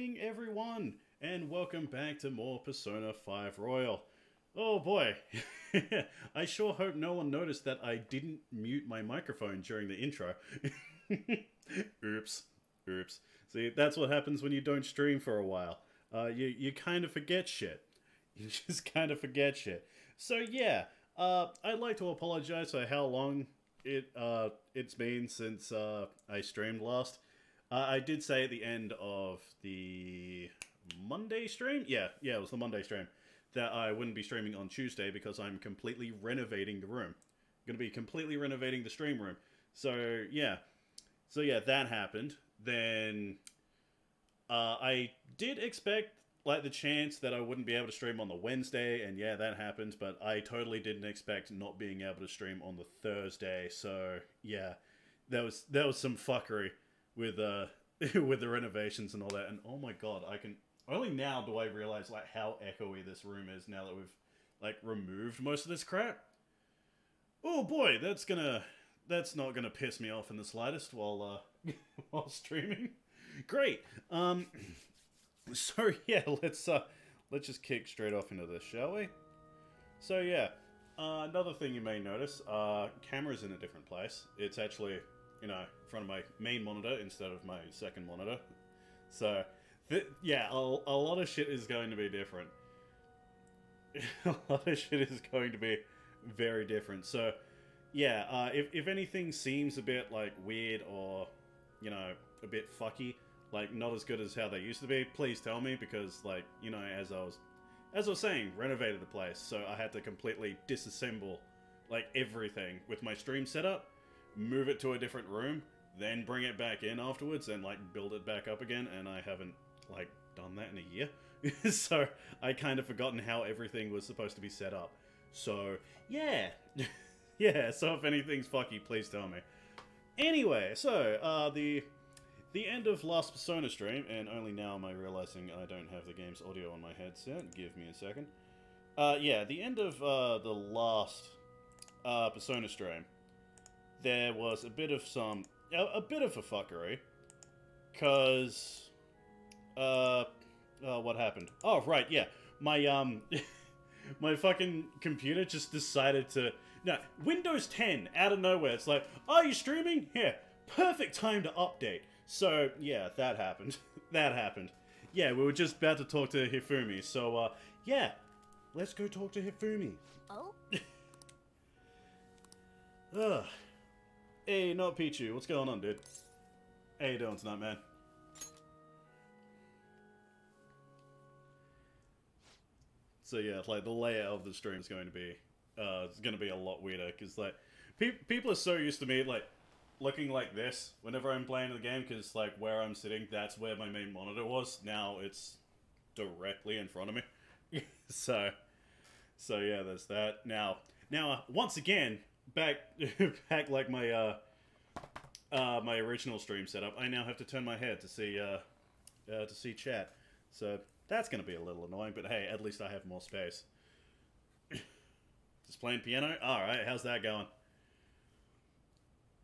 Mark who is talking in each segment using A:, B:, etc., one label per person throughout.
A: Evening, everyone, and welcome back to more Persona 5 Royal. Oh boy, I sure hope no one noticed that I didn't mute my microphone during the intro. Oops, oops. See, that's what happens when you don't stream for a while. Uh, you, you kind of forget shit. You just kind of forget shit. So yeah, uh, I'd like to apologize for how long it uh, it's been since uh, I streamed last. Uh, I did say at the end of the Monday stream, yeah, yeah, it was the Monday stream, that I wouldn't be streaming on Tuesday because I'm completely renovating the room. I'm going to be completely renovating the stream room. So yeah, so yeah, that happened. Then uh, I did expect like the chance that I wouldn't be able to stream on the Wednesday, and yeah, that happened. But I totally didn't expect not being able to stream on the Thursday. So yeah, that was that was some fuckery with uh with the renovations and all that. And oh my god, I can only now do I realize like how echoey this room is now that we've like removed most of this crap. Oh boy, that's gonna that's not gonna piss me off in the slightest while uh while streaming. Great. Um so yeah, let's uh let's just kick straight off into this, shall we? So yeah, uh, another thing you may notice, uh, camera's in a different place. It's actually, you know, in front of my main monitor instead of my second monitor. So, yeah, a, a lot of shit is going to be different. a lot of shit is going to be very different. So, yeah, uh, if, if anything seems a bit, like, weird or, you know, a bit fucky, like, not as good as how they used to be, please tell me, because, like, you know, as I was as I was saying, renovated the place, so I had to completely disassemble like everything with my stream setup, move it to a different room, then bring it back in afterwards and like build it back up again, and I haven't like done that in a year. so I kind of forgotten how everything was supposed to be set up. So yeah. yeah, so if anything's fucky, please tell me. Anyway, so uh the the end of last Persona stream, and only now am I realizing I don't have the game's audio on my headset. Give me a second. Uh, yeah, the end of uh, the last uh, Persona stream, there was a bit of some, a, a bit of a fuckery, cause, uh, uh, what happened? Oh, right, yeah, my um, my fucking computer just decided to, no, Windows 10 out of nowhere. It's like, are you streaming? Here, perfect time to update. So yeah, that happened. that happened. Yeah, we were just about to talk to Hifumi. So uh, yeah, let's go talk to Hifumi.
B: Oh?
A: Ugh. Hey, not Pichu. What's going on, dude? You doing tonight, man? So yeah, like the layout of the stream is going to be, uh, it's going to be a lot weirder because like pe- people are so used to me like looking like this whenever I'm playing the game because like where I'm sitting, that's where my main monitor was. Now it's directly in front of me. so, so yeah, there's that. Now, now uh, once again, back back like my uh, uh, my original stream setup, I now have to turn my head to see uh, uh, to see chat. So that's going to be a little annoying, but hey, at least I have more space. Just playing piano? Alright, how's that going?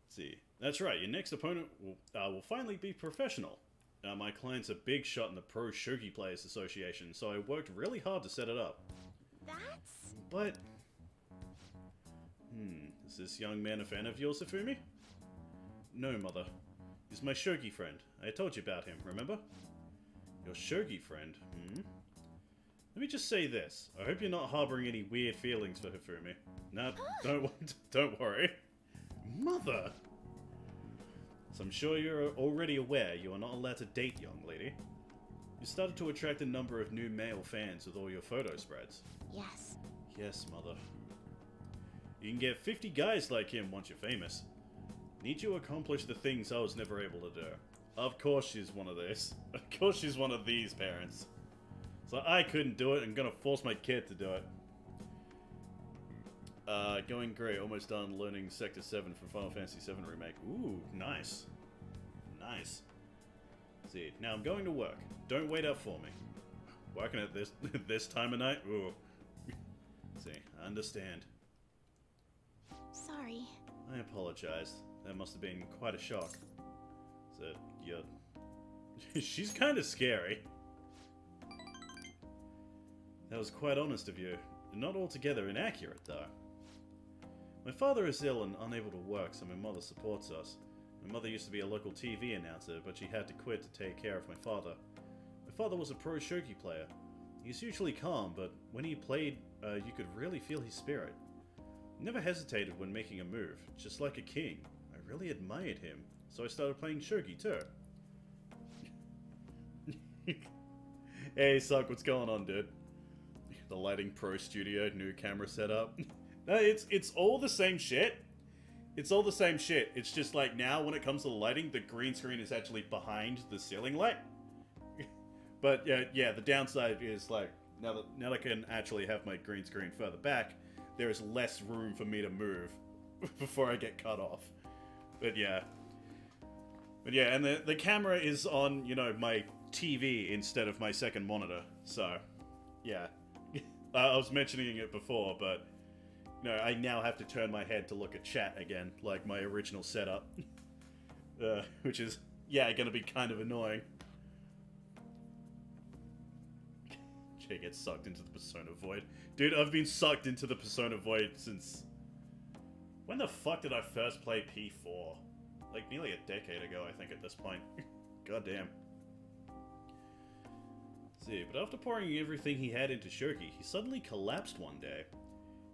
A: Let's see. That's right, your next opponent will, uh, will finally be professional. Uh, my client's a big shot in the Pro Shogi Players Association, so I worked really hard to set it up.
B: That's...
A: But... Is this young man a fan of yours, Hifumi? No, mother. He's my shogi friend. I told you about him, remember? Your shogi friend, hmm? Let me just say this. I hope you're not harboring any weird feelings for Hifumi. No, don't, don't worry. Mother! So I'm sure you're already aware you are not allowed to date, young lady. You started to attract a number of new male fans with all your photo spreads.
B: Yes.
A: Yes, mother. You can get 50 guys like him once you're famous. Need you accomplish the things I was never able to do. Of course she's one of these. Of course she's one of these parents. So I couldn't do it, I'm gonna force my kid to do it. Uh, going great, almost done learning Sector 7 for Final Fantasy 7 Remake. Ooh, nice. Nice. See, now I'm going to work. Don't wait up for me. Working at this this time of night? Ooh. See, I understand.
B: Sorry.
A: I apologize. That must have been quite a shock. So, you're... She's kind of scary. That was quite honest of you. Not altogether inaccurate, though. My father is ill and unable to work, so my mother supports us. My mother used to be a local TV announcer, but she had to quit to take care of my father. My father was a pro shogi player. He's usually calm, but when he played, uh, you could really feel his spirit. Never hesitated when making a move, just like a king. I really admired him, so I started playing shogi too. hey, Suck, what's going on, dude? The Lighting Pro Studio, new camera setup. no, it's it's all the same shit. It's all the same shit. It's just like now when it comes to the lighting, the green screen is actually behind the ceiling light. but yeah, yeah, the downside is like now that now that I can actually have my green screen further back, there is less room for me to move before I get cut off. But yeah. But yeah, and the the camera is on, you know, my TV instead of my second monitor. So, yeah. I was mentioning it before, but no, I now have to turn my head to look at chat again, like my original setup. uh, which is, yeah, gonna be kind of annoying. Jay gets sucked into the Persona Void. Dude, I've been sucked into the Persona Void since... When the fuck did I first play P4? Like, nearly a decade ago, I think, at this point. God damn. See, but after pouring everything he had into shogi, he suddenly collapsed one day.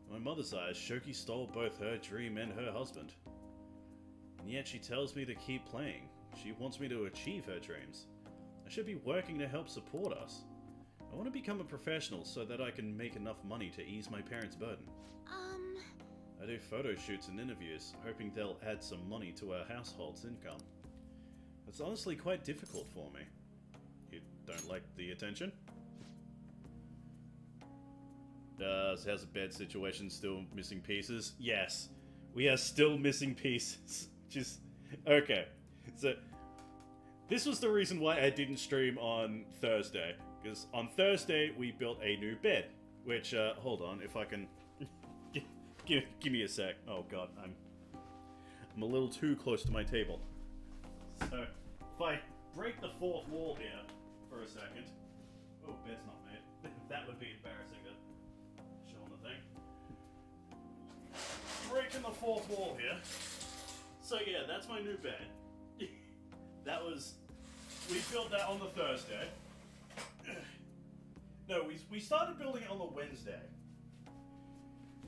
A: In my mother's eyes, shogi stole both her dream and her husband. And yet she tells me to keep playing. She wants me to achieve her dreams. I should be working to help support us. I want to become a professional so that I can make enough money to ease my parents' burden.
B: Um,
A: I do photo shoots and interviews, hoping they'll add some money to our household's income. It's honestly quite difficult for me. You don't like the attention? Does how's the bed situation still missing pieces? Yes. We are still missing pieces. Just okay. So this was the reason why I didn't stream on Thursday. Because on Thursday we built a new bed. Which uh hold on, if I can give, give me a sec. Oh god, I'm I'm a little too close to my table. So if I break the fourth wall here for a second. Oh, bed's not made. that would be embarrassing to show on the thing. Breaking the fourth wall here. So yeah, that's my new bed. that was we built that on the Thursday. no, we we started building it on the Wednesday.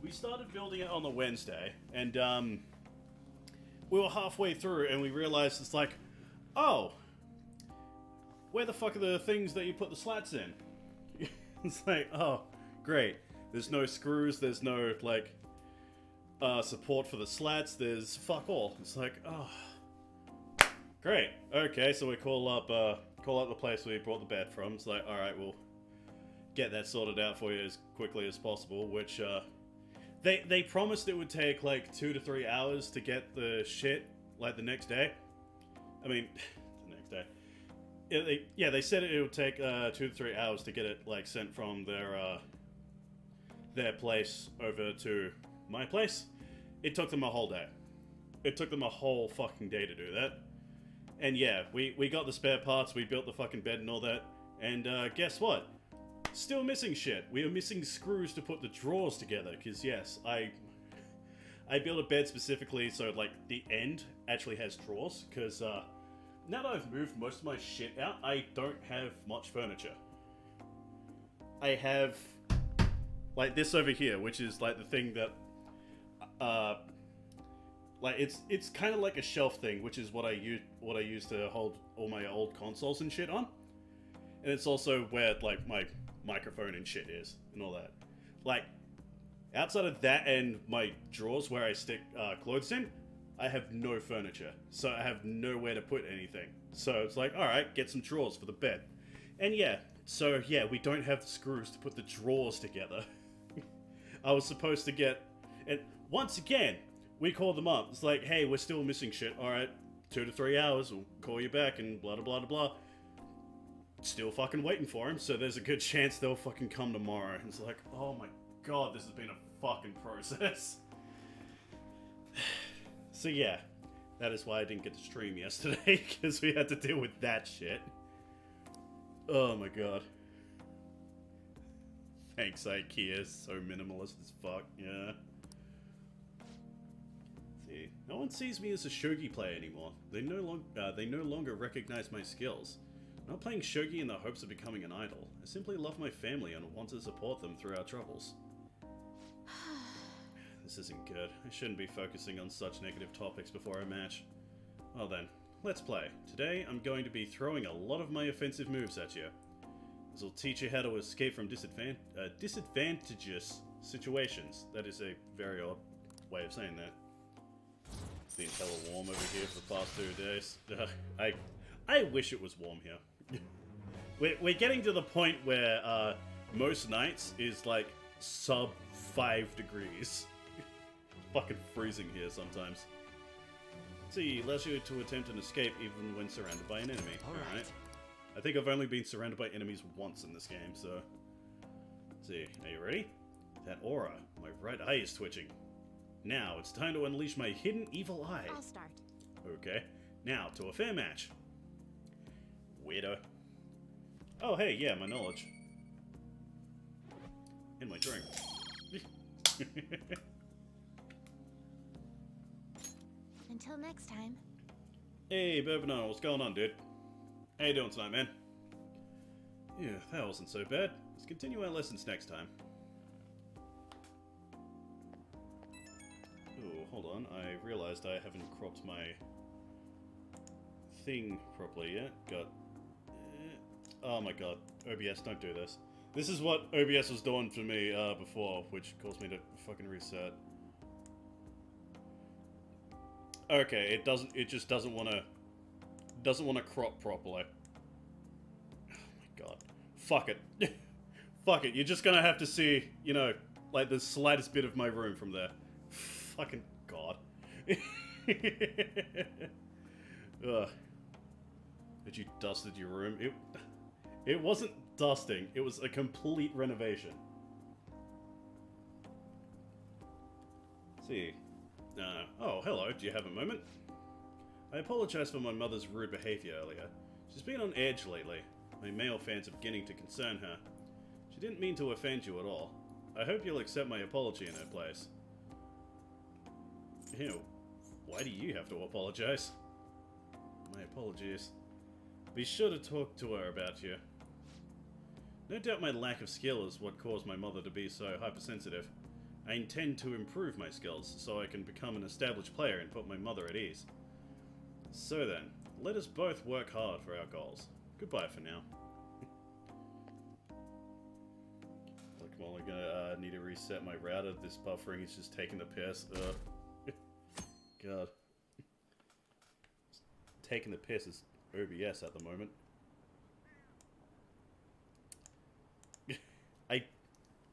A: We started building it on the Wednesday, and um, we were halfway through, and we realized it's like, oh, where the fuck are the things that you put the slats in? it's like, oh, Great. There's no screws, there's no, like, uh, support for the slats, there's fuck all. It's like, oh. Great. Okay, so we call up, uh, call up the place we brought the bed from. It's like, alright, we'll get that sorted out for you as quickly as possible, which, uh, they, they promised it would take, like, two to three hours to get the shit, like, the next day. I mean, the next day. Yeah, they, yeah, they said it would take uh, two to three hours to get it like sent from their uh, their place over to my place. It took them a whole day. It took them a whole fucking day to do that. And yeah, we, we got the spare parts, we built the fucking bed and all that. And uh, guess what? Still missing shit. We are missing screws to put the drawers together. Because yes, I I built a bed specifically so like the end actually has drawers. Because uh, now that I've moved most of my shit out, I don't have much furniture. I have like this over here, which is like the thing that uh like it's it's kind of like a shelf thing, which is what I use what I use to hold all my old consoles and shit on. And it's also where like my microphone and shit is and all that. Like outside of that and my drawers where I stick uh, clothes in, I have no furniture, so I have nowhere to put anything. So it's like, all right, get some drawers for the bed. And yeah, so yeah, we don't have screws to put the drawers together. I was supposed to get, and once again, we called them up. It's like, hey, we're still missing shit. All right, two to three hours, we'll call you back, and blah blah blah blah. Still fucking waiting for him, so there's a good chance they'll fucking come tomorrow. And it's like, oh my god, this has been a fucking process. So yeah, that is why I didn't get to stream yesterday because we had to deal with that shit. Oh my god. Thanks, IKEA. So minimalist as fuck. Yeah. No one sees me as a shogi player anymore. They no long uh, they no longer recognize my skills. I'm not playing shogi in the hopes of becoming an idol. I simply love my family and want to support them through our troubles. This isn't good. I shouldn't be focusing on such negative topics before a match. Well then, let's play. Today, I'm going to be throwing a lot of my offensive moves at you. This will teach you how to escape from uh, disadvantageous situations. That is a very odd way of saying that. It's been hella warm over here for the past two days. I, I wish it was warm here. we're, we're getting to the point where uh, most nights is like sub 5 degrees fucking freezing here sometimes. See, allows you to attempt an escape even when surrounded by an enemy.
C: Alright.
A: Alright. I think I've only been surrounded by enemies once in this game, so... Let's see, are you ready? That aura. My right eye is twitching. Now, it's time to unleash my hidden evil eye.
B: I'll start.
A: Okay. Now, to a fair match. Weirdo. Oh, hey, yeah, my knowledge. And my drink.
B: Until next time.
A: Hey, Bourbonano, what's going on, dude? How you doing tonight, man? Yeah, that wasn't so bad. Let's continue our lessons next time. Hold on. I realized I haven't cropped my thing properly yet. Got... eh. Oh my god. OBS, don't do this. This is what OBS was doing for me uh, before, which caused me to fucking reset. Okay, it doesn't. It just doesn't want to. Doesn't want to crop properly. Oh my god. Fuck it. Fuck it. You're just gonna have to see, you know, like the slightest bit of my room from there. Fucking god. Ugh. You dusted your room. It. It wasn't dusting. It was a complete renovation. Let's see. Uh, oh, hello. Do you have a moment? I apologize for my mother's rude behavior earlier. She's been on edge lately. My male fans are beginning to concern her. She didn't mean to offend you at all. I hope you'll accept my apology in her place. Ew. Why do you have to apologize? My apologies. Be sure to talk to her about you. No doubt my lack of skill is what caused my mother to be so hypersensitive. I intend to improve my skills so I can become an established player and put my mother at ease. So then, let us both work hard for our goals. Goodbye for now. Look, I'm only gonna I need to reset my router. This buffering is just taking the piss. Ugh. God. Taking the piss is OBS at the moment. I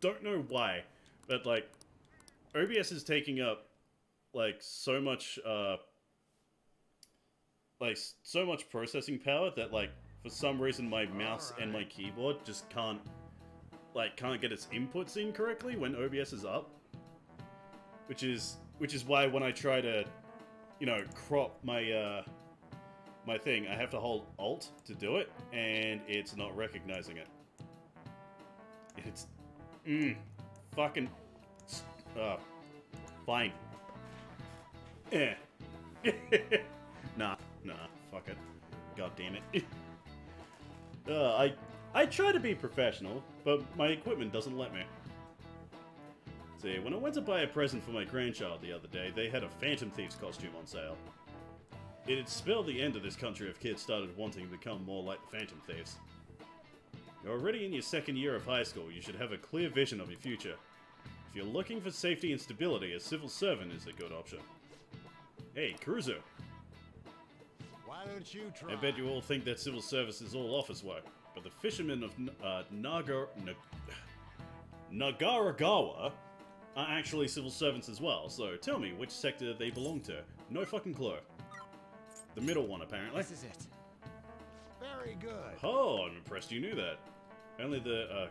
A: don't know why, but like, OBS is taking up like so much, uh, like so much processing power that like for some reason my mouse and my keyboard just can't like can't get its inputs in correctly when OBS is up. Which is which is why when I try to, you know, crop my uh my thing, I have to hold Alt to do it, and it's not recognizing it. It's mm, fucking uh fine. Eh. nah, nah, fuck it. God damn it. uh, I I try to be professional, but my equipment doesn't let me. See, when I went to buy a present for my grandchild the other day, they had a Phantom Thieves costume on sale. It'd spell the end of this country if kids started wanting to become more like the Phantom Thieves. You're already in your second year of high school, you should have a clear vision of your future. If you're looking for safety and stability, a civil servant is a good option. Hey, Cruiser,
C: Why don't you try?
A: I bet you all think that civil service is all office work, but the fishermen of N- uh, Nagar... N- Nagaragawa are actually civil servants as well, so tell me which sector they belong to. No fucking clue. The middle one, apparently.
C: This is it. Very good.
A: Oh, I'm impressed you knew that. Only the, uh,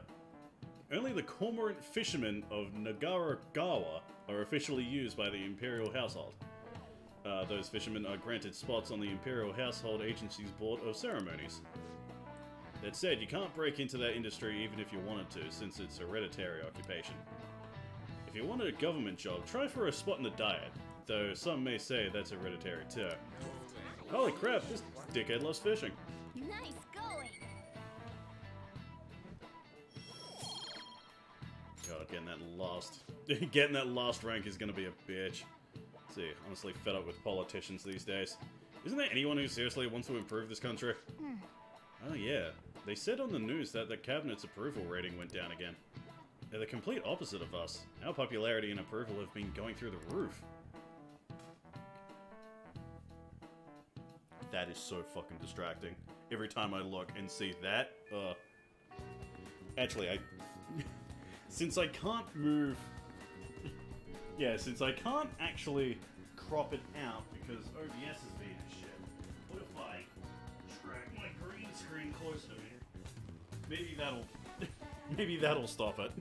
A: only the cormorant fishermen of Nagaragawa are officially used by the Imperial household. Uh, those fishermen are granted spots on the Imperial Household Agency's Board of Ceremonies. That said, you can't break into that industry even if you wanted to, since it's a hereditary occupation. If you wanted a government job, try for a spot in the Diet, though some may say that's hereditary too. Holy crap, this dickhead loves fishing.
B: Nice going.
A: God, getting that last, getting that last rank is gonna be a bitch. See, honestly, fed up with politicians these days. Isn't there anyone who seriously wants to improve this country? Hmm. Oh yeah, they said on the news that the cabinet's approval rating went down again. They're the complete opposite of us. Our popularity and approval have been going through the roof. That is so fucking distracting. Every time I look and see that, uh... Actually, I... since I can't move... yeah, since I can't actually crop it out because OBS is being a shit, what if I drag my green screen closer to me? Maybe that'll... maybe that'll stop it.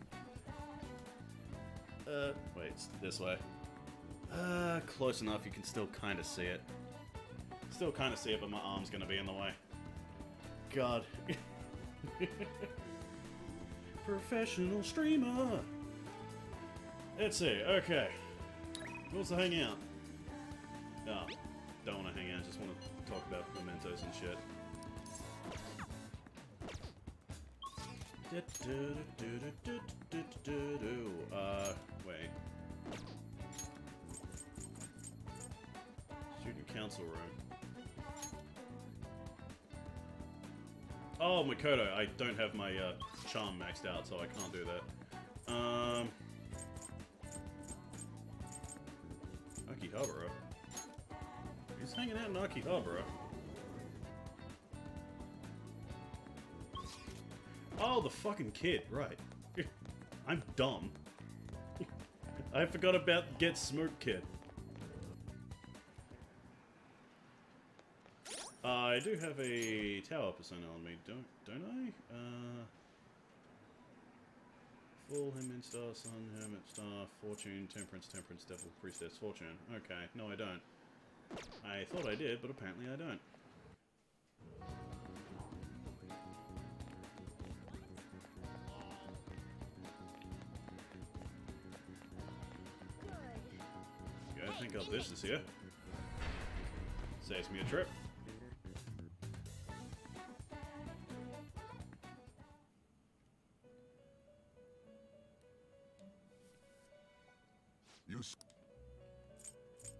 A: Uh, wait, it's this way. Uh, close enough, you can still kind of see it. Still kind of see it, but my arm's gonna be in the way. God. Professional streamer! Let's see, okay. Who wants to hang out? No, don't want to hang out, just want to talk about mementos and shit. Uh, wait. Student council room. Oh, Makoto, I don't have my uh, charm maxed out, so I can't do that. Um, Akihabara. He's hanging out in Akihabara. Oh, the fucking kid, right. I'm dumb. I forgot about Get Smoked Kid. Uh, I do have a tower persona on me, don't don't I? Uh, Full Hermit Star, Sun, Hermit Star, Fortune, Temperance, Temperance, Devil, Priestess, Fortune. Okay, no I don't. I thought I did, but apparently I don't.
B: Good.
A: Go think of this is here. Saves me a trip.
C: You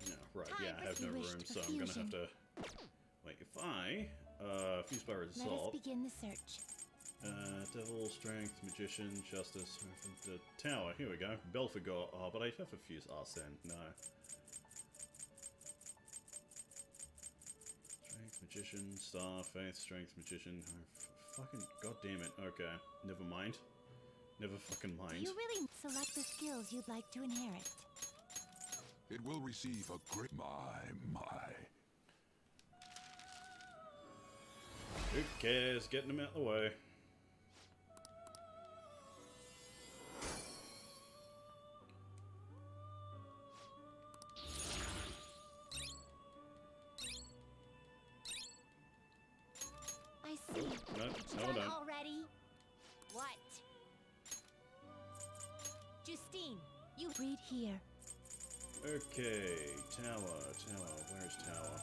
A: No, right, yeah, I have no room, so I'm gonna have to... Wait, if I... Uh, fuse bar
B: Let us begin the search.
A: Uh, devil, strength, magician, justice, the tower. Here we go. Belphegor. Oh, but I have a fuse Arsene. No. Magician, star, faith, strength, magician. Oh, f- fucking goddamn it. Okay, never mind. Never fucking
B: Do
A: mind.
B: you really select the skills you'd like to inherit?
D: It will receive a great. My, my.
A: Who cares? Getting them out of the way. Okay, tower, tower. Where's tower?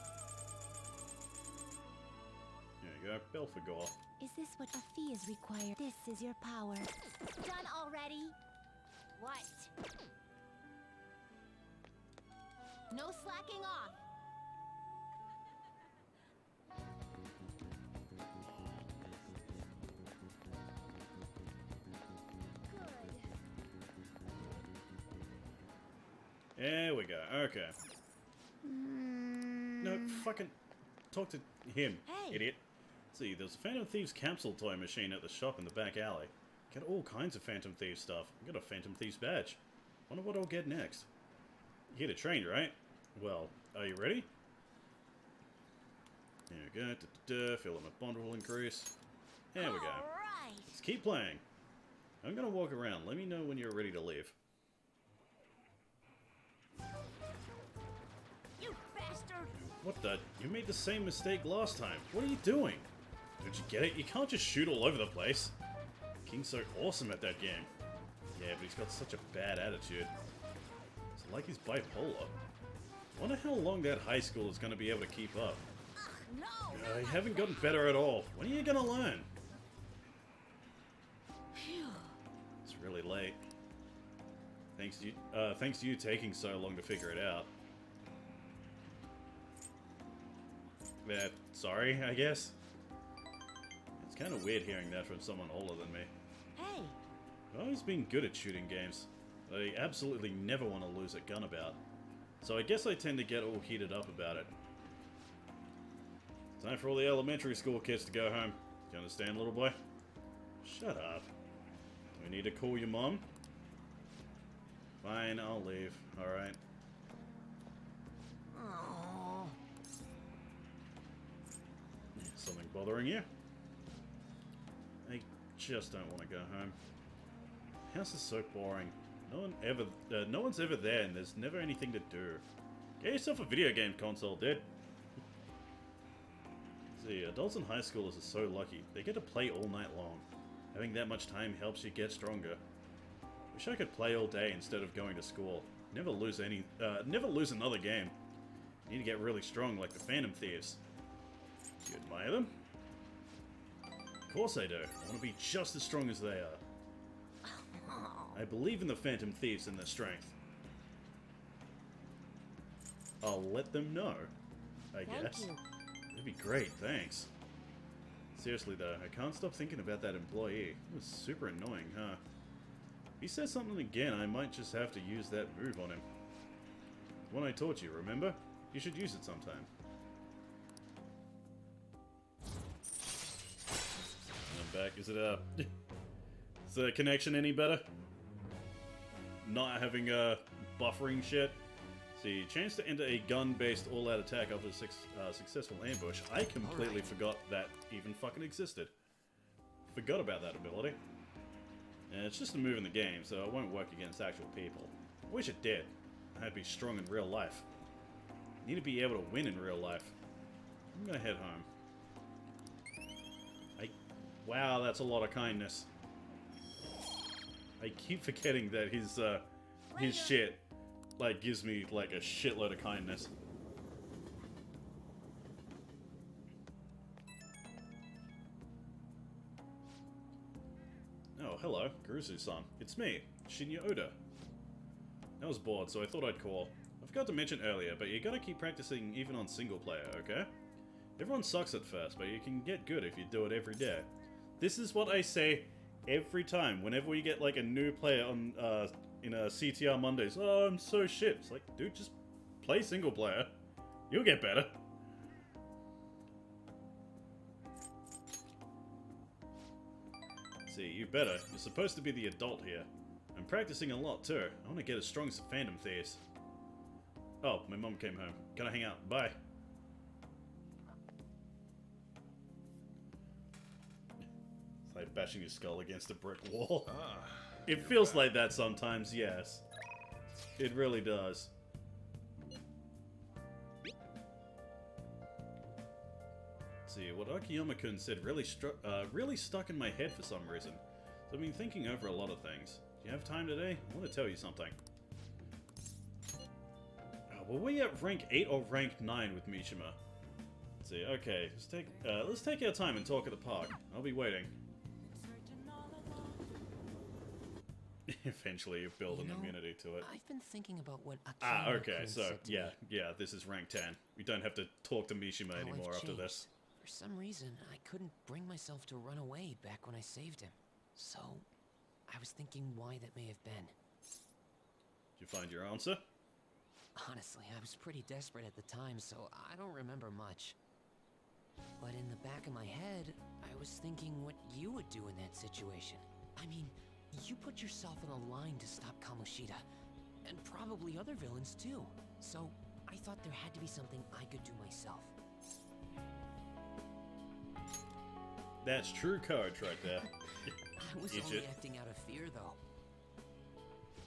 A: There you go. Belphegor.
B: Is this what a fee is required? This is your power. Done already? What? No slacking off.
A: There we go. Okay. Hmm. No, fucking talk to him,
B: Hey.
A: idiot. See, there's a Phantom Thieves capsule toy machine at the shop in the back alley. Get all kinds of Phantom Thieves stuff. I got a Phantom Thieves badge. Wonder what I'll get next. You to train, right? Well, are you ready? There we go. Da, da, da. My bond will increase. There we go.
B: Alright.
A: Let's keep playing. I'm gonna walk around. Let me know when you're ready to leave. What the? You made the same mistake last time. What are you doing? Don't you get it? You can't just shoot all over the place. King's so awesome at that game. Yeah, but he's got such a bad attitude. It's like he's bipolar. Wonder how long that high school is going to be able to keep up.
B: No!
A: Uh, you haven't gotten better at all. When are you going to learn? It's really late. Thanks to you, uh, thanks to you taking so long to figure it out. Yeah, sorry, I guess. It's kind of weird hearing that from someone older than me.
B: Hey,
A: I've always been good at shooting games. I absolutely never want to lose a gun about. So I guess I tend to get all heated up about it. Time for all the elementary school kids to go home. You understand, little boy? Shut up. We need to call your mom? Fine, I'll leave. Alright.
B: oh,
A: bothering you? I just don't want to go home. House is so boring. No one ever, uh, no one's ever there, and there's never anything to do. Get yourself a video game console, dude. See, adults and high schoolers are so lucky. They get to play all night long. Having that much time helps you get stronger. Wish I could play all day instead of going to school. Never lose any, uh, never lose another game. Need to get really strong like the Phantom Thieves. Do you admire them? Of course I do. I want to be just as strong as they are. I believe in the Phantom Thieves and their strength. I'll let them know, I
B: thank
A: guess.
B: you.
A: That'd be great, thanks. Seriously though, I can't stop thinking about that employee. It was super annoying, huh? If he says something again, I might just have to use that move on him. One I taught you, remember? You should use it sometime. Back. Is it a... Is the connection any better? Not having a buffering shit. See, chance to enter a gun-based all-out attack after a six, uh, successful ambush. I completely
C: Alright.
A: forgot that even fucking existed. Forgot about that ability. And it's just a move in the game, so it won't work against actual people. Wish it did. I'd be strong in real life. Need to be able to win in real life. I'm gonna head home. Wow, that's a lot of kindness. I keep forgetting that his, uh, his shit, like, gives me, like, a shitload of kindness. Oh, hello, Kurusu-san. It's me, Shinya Oda. I was bored, so I thought I'd call. I forgot to mention earlier, but you gotta keep practicing even on single player, okay? Everyone sucks at first, but you can get good if you do it every day. This is what I say every time. Whenever we get like a new player on uh, in a CTR Mondays, oh, I'm so shit. It's like, dude, just play single player. You'll get better. See, you better. You're supposed to be the adult here. I'm practicing a lot too. I want to get as strong as the Phantom Thieves. Oh, my mom came home. Can I hang out? Bye. Like bashing your skull against a brick wall.
D: Ah,
A: It feels like that sometimes, yes. It really does. Let's see, what Akiyama-kun said really, stru- uh, really stuck in my head for some reason. So I've been thinking over a lot of things. Do you have time today? I want to tell you something. Uh, were we at rank 8 or rank 9 with Mishima? Let's see, okay, let's take, uh, let's take our time and talk at the park. I'll be waiting. Eventually you build
E: You
A: an
E: know,
A: immunity to it.
E: I've been thinking about what Akira
A: Ah, okay, so, yeah, yeah, this is rank 10. We don't have to talk to Mishima
E: How
A: anymore after this.
E: For some reason, I couldn't bring myself to run away back when I saved him. So, I was thinking why that may have been.
A: Did you find your answer?
E: Honestly, I was pretty desperate at the time, so I don't remember much. But in the back of my head, I was thinking what you would do in that situation. I mean, you put yourself on the line to stop Kamoshida, and probably other villains too. So, I thought there had to be something I could do myself.
A: That's true courage right there.
E: I was
A: Idiot.
E: only acting out of fear, though.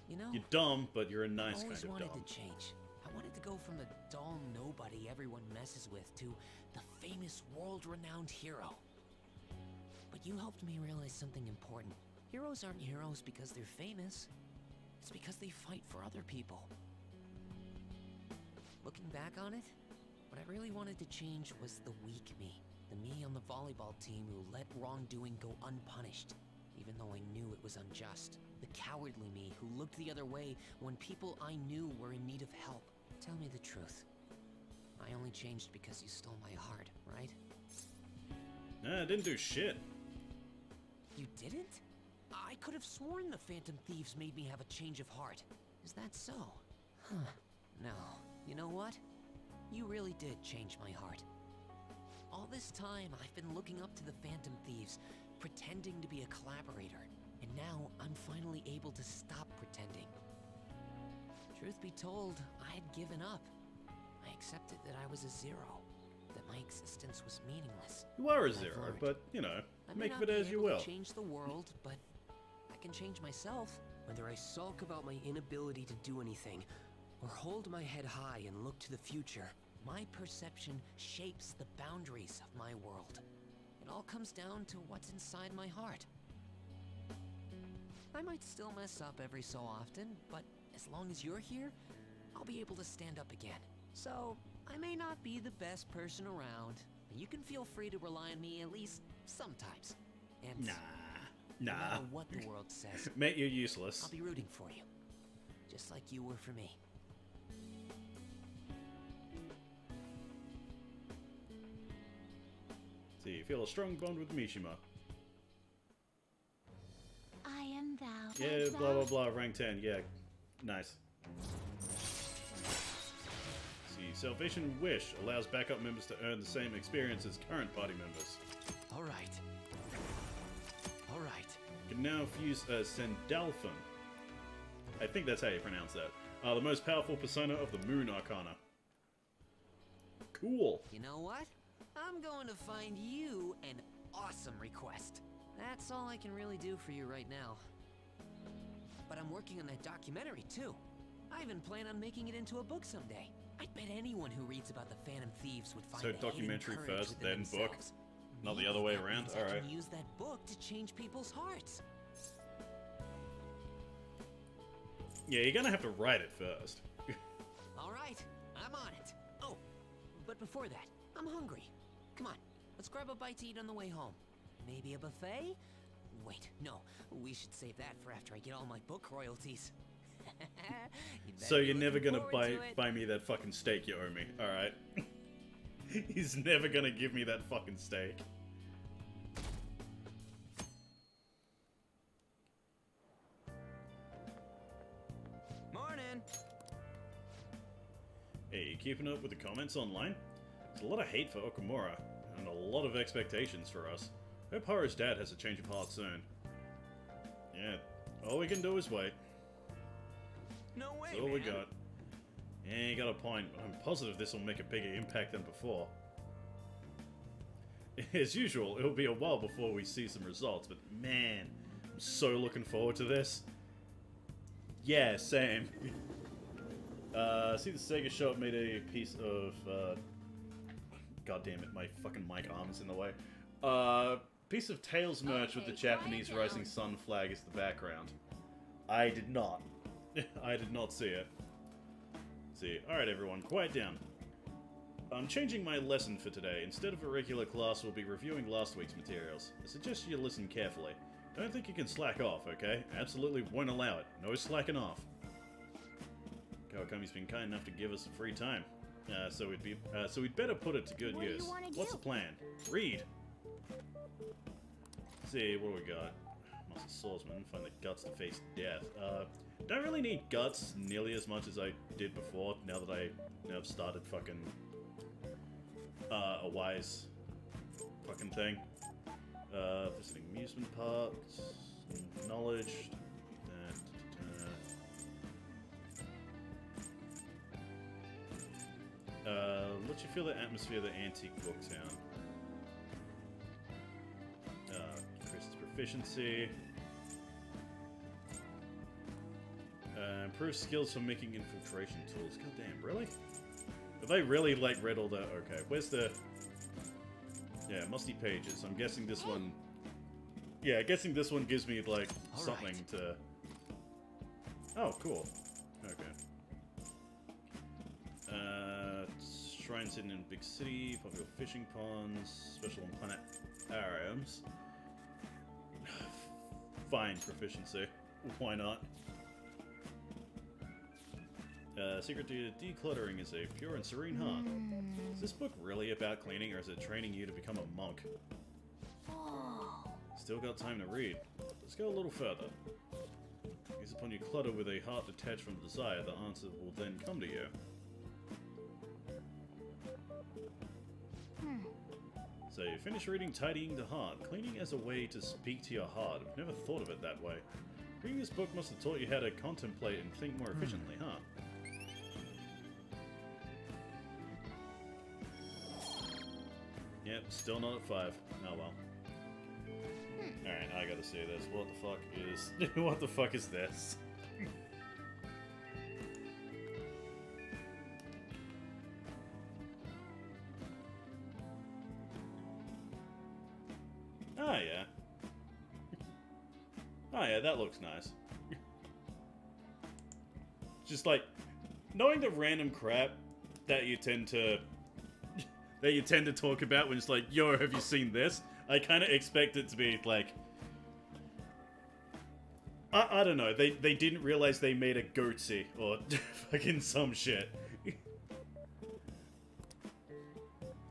E: You know,
A: You're dumb, but you're a nice
E: I
A: kind
E: always
A: of
E: wanted
A: dumb.
E: to change. I wanted to go from the dull nobody everyone messes with to the famous world-renowned hero. But you helped me realize something important. Heroes aren't heroes because they're famous. It's because they fight for other people. Looking back on it, what I really wanted to change was the weak me. The me on the volleyball team who let wrongdoing go unpunished, even though I knew it was unjust. The cowardly me who looked the other way when people I knew were in need of help. Tell me the truth. I only changed because you stole my heart, right?
A: Nah, I didn't do shit.
E: You didn't? I could have sworn the Phantom Thieves made me have a change of heart. Is that so? Huh. No. You know what? You really did change my heart. All this time, I've been looking up to the Phantom Thieves, pretending to be a collaborator. And now, I'm finally able to stop pretending. Truth be told, I had given up. I accepted that I was a zero, that my existence was meaningless.
A: You are a zero, but, you know,
E: I
A: make of it as you will.
E: change the world, but can change myself.
F: Whether I sulk about my inability to do anything, or hold my head high and look to the future,
E: My perception shapes the boundaries of my world. It all comes down to what's inside my heart. I might still mess up every so often, but as long as you're here, I'll be able to stand up again. So, I may not be the best person around, but you can feel free to rely on me at least sometimes. And
A: Nah.
E: No
A: Nah.
E: matter what the world says,
A: Mate, you're useless.
E: I'll be rooting for you. Just like you were for me.
A: See, you feel a strong bond with Mishima.
B: I am thou.
A: Yeah, blah blah blah, rank 10, yeah. Nice. See, Salvation Wish allows backup members to earn the same experience as current party members.
F: all
A: can now fuse uh, Sandalphon. I think that's how you pronounce that. Uh, the most powerful persona of the Moon Arcana. Cool.
E: You know what? I'm going to find you an awesome request. That's all I can really do for you right now. But I'm working on that documentary too. I even plan on making it into a book someday. I bet anyone who reads about the Phantom Thieves would find
A: So documentary first, then book? Not the other way around? Alright.
E: use that book to change people's hearts.
A: Yeah, you're gonna have to write it first.
E: All right, I'm on it. Oh, but before that, I'm hungry. Come on, let's grab a bite to eat on the way home. Maybe a buffet? Wait, no, we should save that for after I get all my book royalties. You
A: so you're never gonna buy
E: to
A: buy me that fucking steak you owe me, alright? He's never gonna give me that fucking steak.
E: Morning.
A: Hey, keeping up with the comments online? There's a lot of hate for Okumura, and a lot of expectations for us. Hope Haru's dad has a change of heart soon. Yeah, all we can do is wait.
E: No way,
A: That's all
E: man.
A: we got. Yeah, you got a point. I'm positive this will make a bigger impact than before. As usual, it'll be a while before we see some results, but man, I'm so looking forward to this. Yeah, same. uh, see the Sega shop made a piece of, uh, God damn it, my fucking mic arm is in the way. Uh, piece of Tails merch with the Japanese rising sun flag as the background. I did not. I did not see it. See, alright everyone, quiet down. I'm changing my lesson for today. Instead of a regular class, we'll be reviewing last week's materials. I suggest you listen carefully. Don't think you can slack off, okay? Absolutely won't allow it. No slacking off. Kawakami's been kind enough to give us free time. Uh, so we'd be, uh, so we'd better put it to good
B: What
A: use. What's the plan? Read. see, what do we got? Master Swordsman, find the guts to face death. Uh, don't really need guts nearly as much as I did before. Now that I have started fucking uh, a wise fucking thing. Uh, visiting amusement parks, knowledge. Uh, let you feel the atmosphere of the antique book town. Uh, increases proficiency. Uh, improves skills for making infiltration tools. God damn, really? Have they really like read all that? Okay, where's the? Yeah, musty pages. I'm guessing this one. Yeah, I'm guessing this one gives me like
E: All
A: something
E: right.
A: to. Oh, cool. Okay. Uh, shrines hidden in big city, popular fishing ponds, special on planet Ariums. Fine proficiency. Why not? Uh, secret to decluttering is a pure and serene heart. Hmm. Is this book really about cleaning, or is it training you to become a monk?
B: Oh.
A: Still got time to read. Let's go a little further. Gaze upon your clutter with a heart detached from desire, the answer will then come to you. Hmm. So you finish reading Tidying the Heart, cleaning as a way to speak to your heart. I've never thought of it that way. Reading this book must have taught you how to contemplate and think more efficiently, hmm. huh? Still not at five. Oh well. Hmm. Alright, I gotta see this. What the fuck is... what the fuck is this? oh yeah. Oh yeah, that looks nice. Just like, knowing the random crap that you tend to that you tend to talk about when it's like, yo, have you seen this? I kind of expect it to be like, I, I don't know. They they didn't realize they made a goatsy or fucking some shit.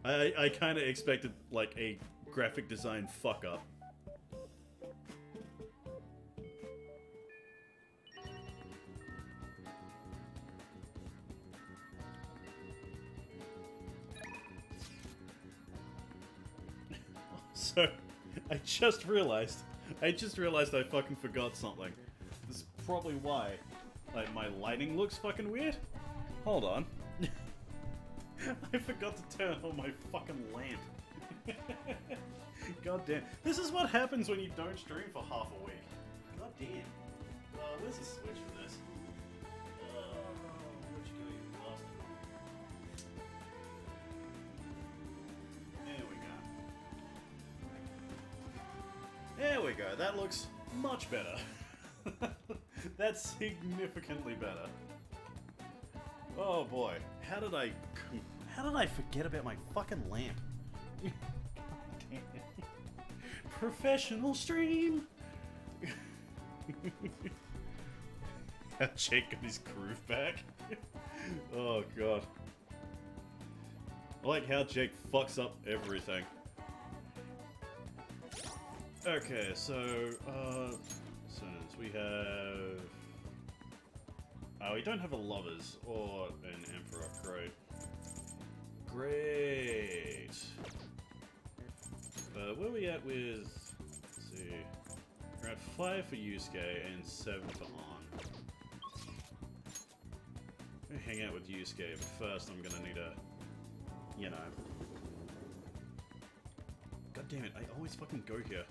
A: I I kind of expected like a graphic design fuck up. So, I just realized, I just realized I fucking forgot something. This is probably why, like, my lighting looks fucking weird. Hold on. I forgot to turn on my fucking lamp. God damn. This is what happens when you don't stream for half a week. God damn. Uh, where's the switch for this? There we go. That looks much better. That's significantly better. Oh boy, how did I, how did I forget about my fucking lamp? Professional stream. How Jake got his groove back. oh god. I like how Jake fucks up everything. Okay, so, uh, so we have... Oh, we don't have a lovers or an emperor. Great. Great. Uh, where are we at with? Let's see. We're at five for Yusuke and seven for Ann. I'm gonna hang out with Yusuke, but first I'm gonna need a, you know. God damn it! I always fucking go here.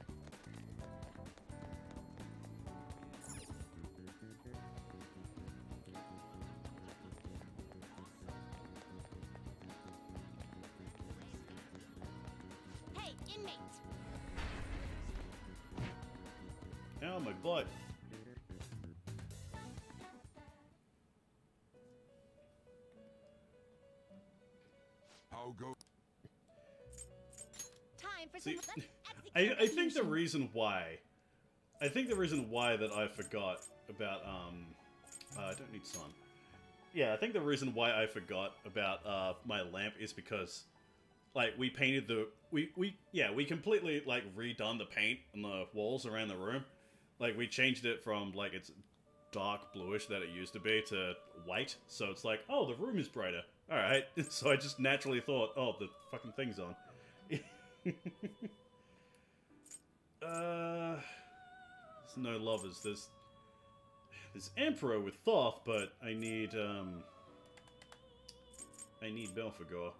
A: Ow.
D: How go?
B: Time for
A: See,
B: some
A: I, I think the reason why, I think the reason why that I forgot about um, uh, I don't need sun. Yeah, I think the reason why I forgot about uh my lamp is because, like, we painted the we we yeah we completely like redone the paint on the walls around the room, like we changed it from like it's dark bluish that it used to be to white, so it's like oh the room is brighter. All right, so I just naturally thought oh the fucking thing's on. Uh, there's no lovers. There's there's Emperor with Thoth, but I need um I need Belphegor.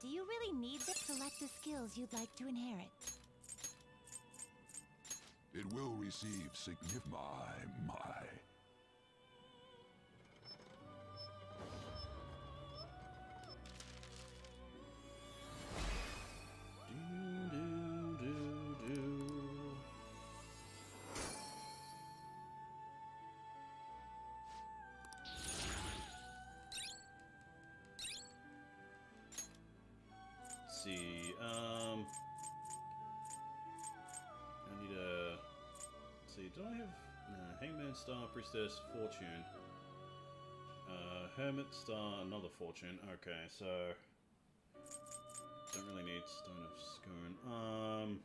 B: Do you really need the skills you'd like to inherit.
D: It will receive significant... my my.
A: Star, Priestess, Fortune, uh, Hermit Star, another Fortune. Okay, so don't really need Stone of Scone. Um,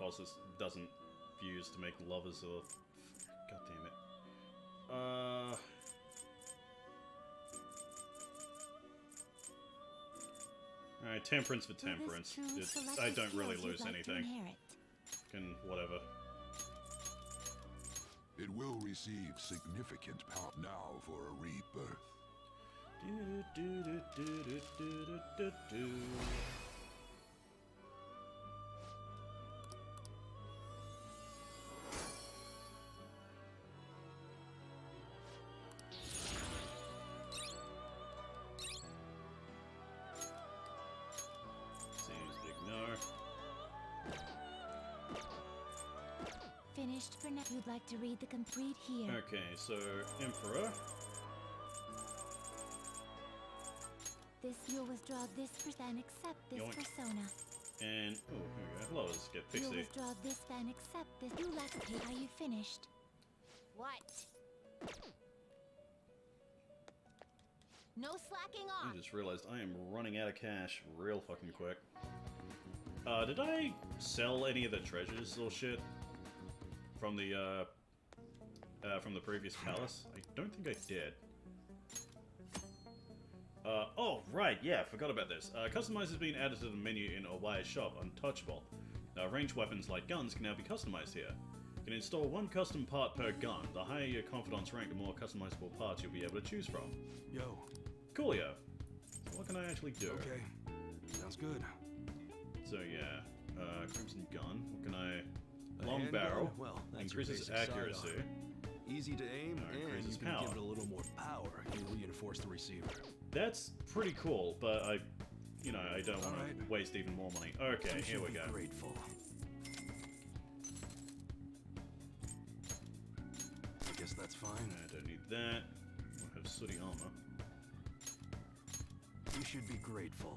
A: of this doesn't fuse to make lovers or. God damn it. Uh. Alright, temperance for temperance. I don't really lose anything. Can whatever.
D: It will receive significant power now for a rebirth.
A: Do, do, do,
B: Finished for now. You'd like to read the complete here.
A: Okay, so Emperor.
B: This you'll withdraw this per- and accept this
A: Yoink.
B: persona.
A: And oh, here we go. Lovers get
B: You'll
A: Pixie.
B: withdraw this and accept this. You left pay. Are you finished? What? No slacking off.
A: I just realized I am running out of cash real fucking quick. Uh, did I sell any of the treasures or shit from the uh, uh from the previous palace? I don't think I did. Uh, oh, right, yeah, forgot about this. Uh, customize has been added to the menu in Iwai's shop, Untouchable. Uh, ranged weapons like guns can now be customized here. You can install one custom part per gun. The higher your confidant rank, the more customizable parts you'll be able to choose from.
G: Yo,
A: Coolio. What can I actually do?
G: okay. Sounds good.
A: So yeah, uh, crimson gun. What can I? Long barrel.
G: Well,
A: increases accuracy.
G: Easy to aim,
A: Uh,
G: and
A: increases
G: you can
A: power.
G: give it a little more power. You reinforce the receiver.
A: That's pretty cool, but I, you know, I don't want
G: Alright.
A: to waste even more money. Okay,
G: You
A: here we go.
G: Grateful. I guess that's fine.
A: I don't need that. I have sooty armor.
G: You should be grateful.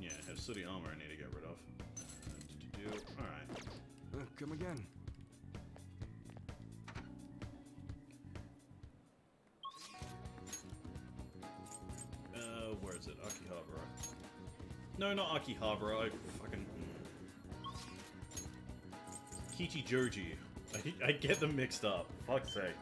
A: Yeah, I have sooty armor. I need to get rid of. Uh, do- All right.
G: Uh, come again.
A: Uh, where is it? Akihabara. No, not Akihabara. I fucking Kichijoji. I, I get them mixed up. Fuck's sake.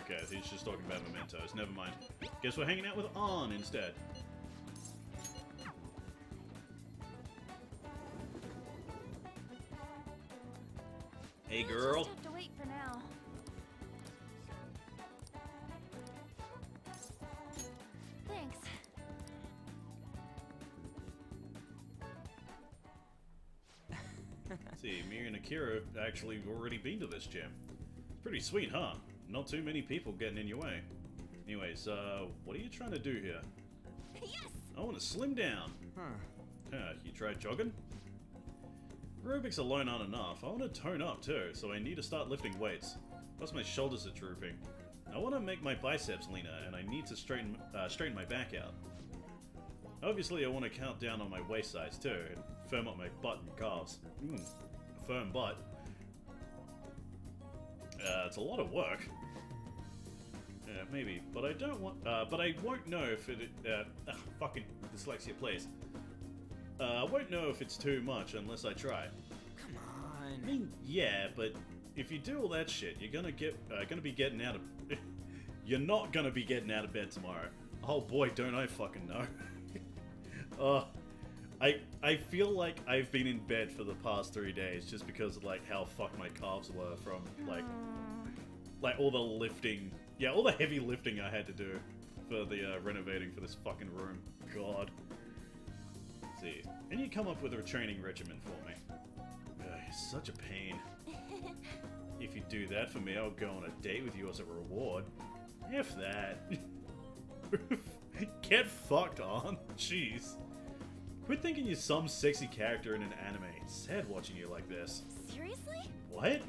A: Okay. He's just talking about mementos. Never mind. Guess we're hanging out with Ann instead. Hey, girl.
B: Just have to wait for now. Thanks.
A: See, me and Akira have actually already been to this gym. It's pretty sweet, huh? Not too many people getting in your way. Anyways, uh, what are you trying to do here?
B: Yes!
A: I want to slim down.
G: Huh.
A: Huh, you tried jogging? Aerobics alone aren't enough. I want to tone up too, so I need to start lifting weights. Plus my shoulders are drooping. I want to make my biceps leaner, and I need to straighten uh, straighten my back out. Obviously, I want to count down on my waist size too, and firm up my butt and calves. Mm, a firm butt. Uh, it's a lot of work. Yeah, maybe, but I don't want. Uh, but I won't know if it. Uh, ugh, fucking dyslexia, please. Uh, I won't know if it's too much unless I try.
F: Come on.
A: I mean, yeah, but if you do all that shit, you're gonna get uh, gonna be getting out of. you're not gonna be getting out of bed tomorrow. Oh boy, don't I fucking know. uh, I I feel like I've been in bed for the past three days just because of like how fucked my calves were from like like all the lifting. Yeah, all the heavy lifting I had to do for the uh, renovating for this fucking room. God. Let's see, and you come up with a training regimen for me. Ugh, it's such a pain. If you do that for me, I'll go on a date with you as a reward. If that. Get fucked on. Jeez. Quit thinking you're some sexy character in an anime. It's sad watching you like this.
B: Seriously?
A: What?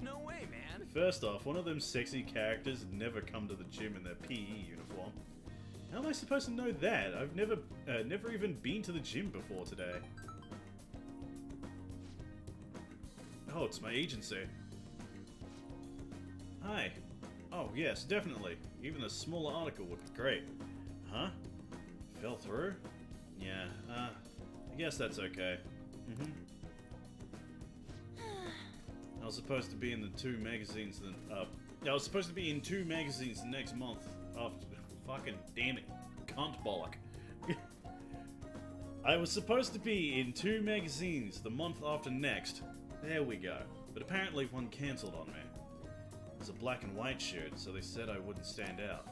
F: No way, man.
A: First off, one of them sexy characters never come to the gym in their PE uniform. How am I supposed to know that? I've never, uh, never even been to the gym before today. Oh, it's my agency. Hi. Oh, yes, definitely. Even a smaller article would be great. Huh? Fell through? Yeah, uh, I guess that's okay. Mm-hmm. I was supposed to be in the two magazines. The, uh, I was supposed to be in two magazines next month. After fucking damn it, cunt bollock. I was supposed to be in two magazines the month after next. There we go. But apparently one cancelled on me. It was a black and white shoot, so they said I wouldn't stand out.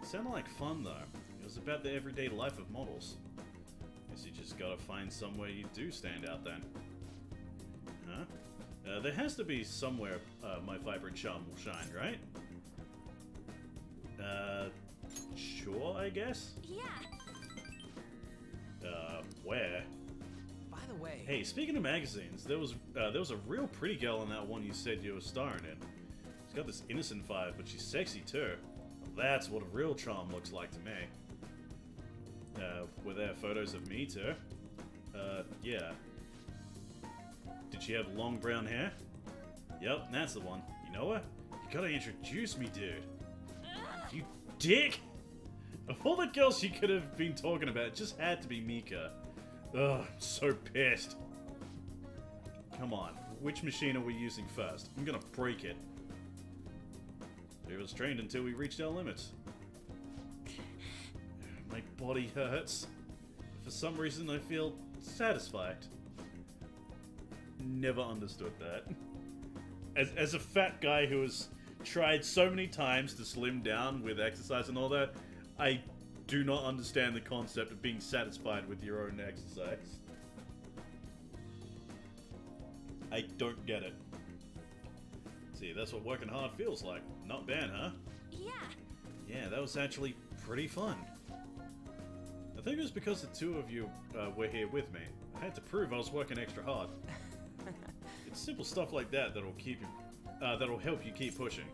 A: It sounded like fun though. It was about the everyday life of models. Guess you just gotta find somewhere you do stand out then. Uh, there has to be somewhere uh, my vibrant charm will shine, right? Uh, sure, I guess?
B: Yeah.
A: Uh, where?
F: By the way,
A: Hey, speaking of magazines, there was uh, there was a real pretty girl in that one you said you were starring in. She's got this innocent vibe, but she's sexy too. That's what a real charm looks like to me. Uh, were there photos of me too? Uh, yeah. Did she have long brown hair? Yep, that's the one. You know her? You gotta introduce me, dude. You dick! Of all the girls you could have been talking about, it just had to be Mika. Ugh, I'm so pissed. Come on, which machine are we using first? I'm gonna break it. It was trained until we reached our limits. My body hurts. For some reason, I feel satisfied. Never understood that. As, as a fat guy who has tried so many times to slim down with exercise and all that, I do not understand the concept of being satisfied with your own exercise. I don't get it. See, that's what working hard feels like. Not bad, huh?
B: Yeah.
A: Yeah, that was actually pretty fun. I think it was because the two of you uh, were here with me. I had to prove I was working extra hard. It's simple stuff like that that'll keep you, uh, that'll help you keep pushing.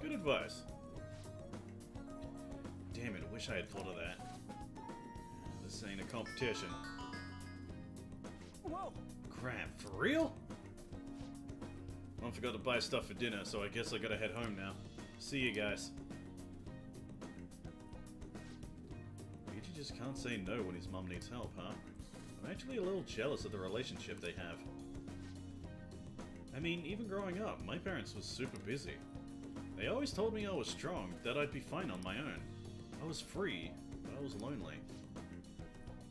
A: Good advice. Damn it, I wish I had thought of that. This ain't a competition.
F: Whoa!
A: Crap, for real? I forgot to buy stuff for dinner, so I guess I gotta head home now. See you guys. Ryuji just can't say no when his mum needs help, huh? I'm actually a little jealous of the relationship they have. I mean, even growing up, my parents were super busy. They always told me I was strong, that I'd be fine on my own. I was free, but I was lonely.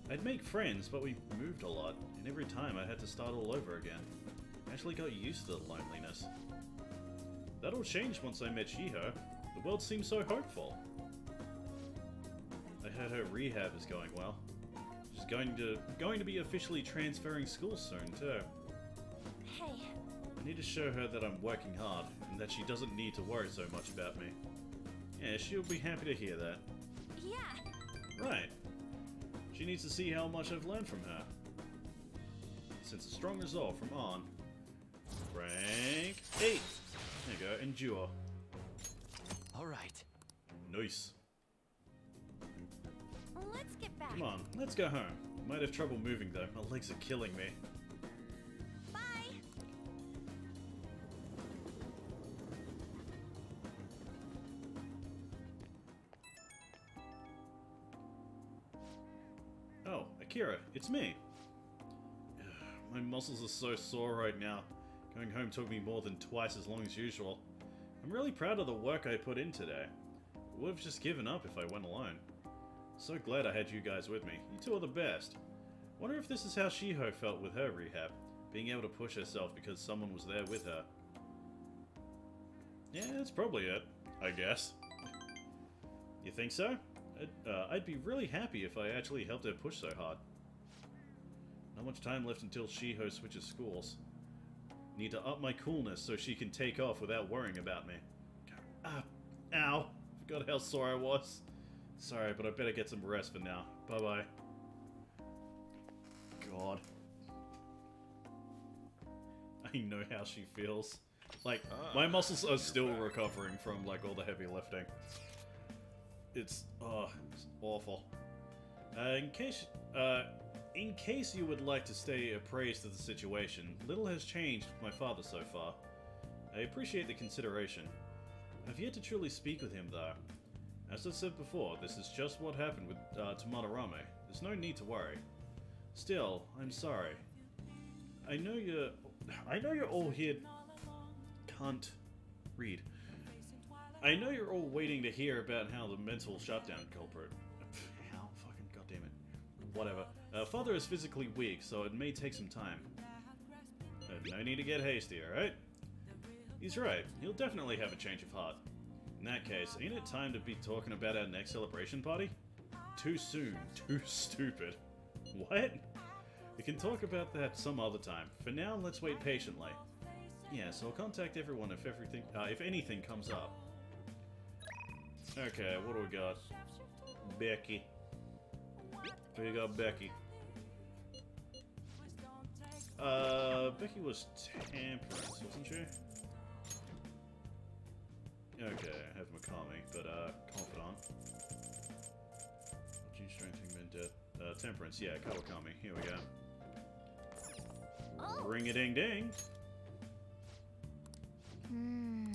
A: I'd make friends, but we moved a lot, and every time I had to start all over again. I actually got used to the loneliness. That all changed once I met Shiho. The world seemed so hopeful. I heard her rehab is going well. She's going to going to be officially transferring school soon too.
B: Hey,
A: I need to show her that I'm working hard and that she doesn't need to worry so much about me. Yeah, she'll be happy to hear that.
B: yeah.
A: Right. She needs to see how much I've learned from her. Since a strong resolve from Ann. Rank 8. There you go, endure.
F: All right.
A: Nice.
B: Let's get back.
A: Come on, let's go home. Might have trouble moving though, my legs are killing me. Akira, it's me. My muscles are so sore right now. Going home took me more than twice as long as usual. I'm really proud of the work I put in today. Would have just given up if I went alone. So glad I had you guys with me. You two are the best. Wonder if this is how Shiho felt with her rehab, being able to push herself because someone was there with her. Yeah, that's probably it, I guess. You think so? I'd, uh, I'd be really happy if I actually helped her push so hard. Not much time left until Shiho switches schools. Need to up my coolness so she can take off without worrying about me. Ah, ow. Forgot how sore I was. Sorry, but I better get some rest for now. Bye-bye. God. I know how she feels. Like, my muscles are still recovering from, like, all the heavy lifting. It's, uh, it's awful. Uh, in case, uh, in case you would like to stay appraised of the situation, little has changed with my father so far. I appreciate the consideration. I've yet to truly speak with him, though. As I said before, this is just what happened with uh. There's no need to worry. Still, I'm sorry. I know you're... I know you're all here... Can't read. I know you're all waiting to hear about how the mental shutdown culprit. How fucking goddamn it. Whatever. Uh, father is physically weak, so it may take some time. Uh, no need to get hasty, alright? He's right. He'll definitely have a change of heart. In that case, ain't it time to be talking about our next celebration party? Too soon. Too stupid. What? We can talk about that some other time. For now, let's wait patiently. Yeah, so I'll contact everyone if everything, uh, if anything comes up. Okay, what do we got? Becky. We got Becky. Uh, Becky was temperance, wasn't she? Okay, I have Makami, but uh, confidant. Gene strength, death. Uh, temperance, yeah, Kawakami. Here we go.
B: Oh.
A: Ring a ding ding.
B: Hmm.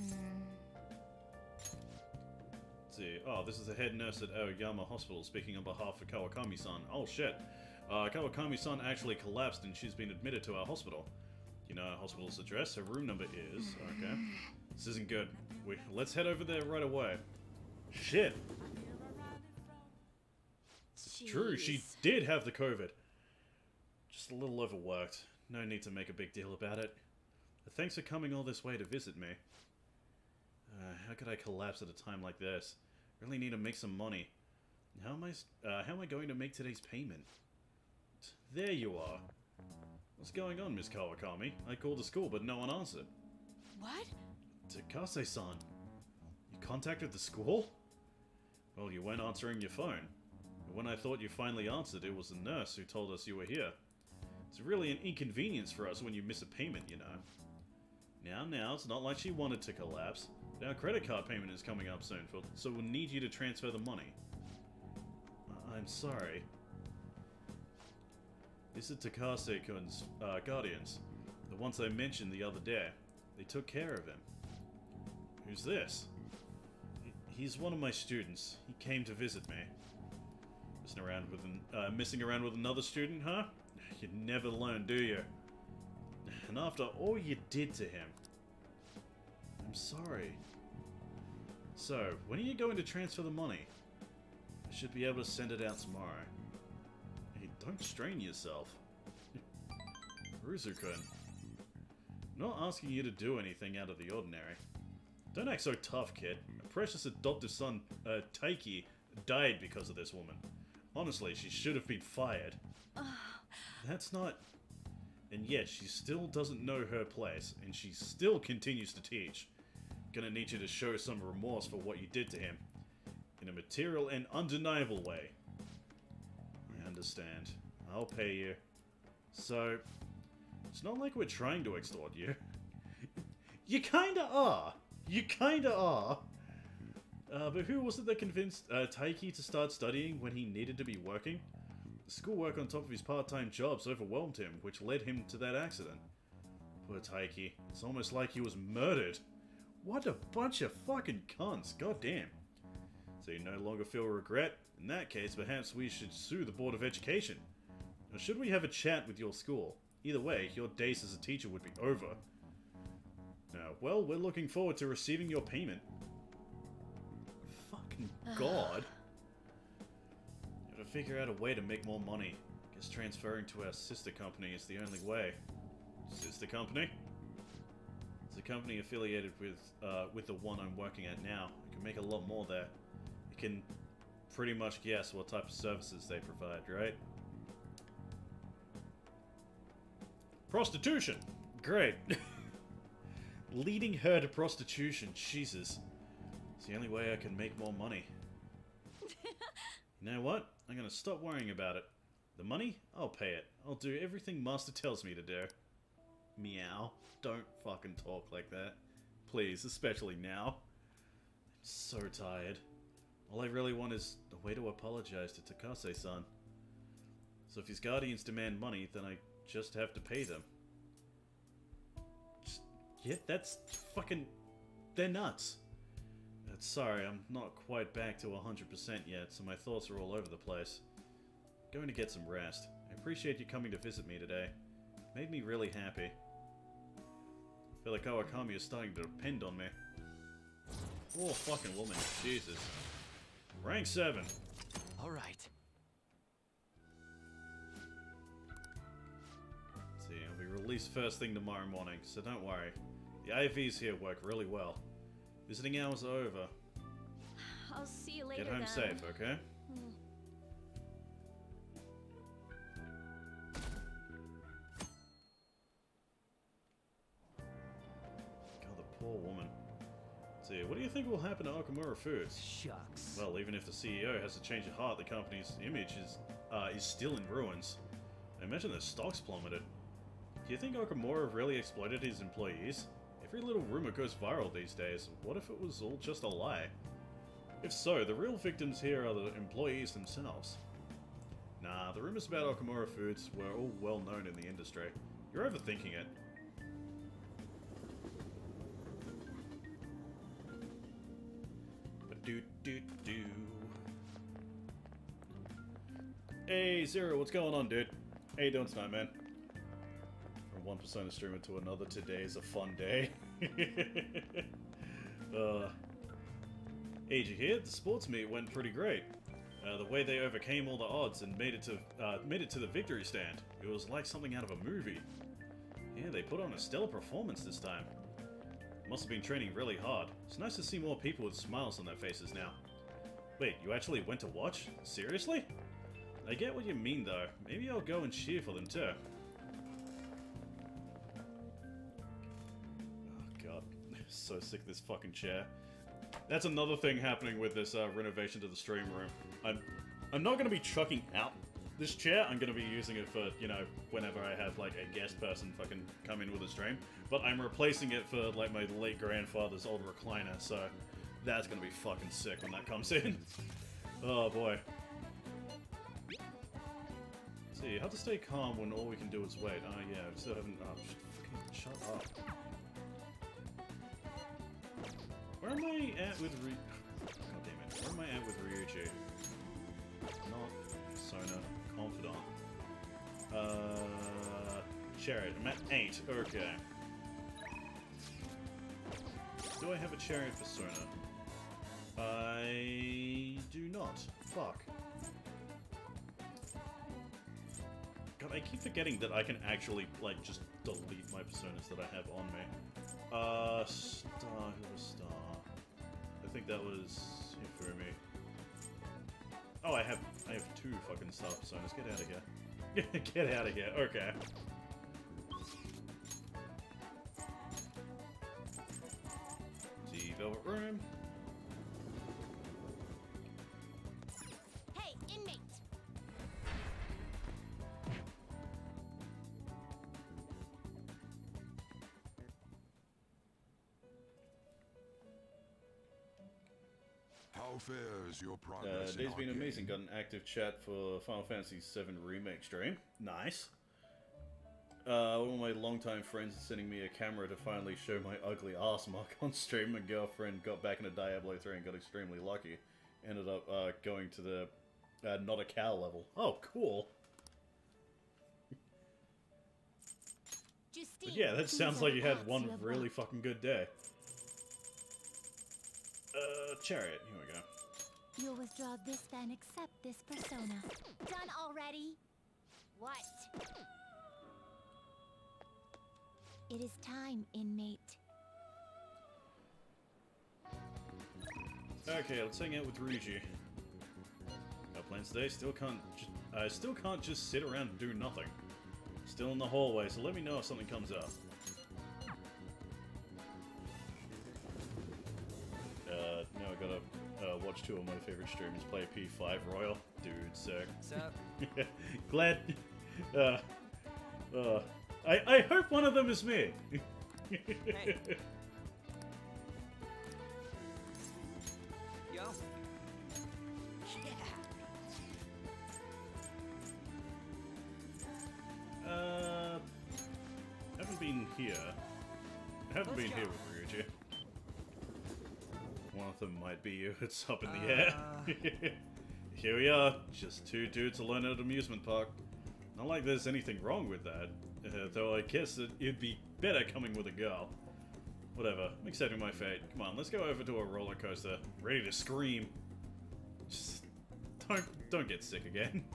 A: See. Oh, this is the head nurse at Aoyama Hospital speaking on behalf of Kawakami-san. Oh shit. Uh, Kawakami-san actually collapsed and she's been admitted to our hospital. You know our hospital's address? Her room number is. Okay. This isn't good. We let's head over there right away. Shit. It's True, she did have the COVID. Just a little overworked. No need to make a big deal about it. But thanks for coming all this way to visit me. Uh, how could I collapse at a time like this? Really need to make some money. How am I? Uh, how am I going to make today's payment? There you are. What's going on, Miss Kawakami? I called the school, but no one answered.
B: What?
A: Takase-san, you contacted the school? Well, you weren't answering your phone. But when I thought you finally answered, it was the nurse who told us you were here. It's really an inconvenience for us when you miss a payment, you know. Now, now, it's not like she wanted to collapse. Our credit card payment is coming up soon, so we'll need you to transfer the money. I'm sorry. This is Takase-kun's uh, guardians. The ones I mentioned the other day. They took care of him. Who's this? He's one of my students. He came to visit me. Messing around with an, uh, messing around with another student, huh? You never learn, do you? And after all you did to him, I'm sorry. So, when are you going to transfer the money? I should be able to send it out tomorrow. Hey, don't strain yourself. Ruzukun. Not asking you to do anything out of the ordinary. Don't act so tough, kid. My precious adoptive son, uh, Taiki, died because of this woman. Honestly, she should have been fired. That's not... And yet, she still doesn't know her place, and she still continues to teach. Gonna need you to show some remorse for what you did to him. In a material and undeniable way. I understand. I'll pay you. So, it's not like we're trying to extort you. you kinda are. You kinda are. Uh, but who was it that convinced uh, Taiki to start studying when he needed to be working? Schoolwork on top of his part-time jobs overwhelmed him, which led him to that accident. Poor Taiki. It's almost like he was murdered. What a bunch of fucking cunts, goddamn. So you no longer feel regret? In that case, perhaps we should sue the Board of Education. Or should we have a chat with your school? Either way, your days as a teacher would be over. Now, well, we're looking forward to receiving your payment. Fucking god. Gotta figure out a way to make more money. Guess transferring to our sister company is the only way. Sister company? Company affiliated with uh, with the one I'm working at now. I can make a lot more there. You can pretty much guess what type of services they provide, right? Prostitution! Great. Leading her to prostitution, Jesus. It's the only way I can make more money. You know what? I'm gonna stop worrying about it. The money? I'll pay it. I'll do everything Master tells me to do. Meow. Don't fucking talk like that. Please, especially now. I'm so tired. All I really want is a way to apologize to Takase-san. So if his guardians demand money, then I just have to pay them. Just, yeah, that's fucking... They're nuts. Uh, sorry, I'm not quite back to 100% yet, so my thoughts are all over the place. Going to get some rest. I appreciate you coming to visit me today. Made me really happy. I feel like Kawakami is starting to depend on me. Poor fucking woman, Jesus. Rank 7.
F: All right.
A: See, I'll be released first thing tomorrow morning, so don't worry. The IVs here work really well. Visiting hours are over.
B: I'll see you later
A: Get home
B: then.
A: safe, okay? God, poor woman. See, what do you think will happen to Okumura Foods?
F: Shucks.
A: Well, even if the CEO has a change of heart, the company's image is uh, is still in ruins. I imagine the stocks plummeted. Do you think Okumura really exploited his employees? Every little rumor goes viral these days. What if it was all just a lie? If so, the real victims here are the employees themselves. Nah, the rumors about Okumura Foods were all well known in the industry. You're overthinking it. Do do. Hey Zero, what's going on, dude? You doing tonight, man? From one persona streamer to another, today is a fun day. uh, hey, you hear? The sports meet went pretty great. Uh, the way they overcame all the odds and made it to uh, made it to the victory stand. It was like something out of a movie. Yeah, they put on a stellar performance this time. Must have been training really hard. It's nice to see more people with smiles on their faces now. Wait, you actually went to watch? Seriously? I get what you mean though. Maybe I'll go and cheer for them too. Oh god. So sick of this fucking chair. That's another thing happening with this uh, renovation to the stream room. I'm, I'm not going to be chucking out this chair, I'm gonna be using it for, you know, whenever I have like a guest person fucking come in with a stream. But I'm replacing it for like my late grandfather's old recliner, so that's gonna be fucking sick when that comes in. oh boy. Let's see, how to stay calm when all we can do is wait. Oh yeah, we still haven't. Oh, fucking shut up. Where am I at with Ry- God damn it. Where am I at with Ryuji? Not Sona. Confidant. Uh. Chariot. I'm at 8. Okay. Do I have a chariot for Sona? I do not. Fuck. God, I keep forgetting that I can actually, like, just delete my personas that I have on me. Uh, Star, who was Star? I think that was Hifumi. Oh, I have, I have two fucking personas. Get out of here. Get out of here. Okay. The Velvet Room.
D: How fares your
A: Uh,
D: progress in
A: day's been
D: Arcane?
A: amazing. Got an active chat for Final Fantasy VII Remake stream. Nice. Uh, one of my longtime friends is sending me a camera to finally show my ugly ass mark on stream. My girlfriend got back into Diablo 3 and got extremely lucky. Ended up uh, going to the uh, not a cow level. Oh, cool.
B: Justine,
A: But yeah, that sounds like you had one really fucking good day. Uh, chariot. Here we go.
B: You'll withdraw this then accept this persona. Done already? What? It is time, inmate.
A: Okay, let's hang out with Ryuji. Got plans today. Still can't. I still can't just sit around and do nothing. Still in the hallway, so let me know if something comes up. Gotta uh, watch two of my favorite streamers play P5 Royal. Dude, sick.
F: Sup?
A: Glad. Uh, uh, I I hope one of them is me.
F: Hey.
A: Be you. It's up in the air. here we are, just two dudes alone at an amusement park. Not like there's anything wrong with that. Uh, though I guess that it'd be better coming with a girl. Whatever, I'm accepting my fate. Come on, let's go over to a roller coaster. Ready to scream. Just don't don't get sick again.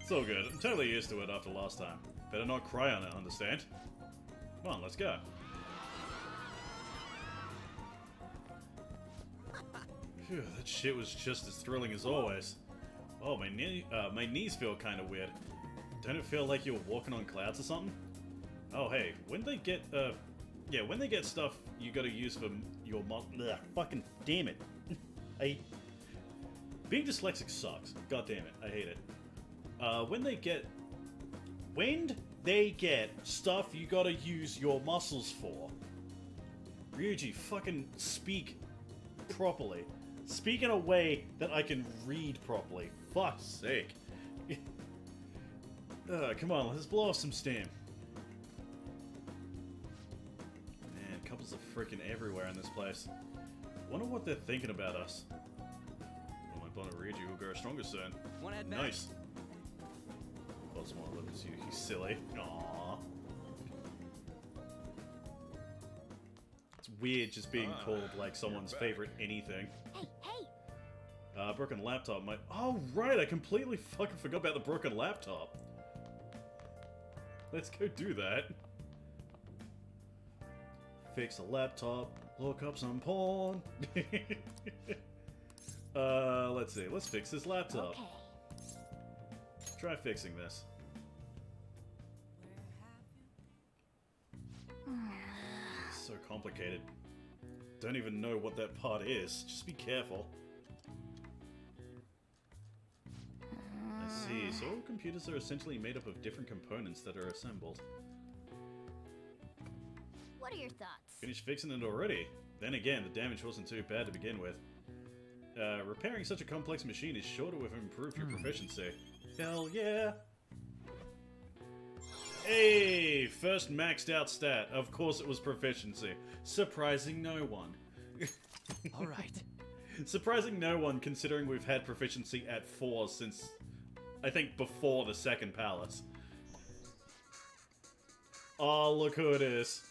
A: It's all good. I'm totally used to it after last time. Better not cry on it, understand? Come on, let's go. Phew, that shit was just as thrilling as always. Oh, my knee, uh, my knees feel kind of weird. Don't it feel like you're walking on clouds or something? Oh, hey, when they get, uh, yeah, when they get stuff you gotta use for your mo- Ugh, fucking damn it. I, being dyslexic sucks. God damn it, I hate it. Uh, when they get, when they get stuff you gotta use your muscles for. Ryuji, fucking speak properly. Speak in a way that I can read properly. Fuck's sake. uh, come on, let's blow off some steam. Man, couples are freaking everywhere in this place. Wonder what they're thinking about us. Well, my blonde Ryuji will grow stronger soon.
F: Wanna head back?
A: Nice. Was one of. You, you silly. Aww. Weird just being
C: Ah,
A: called like someone's favorite anything.
B: Hey, hey!
A: Uh, broken laptop. My oh right, I completely fucking forgot about the broken laptop. Let's go do that. Fix the laptop. Look up some porn. uh, let's see. Let's fix this laptop.
B: Okay.
A: Try fixing this. So complicated. Don't even know what that part is. Just be careful. I see. So all computers are essentially made up of different components that are assembled.
B: What are your thoughts?
A: Finished fixing it already. Then again, the damage wasn't too bad to begin with. Uh, repairing such a complex machine is sure to have improved your proficiency. Hell yeah! Hey! First maxed out stat. Of course it was proficiency. Surprising no one.
F: All right.
A: Surprising no one considering we've had proficiency at 4 since, I think, before the second palace. Oh, look who it is.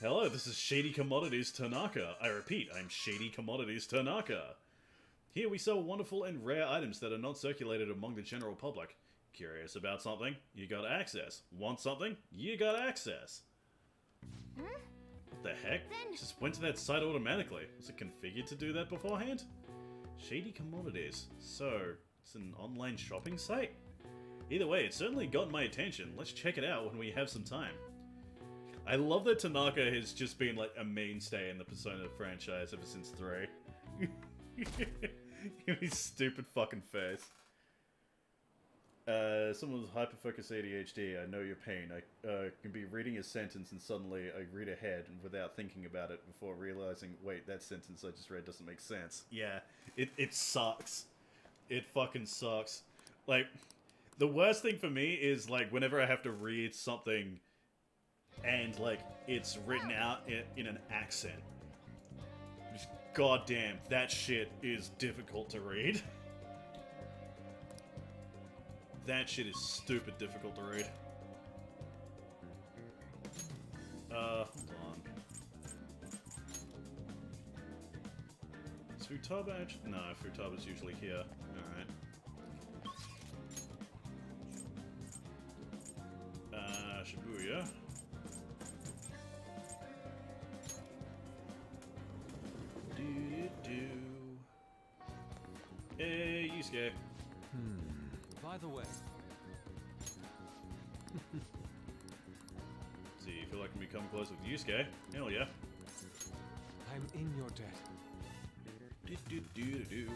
A: Hello, this is Shady Commodities Tanaka. I repeat, I'm Shady Commodities Tanaka. Here we sell wonderful and rare items that are not circulated among the general public. Curious about something? You got access. Want something? You got access. What the heck?
B: Then-
A: Just went to that site automatically. Was it configured to do that beforehand? Shady Commodities. So, it's an online shopping site? Either way, it certainly got my attention. Let's check it out when we have some time. I love that Tanaka has just been like a mainstay in the Persona franchise ever since 3. His stupid fucking face. Uh, someone with hyperfocus ADHD, I know your pain. I uh, can be reading a sentence and suddenly I read ahead and without thinking about it before realizing, wait, that sentence I just read doesn't make sense. Yeah, it, it sucks. It fucking sucks. Like, the worst thing for me is like whenever I have to read something and like it's written out in, in an accent. Just goddamn, that shit is difficult to read. That shit is stupid difficult to read. Uh, hold on. Is Futaba actually? No, Futaba's usually here. Alright. Uh, Shibuya. Do-do-do. Hey, Yusuke.
G: By the way,
A: See, if you feel like you become close with Yusuke? Hell yeah.
G: I'm in your debt.
A: Do-do-do-do-do.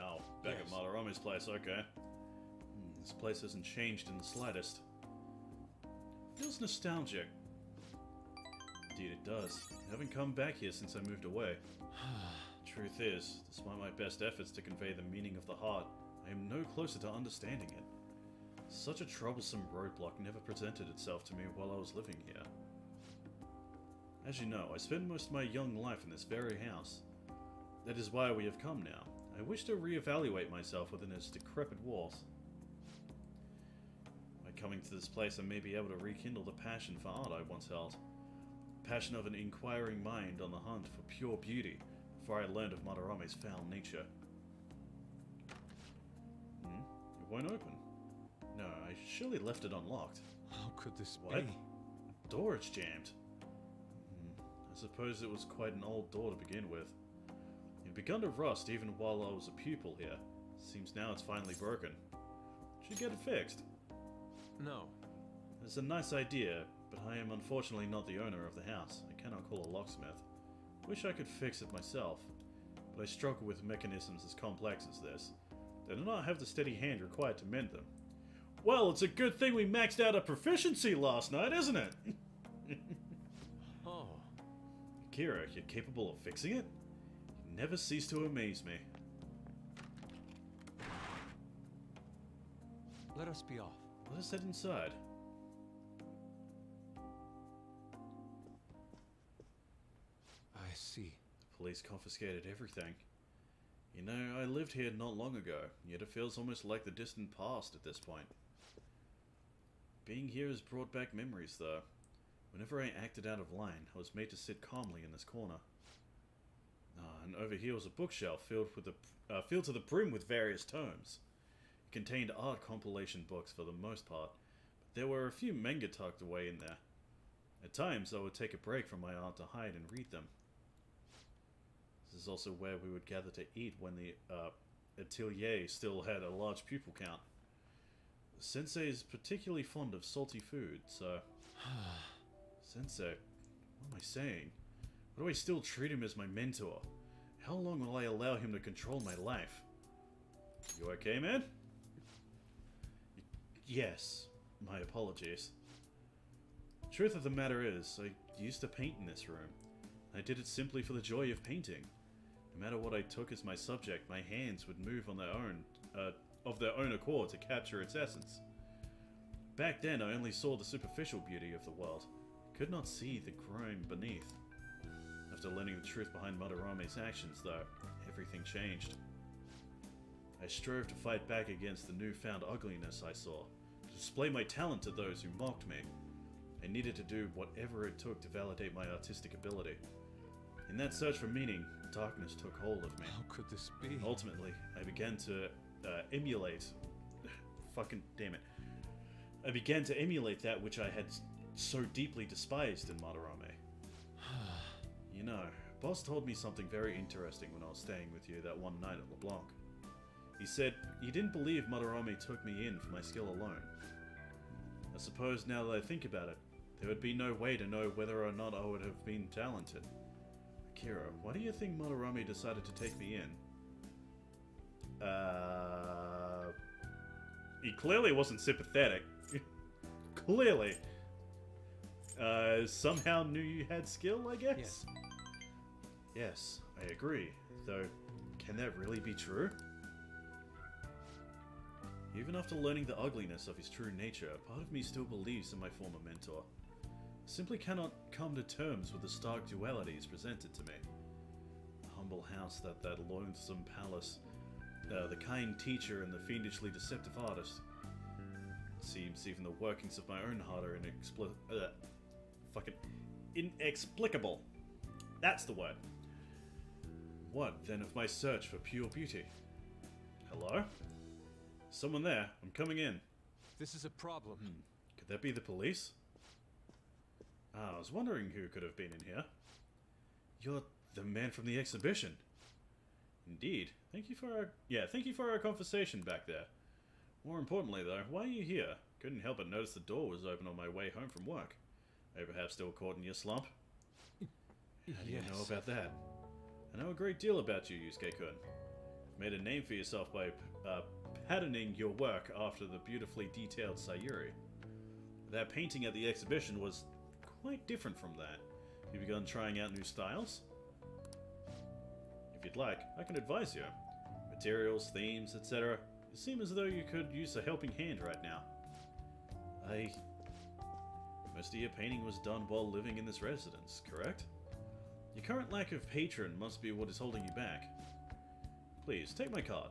A: Oh, back
G: Yes.
A: at Madarame's place, okay. Hmm, this place hasn't changed in the slightest. Feels nostalgic. Indeed it does. I haven't come back here since I moved away. Truth is, despite my best efforts to convey the meaning of the heart, I am no closer to understanding it. Such a troublesome roadblock never presented itself to me while I was living here. As you know, I spent most of my young life in this very house. That is why we have come now. I wish to reevaluate myself within its decrepit walls. By coming to this place, I may be able to rekindle the passion for art I once held. Passion of an inquiring mind on the hunt for pure beauty, before I learned of Madarame's foul nature. Hmm? It won't open. No, I surely left it unlocked.
G: How could this
A: What?
G: be?
A: Door is jammed. Hmm, I suppose it was quite an old door to begin with. It had begun to rust even while I was a pupil here. Seems now it's finally broken. Should get it fixed.
G: No.
A: It's a nice idea, but I am unfortunately not the owner of the house. I cannot call a locksmith. Wish I could fix it myself, but I struggle with mechanisms as complex as this. I do not have the steady hand required to mend them. Well, it's a good thing we maxed out a proficiency last night, isn't it?
G: Oh.
A: Kira, you're capable of fixing it? You never cease to amaze me.
G: Let us be off.
A: Let us head inside.
G: I see.
A: The police confiscated everything. You know, I lived here not long ago, yet it feels almost like the distant past at this point. Being here has brought back memories, though. Whenever I acted out of line, I was made to sit calmly in this corner. Ah, and over here was a bookshelf filled with the uh, filled to the brim with various tomes. It contained art compilation books for the most part, but there were a few manga tucked away in there. At times, I would take a break from my art to hide and read them. This is also where we would gather to eat when the uh, atelier still had a large pupil count. Sensei is particularly fond of salty food, so. Sensei, what am I saying? Why do I still treat him as my mentor? How long will I allow him to control my life? You okay, man? Yes. My apologies. Truth of the matter is, I used to paint in this room. I did it simply for the joy of painting. No matter what I took as my subject, my hands would move on their own, uh, of their own accord to capture its essence. Back then, I only saw the superficial beauty of the world, could not see the grime beneath. After learning the truth behind Madarame's actions, though, everything changed. I strove to fight back against the newfound ugliness I saw, to display my talent to those who mocked me. I needed to do whatever it took to validate my artistic ability. In that search for meaning, darkness took hold of me.
G: How could this be?
A: Ultimately, I began to uh, emulate. Fucking damn it. I began to emulate that which I had so deeply despised in Madarame. you know, Boss told me something very interesting when I was staying with you that one night at LeBlanc. He said he didn't believe Madarame took me in for my skill alone. I suppose now that I think about it, there would be no way to know whether or not I would have been talented. Akira, why do you think Madarame decided to take me in? Uh, he clearly wasn't sympathetic. clearly. Uh, somehow knew you had skill, I guess?
G: Yes.
A: Yes, I agree. Though, can that really be true? Even after learning the ugliness of his true nature, part of me still believes in my former mentor. Simply cannot come to terms with the stark dualities presented to me. The humble house, that, that loathsome palace, uh, the kind teacher and the fiendishly deceptive artist. It seems even the workings of my own heart are inexpli- uh, fucking inexplicable. That's the word. What then of my search for pure beauty? Hello? Someone there. I'm coming in.
G: This is a problem.
A: Could that be the police? Ah, I was wondering who could have been in here. You're the man from the exhibition. Indeed. Thank you for our yeah, thank you for our conversation back there. More importantly though, why are you here? Couldn't help but notice the door was open on my way home from work. Are you perhaps still caught in your slump? How do you know about that? I know a great deal about you, Yusuke-kun. Made a name for yourself by uh, patterning your work after the beautifully detailed Sayuri. That painting at the exhibition was quite different from that. You begun trying out new styles? If you'd like, I can advise you. Materials, themes, etc. You seem as though you could use a helping hand right now. I... Most of your painting was done while living in this residence, correct? Your current lack of patron must be what is holding you back. Please, take my card.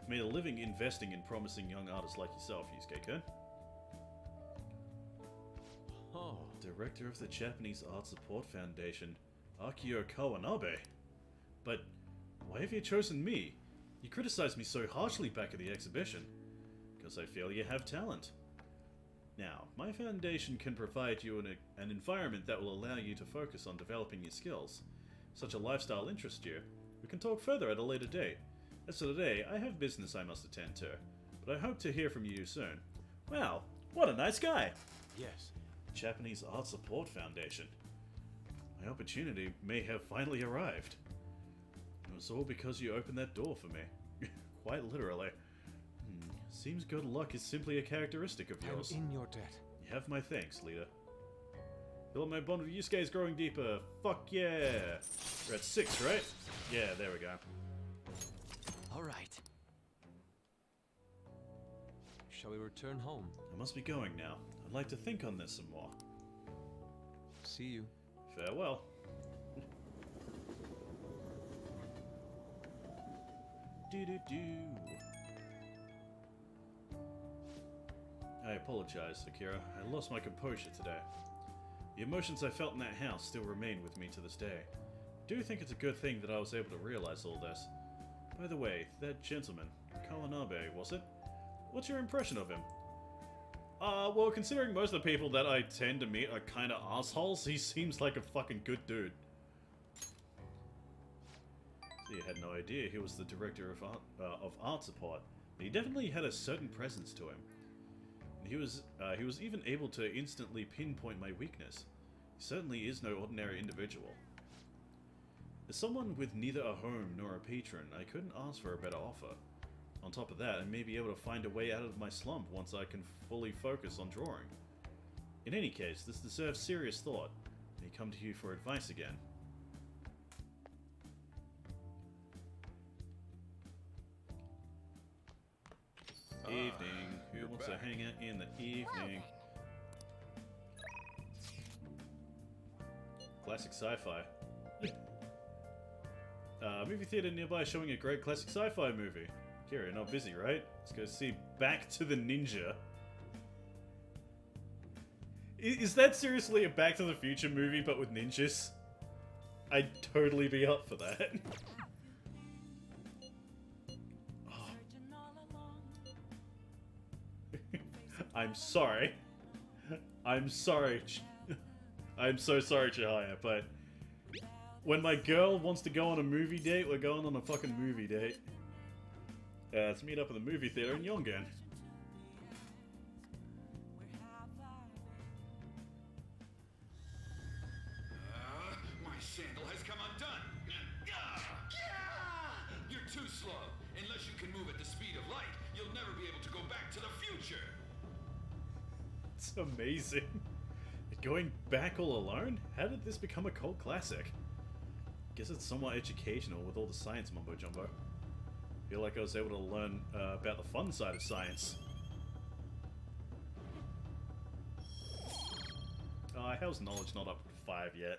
A: I've made a living investing in promising young artists like yourself, Yusuke-kun. Director of the Japanese Art Support Foundation, Akio Kawanabe. But why have you chosen me? You criticized me so harshly back at the exhibition. Because I feel you have talent. Now, my foundation can provide you an, an environment that will allow you to focus on developing your skills. Such a lifestyle interests you. We can talk further at a later date. As for today, I have business I must attend to, but I hope to hear from you soon. Wow, what a nice guy!
G: yes.
A: Japanese Art Support Foundation. My opportunity may have finally arrived. It was all because you opened that door for me. Quite literally. Hmm, Seems good luck is simply a characteristic of yours.
G: I'm in your debt.
A: You have my thanks, leader. Feel my bond with Yusuke is growing deeper. Fuck yeah! We're at six, right? Yeah, there we go.
F: All right.
G: Shall we return home?
A: I must be going now. I'd like to think on this some more.
G: See you.
A: Farewell. do do do. I apologize, Akira. I lost my composure today. The emotions I felt in that house still remain with me to this day. I do think it's a good thing that I was able to realize all this. By the way, that gentleman, Kawanabe, was it? What's your impression of him? Uh, well, considering most of the people that I tend to meet are kind of assholes, he seems like a fucking good dude. I had no idea he was the director of art, uh, of art support, but he definitely had a certain presence to him. And he was, uh, he was even able to instantly pinpoint my weakness. He certainly is no ordinary individual. As someone with neither a home nor a patron, I couldn't ask for a better offer. On top of that, I may be able to find a way out of my slump once I can fully focus on drawing. In any case, this deserves serious thought. May come to you for advice again. Evening. Who wants
D: back.
A: to hang out in the evening? Classic sci-fi. uh, movie theater nearby showing a great classic sci-fi movie. Kira, not busy, right? Let's go see Back to the Ninja. Is that seriously a Back to the Future movie but with ninjas? I'd totally be up for that. I'm sorry. I'm sorry. I'm so sorry, Chihaya, but when my girl wants to go on a movie date, we're going on a fucking movie date. Uh, let's meet up at the movie theater in Yongan.
D: Uh, my sandal has come undone. Yeah! You're too slow. Unless you can move at the speed of light, you'll never be able to go back to the future.
A: It's amazing. Going back all alone? How did this become a cult classic? Guess it's somewhat educational with all the science mumbo jumbo. Feel like I was able to learn uh, about the fun side of science. Uh, how's knowledge not up to five yet?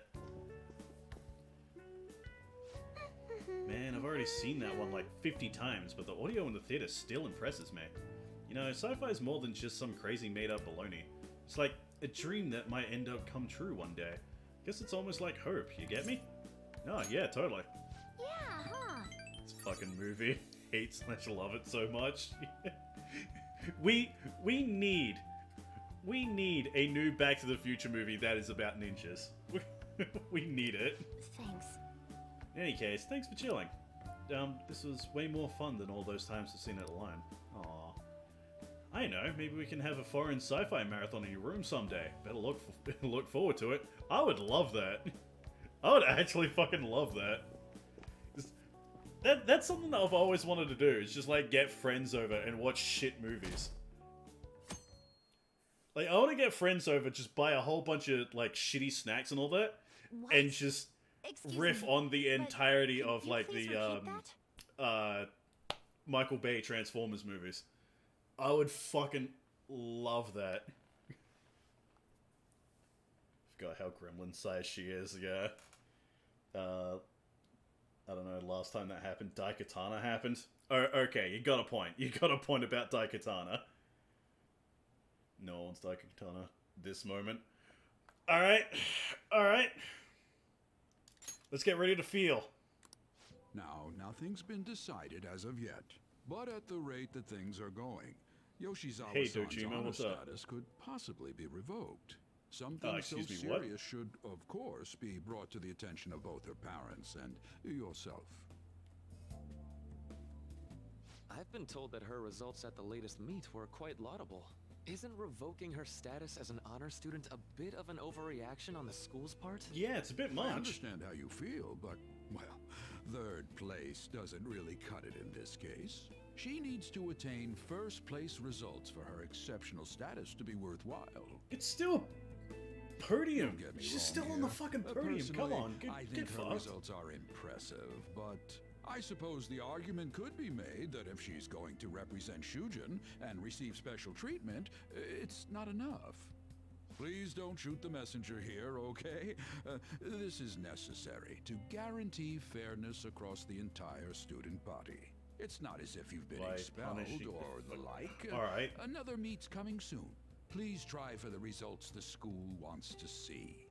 A: Man, I've already seen that one like 50 times, but the audio in the theater still impresses me. You know, sci-fi is more than just some crazy made-up baloney. It's like a dream that might end up come true one day. Guess it's almost like hope, you get me? Oh, yeah, totally.
B: Yeah, huh?
A: This fucking movie. Hate slash love it so much. we we need we need a new Back to the Future movie that is about ninjas. we need it.
B: Thanks.
A: In any case, thanks for chilling. Um, this was way more fun than all those times I've seen it alone. Aw. I know, maybe we can have a foreign sci-fi marathon in your room someday. Better look look forward to it. I would love that. I would actually fucking love that. That that's something that I've always wanted to do. Is just like get friends over and watch shit movies. Like I want to get friends over, just buy a whole bunch of like shitty snacks and all that,
B: What?
A: and just
B: Excuse
A: riff
B: me,
A: on the entirety of like the um uh Michael Bay Transformers movies. I would fucking love that. Forgot how gremlin sized she is, yeah. Uh I don't know, last time that happened, Daikatana happened. Oh, okay, you got a point. You got a point about Daikatana. No one's Daikatana this moment. Alright. Alright. Let's get ready to feel.
D: Now, nothing's been decided as of yet. But at the rate that things are going, Yoshizawa
A: Hey,
D: San's
A: Dojima,
D: honor status could possibly be revoked. Something
A: Uh,
D: so
A: excuse me, what?
D: serious should, of course, be brought to the attention of both her parents and yourself.
G: I've been told that her results at the latest meet were quite laudable. Isn't revoking her status as an honor student a bit of an overreaction on the school's part?
A: Yeah, it's a bit much.
D: I understand how you feel, but, well, third place doesn't really cut it in this case. She needs to attain first place results for her exceptional status to be worthwhile.
A: It's still podium.
D: Don't get me
A: She's
D: wrong
A: still on the fucking
D: Uh,
A: podium. Come on, get,
D: I
A: get
D: think her
A: fucked.
D: results are impressive, but I suppose the argument could be made that if she's going to represent Shujin and receive special treatment, uh, it's not enough. Please don't shoot the messenger here, okay? Uh, this is necessary to guarantee fairness across the entire student body. It's not as if you've been
A: By
D: expelled or the like.
A: All right.
D: Another meet's coming soon. Please try for the results the school wants to see.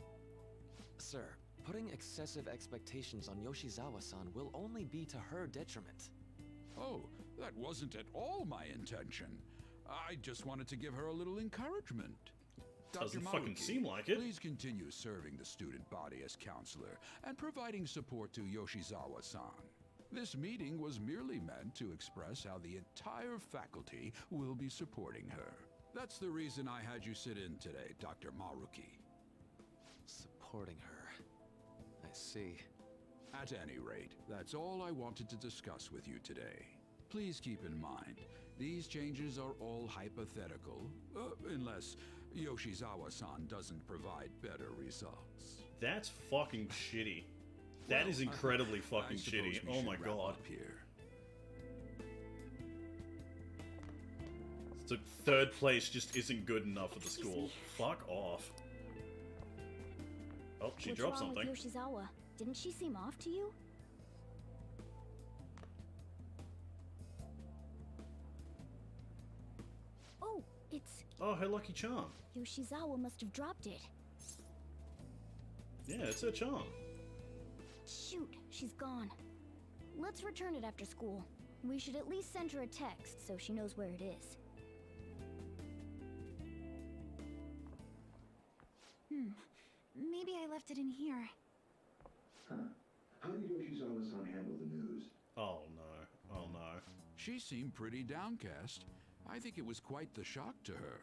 G: Sir, putting excessive expectations on Yoshizawa-san will only be to her detriment.
D: Oh, that wasn't at all my intention. I just wanted to give her a little encouragement.
A: Doesn't
D: Dr.
A: fucking seem like it.
D: Please continue serving the student body as counselor and providing support to Yoshizawa-san. This meeting was merely meant to express how the entire faculty will be supporting her. That's the reason I had you sit in today, Dr. Maruki.
G: Supporting her. I see.
D: At any rate, that's all I wanted to discuss with you today. Please keep in mind, these changes are all hypothetical, uh, unless Yoshizawa-san doesn't provide better results.
A: That's fucking shitty. That
D: Well,
A: is incredibly
D: I
A: fucking
D: suppose
A: shitty. Oh my god.
D: up here.
A: So third place just isn't good enough for the school. Fuck off. Oh, she
B: What's
A: dropped
B: wrong
A: something.
B: with Yoshizawa? Didn't she seem off to you? Oh, it's
A: Oh, her lucky charm.
B: Yoshizawa must have dropped it.
A: Yeah, it's her charm.
B: Shoot, she's gone. Let's return it after school. We should at least send her a text so she knows where it is. Hmm. Maybe I left it in here. Huh.
H: How did Yoshizawa-san handle the news?
A: Oh no. Oh no.
D: She seemed pretty downcast. I think it was quite the shock to her.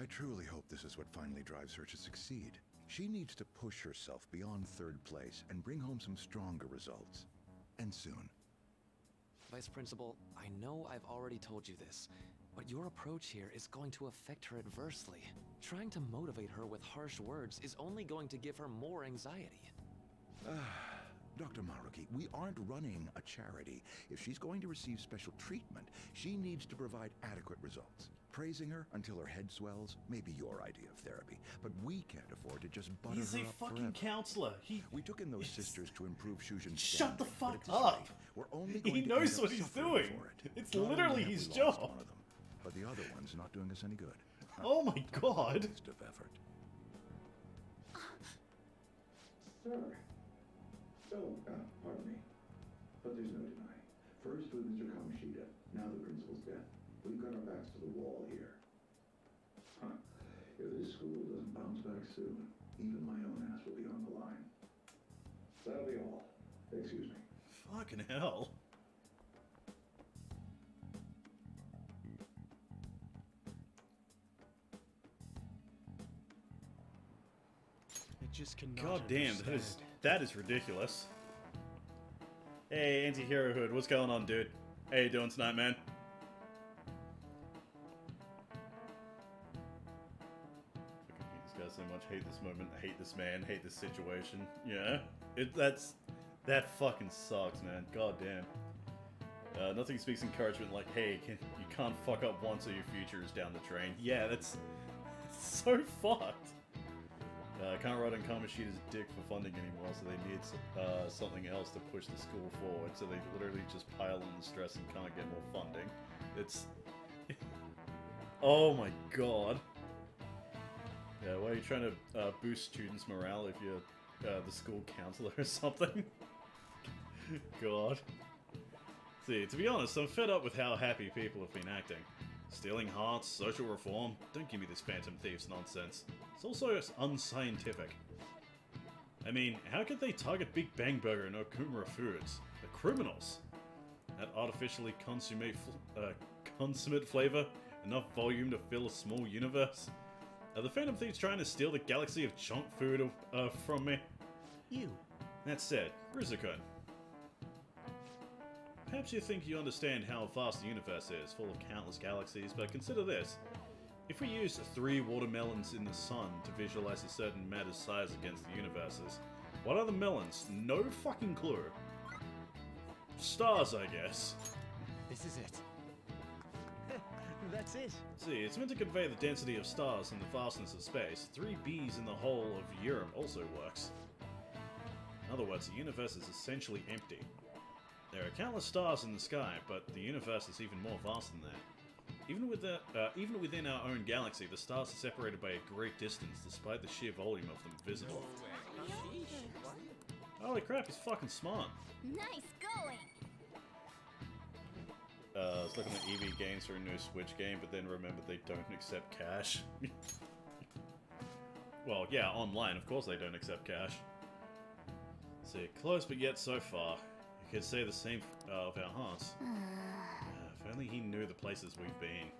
I: I truly hope this is what finally drives her to succeed. She needs to push herself beyond third place and bring home some stronger results. And soon.
G: Vice Principal, I know I've already told you this, but your approach here is going to affect her adversely. Trying to motivate her with harsh words is only going to give her more anxiety.
I: Dr. Maruki, we aren't running a charity. If she's going to receive special treatment, she needs to provide adequate results. Praising her until her head swells may be your idea of therapy, but we can't afford to just butter
A: He's
I: her
A: a fucking
I: forever.
A: counselor. He
I: We took in those sisters to improve Shujin's
A: Shut the fuck up.
I: rate, We're only
A: He
I: going to
A: knows
I: end up
A: what he's doing.
I: it.
A: It's
I: Not
A: literally his job.
I: One of them, but the other one's not doing us any good.
A: Oh my god.
I: Waste of effort.
H: Sir. so, uh, pardon me. But there's no denying. First with Mr. Kamoshida, now the principal's death. We've got our backs to the wall here. Huh. If this school doesn't bounce back soon, even my own ass will be on the line. That'll be all. Excuse me.
A: Fucking hell.
J: Just cannot
A: God damn, that is that is ridiculous. Hey, anti-hero hood, what's going on, dude? How you doing tonight, man? Fucking hate this guy so much. Hate this moment. Hate this man. Hate this situation. Yeah, it that's that fucking sucks, man. God damn. Uh, nothing speaks encouragement like, hey, can, you can't fuck up once or your future is down the drain. Yeah, that's, that's so fucked. Uh, can't ride on Kamoshida's dick for funding anymore, so they need uh, something else to push the school forward. So they literally just pile on the stress and can't get more funding. It's. oh my god. Yeah, why are you trying to uh, boost students' morale if you're uh, the school counselor or something? god. See, to be honest, I'm fed up with how happy people have been acting. Stealing hearts, social reform, don't give me this Phantom Thieves nonsense. It's also unscientific. I mean, how could they target Big Bang Burger and Okumura Foods? The criminals! That artificially consummate, uh, consummate flavor, enough volume to fill a small universe? Are the Phantom Thieves trying to steal the galaxy of chunk food uh, from me?
J: You.
A: That said, Rizukun. Perhaps you think you understand how vast the universe is, full of countless galaxies, but consider this. If we use three watermelons in the sun to visualize a certain matter's size against the universes, what are the melons? No fucking clue. Stars, I guess.
J: This is it. That's it.
A: See, it's meant to convey the density of stars and the vastness of space. Three B's in the whole of Europe also works. In other words, the universe is essentially empty. There are countless stars in the sky, but the universe is even more vast than that. Even, with the, uh, even within our own galaxy, the stars are separated by a great distance, despite the sheer volume of them visible. Holy crap, he's fucking smart.
B: Nice going!
A: Uh, I was looking at EV games for a new Switch game, but then remembered they don't accept cash. well, yeah, online, of course they don't accept cash. See, close but yet so far. You could say the same uh, of our hearts. Uh, if only he knew the places we've been.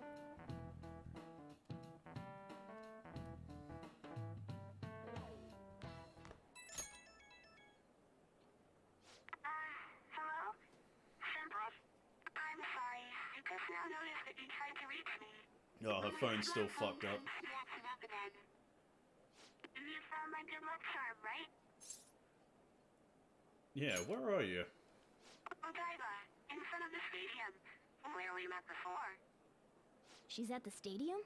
K: Hello? Senpai? I'm sorry.
A: Oh, her phone's still fucked up.
K: You found my good luck charm, right?
A: Yeah, where are you?
K: Odaiba, in front of the stadium, where we met before.
B: She's at the stadium?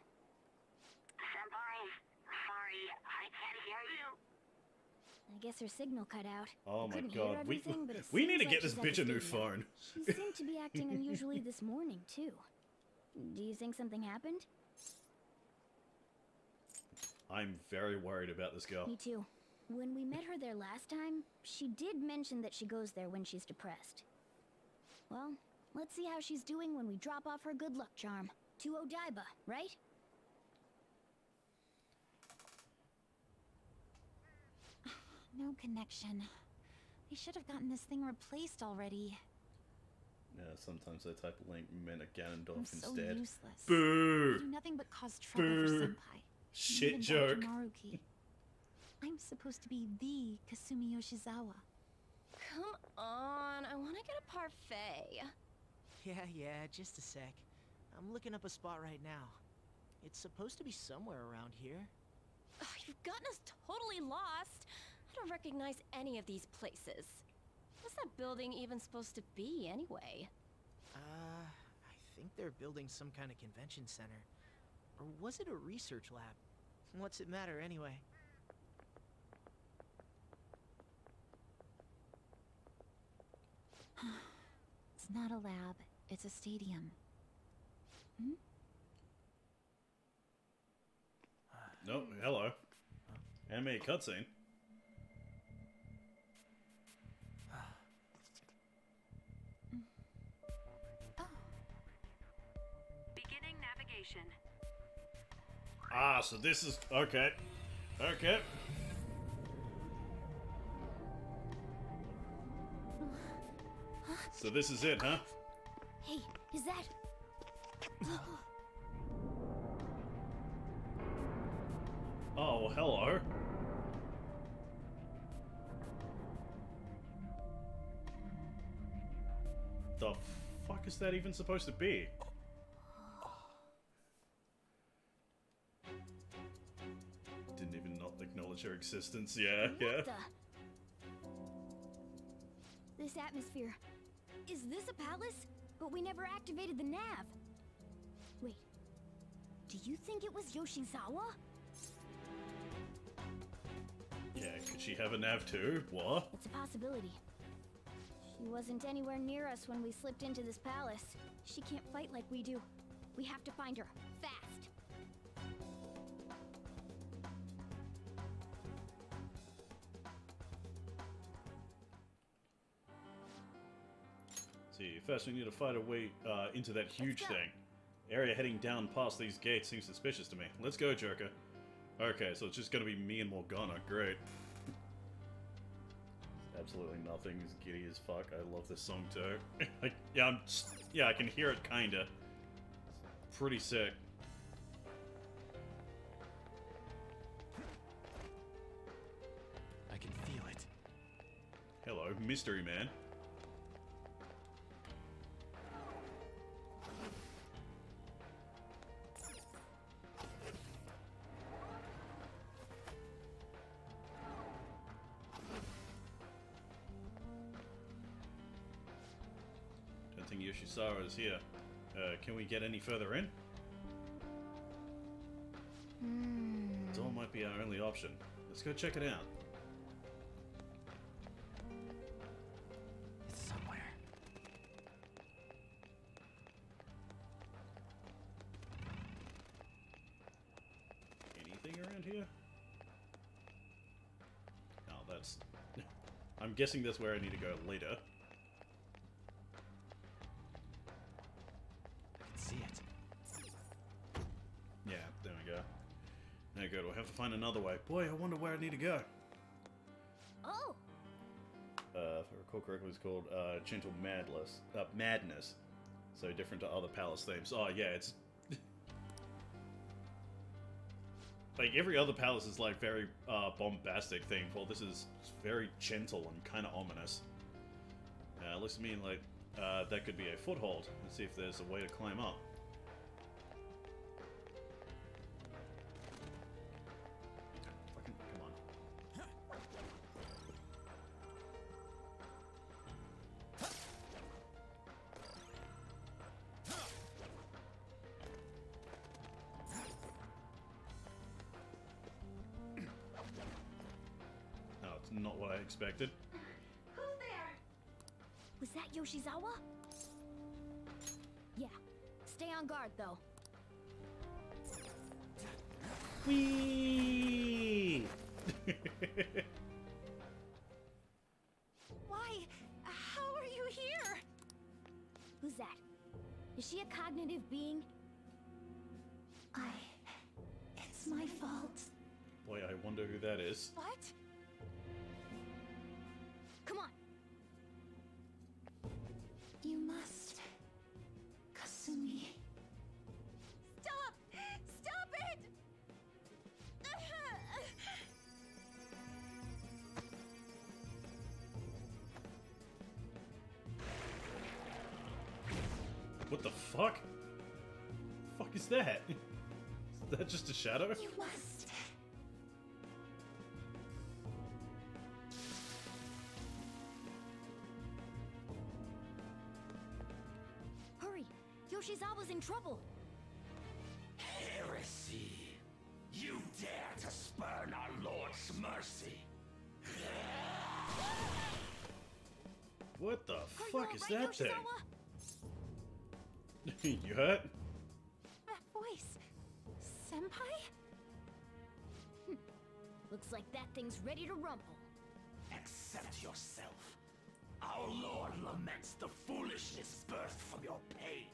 K: Senpai, sorry, I can't hear you.
B: I guess her signal cut out.
A: Oh my god, we,
B: everything, but it
A: we need to
B: like
A: get this
B: she's at the
A: bitch a new phone.
B: She seemed to be acting unusually this morning, too. Do you think something happened?
A: I'm very worried about this girl.
B: Me too. When we met her there last time, she did mention that she goes there when she's depressed. Well, let's see how she's doing when we drop off her good luck charm. To Odaiba, right?
L: No connection. They should have gotten this thing replaced already.
A: Yeah, sometimes I type link meant a
L: I'm
A: Ganondorf
L: so
A: instead.
L: useless.
A: Boo!
L: I do nothing but cause trouble
A: Boo.
L: for Senpai.
A: Shit
L: Even
A: joke.
L: Maruki. I'm supposed to be the Kasumi Yoshizawa.
M: Come on, I want to get a parfait.
J: Yeah, yeah, just a sec. I'm looking up a spot right now. It's supposed to be somewhere around here.
M: Ugh, you've gotten us totally lost. I don't recognize any of these places. What's that building even supposed to be, anyway?
J: Uh, I think they're building some kind of convention center. Or was it a research lab? What's it matter anyway?
L: It's not a lab, it's a stadium. Hmm?
A: No, hello. Anime cutscene.
K: Beginning navigation.
A: Ah, so this is okay. Okay. So this is it, huh?
B: Hey, is that...
A: Oh, hello. The fuck is that even supposed to be? Didn't even not acknowledge her existence. Yeah, yeah.
B: The? This atmosphere. Is this a palace? But we never activated the nav. Wait. Do you think it was Yoshizawa?
A: Yeah, could she have a nav too? What?
B: It's a possibility. She wasn't anywhere near us when we slipped into this palace. She can't fight like we do. We have to find her. Fast.
A: First we need to fight our way uh, into that huge thing. Area heading down past these gates seems suspicious to me. Let's go, Joker. Okay, so it's just gonna be me and Morgana. Great. Absolutely nothing. It's giddy as fuck. I love this song too. like, yeah, I'm. s- Yeah, I can hear it kinda. Pretty sick.
J: I can feel it.
A: Hello, Mystery Man. Don't think Yoshizawa is here. Uh, can we get any further in? Door might be our only option. Let's go check it out.
J: It's somewhere.
A: Anything around here? No, that's... I'm guessing that's where I need to go later. Find another way. Boy, I wonder where I need to go.
B: Oh!
A: Uh, if I recall correctly, it's called uh, Gentle Madness. Uh, Madness. So different to other palace themes. Oh, yeah, it's... like, every other palace is, like, very uh, bombastic theme. Well, this is very gentle and kind of ominous. Uh, looks to me like uh, that could be a foothold. Let's see if there's a way to climb up. It's not what I expected.
B: Was that Yoshizawa? Yeah. Stay on guard, though.
A: Whee!
L: Why? How are you here?
B: Who's that? Is she a cognitive being?
L: I. It's my fault.
A: Boy, I wonder who that is.
L: What?
A: What the fuck? fuck is that? Is that just a shadow?
L: You must.
B: Hurry! Yoshizawa's in trouble!
N: Heresy! You dare to spurn our Lord's mercy!
A: What the
B: Are
A: fuck
B: you
A: is
B: alright,
A: that thing?
B: Yoshizawa?
A: you hurt?
L: That voice. Senpai? Hmm.
B: Looks like that thing's ready to rumble.
N: Accept yourself. Our Lord laments the foolishness birthed from your pain.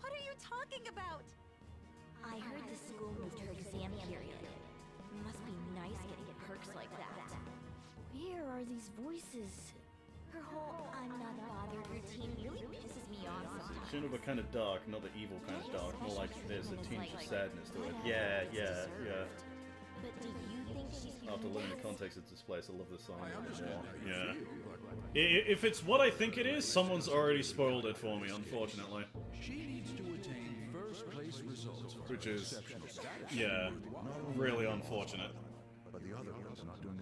L: What are you talking about?
M: I heard the school moved her exam period. Must be nice getting perks like that.
B: Where are these voices?
M: Her whole I'm not bothered routine really pisses me off sometimes.
A: Shinova kind of dark, not the evil kind of dark. More like there's a tinge of sadness to it. Yeah, yeah, yeah.
M: But do you think she's
A: After learning the context of this place, I love the song a little. Yeah. If it's what I think it is, someone's already spoiled it for me, unfortunately.
D: She needs to attain first place results
A: Which is,
D: exceptional
A: yeah, really unfortunate.
I: But the other one's not doing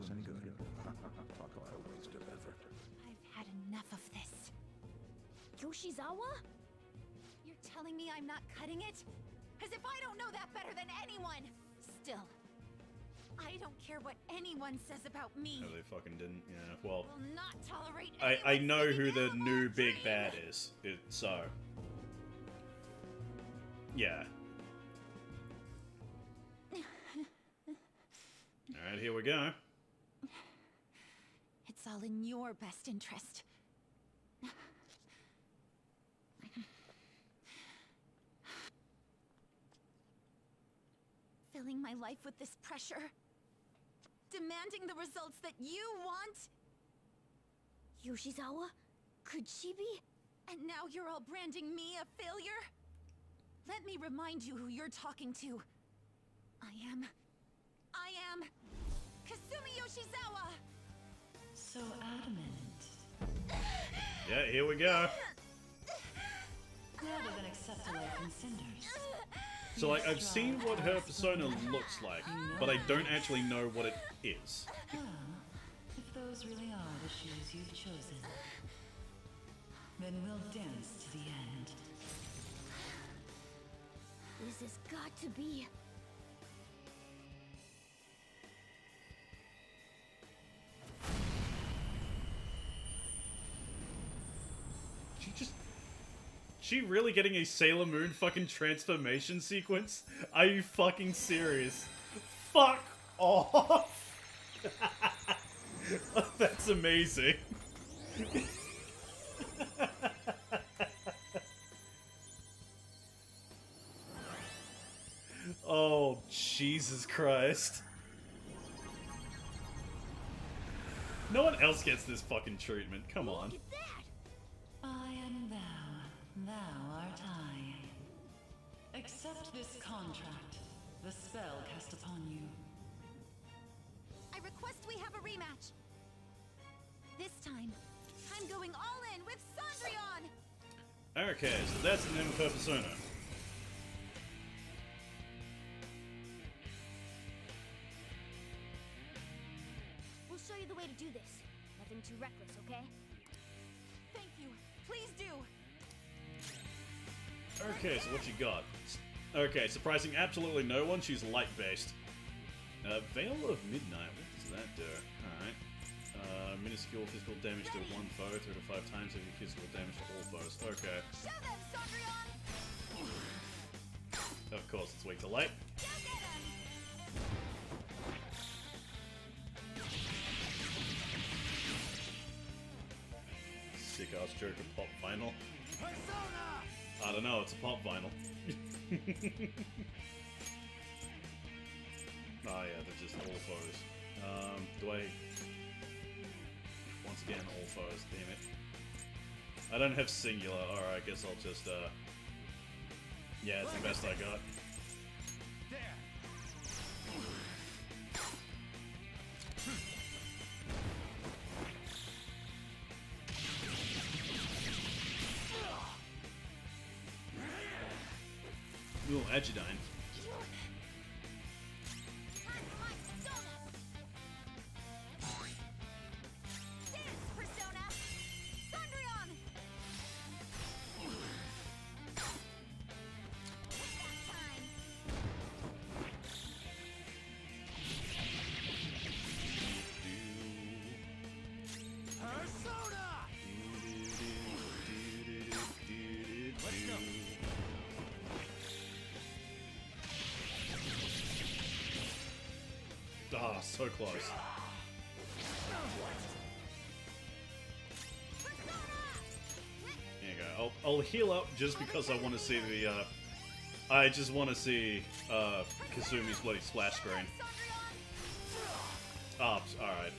B: Yoshizawa?
L: You're telling me I'm not cutting it? As if I don't know that better than anyone! Still, I don't care what anyone says about me.
A: No, they fucking didn't. Yeah, well,
L: will not tolerate
A: I, I know who the new
L: our
A: big bad is. It, so. Yeah. Alright, here we go.
L: It's all in your best interest. Filling my life with this pressure. Demanding the results that you want.
B: Yoshizawa? Could she be?
L: And now you're all branding me a failure? Let me remind you who you're talking to. I am... I am... Kasumi Yoshizawa!
O: So adamant.
A: Yeah, here we go.
O: Rather than accept a life in cinders.
A: So, like, I've seen what her persona looks like, but I don't actually know what it is.
O: Ah, if those really are the shoes you've chosen, then we'll dance to the end.
B: This has got to be.
A: She just. She really getting a Sailor Moon fucking transformation sequence? Are you fucking serious? Fuck off! That's amazing. oh, Jesus Christ. No one else gets this fucking treatment. Come on.
O: Accept this contract, the spell cast upon you.
L: I request we have a rematch. This time, I'm going all in with Cendrillon!
A: Okay, so that's the name of her persona.
B: We'll show you the way to do this. Nothing too reckless, okay?
A: Okay, so what you got? Okay, surprising absolutely no one, she's light-based. Uh, Veil of Midnight, what does that do? Alright. Uh, minuscule physical damage to one foe, 3 to 5 times you physical damage to all foes. Okay.
L: Them,
A: Of course, it's weak to light. Sick ass Joker pop vinyl. I don't know, it's a pop vinyl. oh yeah, they're just all foes. Um, do I... Once again, all foes, damn it. I don't have singular, alright, I guess I'll just, uh... Yeah, it's the best I got. Ooh, Agidine. Ah, so close. There you go. I'll, I'll heal up just because I want to see the, uh... I just want to see, uh, Kasumi's bloody splash screen. Oh, alright.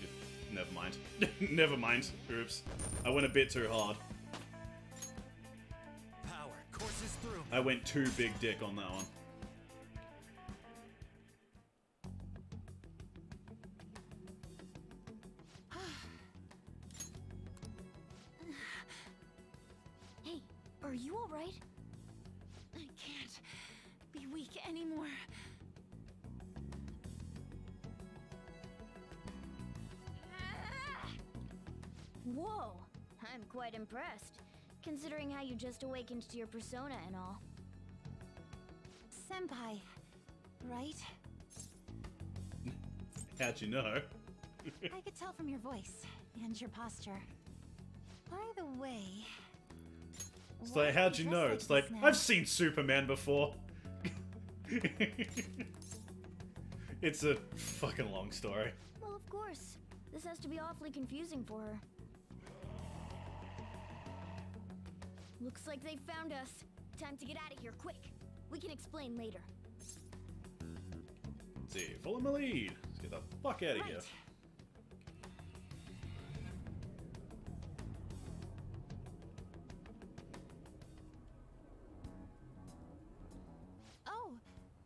A: Never mind. Never mind. Oops. I went a bit too hard.
N: Power courses through.
A: I went too big dick on that one.
B: Just awakened to your persona and all.
L: Senpai, right?
A: How'd you know?
L: I could tell from your voice and your posture. By the way,
A: It's like, how'd you know?
L: like
A: It's like,
L: now?
A: I've seen Superman before. it's a fucking long story.
B: Well, of course. This has to be awfully confusing for her. Looks like they found us. Time to get out of here quick. We can explain later.
A: Let's see, follow my lead. Let's get the fuck out of here.
L: Oh,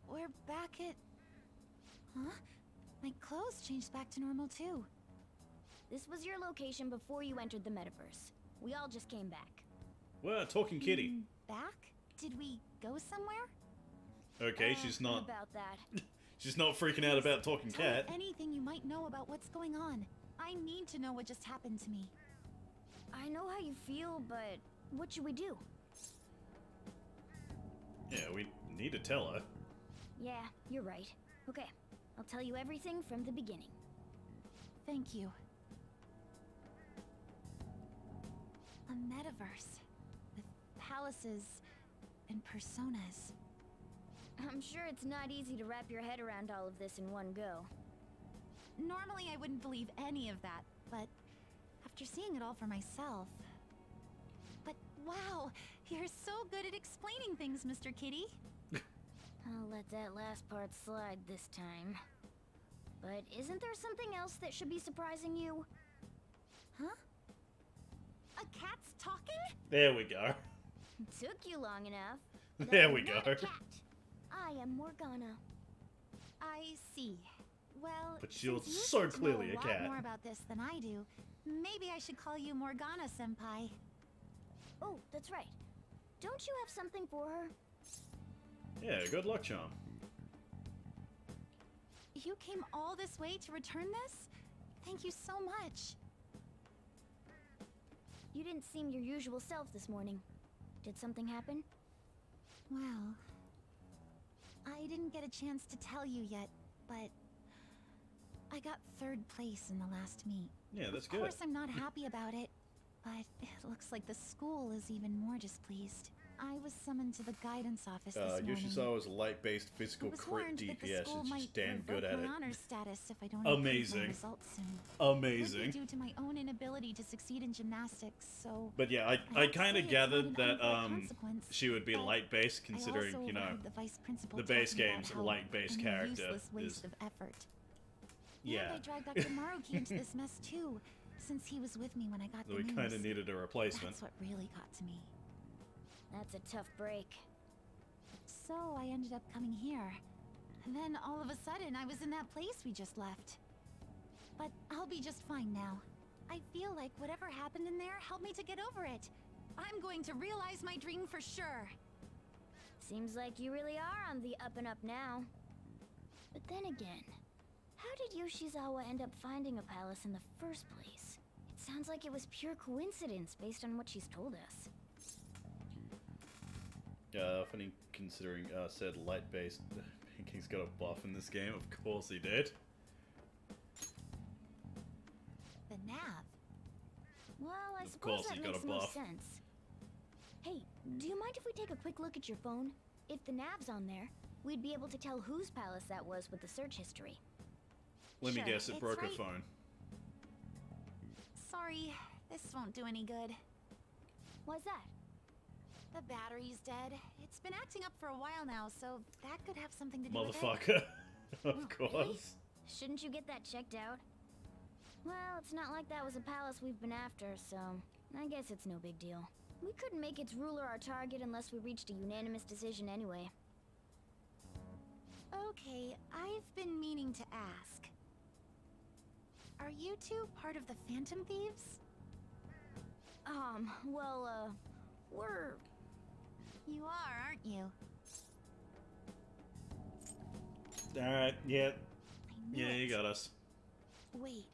L: we're back at. Huh? My clothes changed back to normal too.
B: This was your location before you entered the metaverse. We all just came back.
A: Well, talking kitty.
L: Mm, Back? Did we go somewhere?
A: Okay,
B: Uh,
A: she's not.
B: about that.
A: She's not freaking out about talking
L: Tell me
A: cat.
L: anything you might know about what's going on. I need to know what just happened to me.
B: I know how you feel, but what should we do?
A: Yeah, we need to tell her.
B: Yeah, you're right. Okay, I'll tell you everything from the beginning.
L: Thank you. A metaverse with palaces and personas.
B: I'm sure it's not easy to wrap your head around all of this in one go.
L: Normally, I wouldn't believe any of that, but after seeing it all for myself. But wow, you're so good at explaining things, Mr. Kitty.
B: I'll let that last part slide this time. But isn't there something else that should be surprising you?
L: Huh? A cat's talking?
A: There we go.
B: Took you long enough.
A: There we go.
B: not a cat. I am Morgana.
L: I see. Well,
A: But she was
L: since you
A: so clearly a
L: a
A: cat.
L: more about this than I do. Maybe I should call you Morgana Senpai.
B: Oh, that's right. Don't you have something for her?
A: Yeah, good luck, charm.
L: You came all this way to return this? Thank you so much.
B: You didn't seem your usual self this morning. Did something happen?
L: Well, I didn't get a chance to tell you yet, but I got third place in the last meet.
A: Yeah, that's
L: Of
A: good.
L: course, I'm not happy about it, but it looks like the school is even more displeased. I was summoned to the guidance office
A: Uh,
L: this morning.
A: Yoshizawa's light-based physical crit
L: warned that the
A: DPS is just damn good at it.
L: honors status if I don't improve my
A: Amazing.
L: results soon. Could
A: Amazing.
L: due to my own inability to succeed in gymnastics, so
A: But yeah, I, I kind of gathered that um she would be light-based considering, you know,
L: the vice principal
A: the base game's light-based character is
L: of effort.
A: yeah.
L: And I dragged Dr. Maruki into this mess too, since he was with me when I got
A: So
L: the
A: we
L: news.
A: kind of needed a replacement.
L: That's what really got to me.
B: That's a tough break.
L: So I ended up coming here. And then all of a sudden, I was in that place we just left. But I'll be just fine now. I feel like whatever happened in there helped me to get over it. I'm going to realize my dream for sure.
B: Seems like you really are on the up and up now. But then again, how did Yoshizawa end up finding a palace in the first place? It sounds like it was pure coincidence based on what she's told us.
A: Uh, funny considering uh, said light-based. Pinking's got a buff in this game. Of course he did.
L: The nav.
B: Well, I
A: Of
B: suppose that makes
A: a
B: more sense. Hey, do you mind if we take a quick look at your phone? If the nav's on there, we'd be able to tell whose palace that was with the search history.
A: Let
L: Sure,
A: me guess, it broke her phone.
L: Sorry, this won't do any good.
B: Why's that?
L: The battery's dead. It's been acting up for a while now, so that could have something to do with it.
A: Motherfucker. of course.
B: Shouldn't you get that checked out? Well, it's not like that was a palace we've been after, so I guess it's no big deal. We couldn't make its ruler our target unless we reached a unanimous decision anyway.
L: Okay, I've been meaning to ask. Are you two part of the Phantom Thieves?
B: Um, well, uh, we're...
L: You are, aren't you?
A: Alright, yeah. Yeah, you got us.
L: Wait.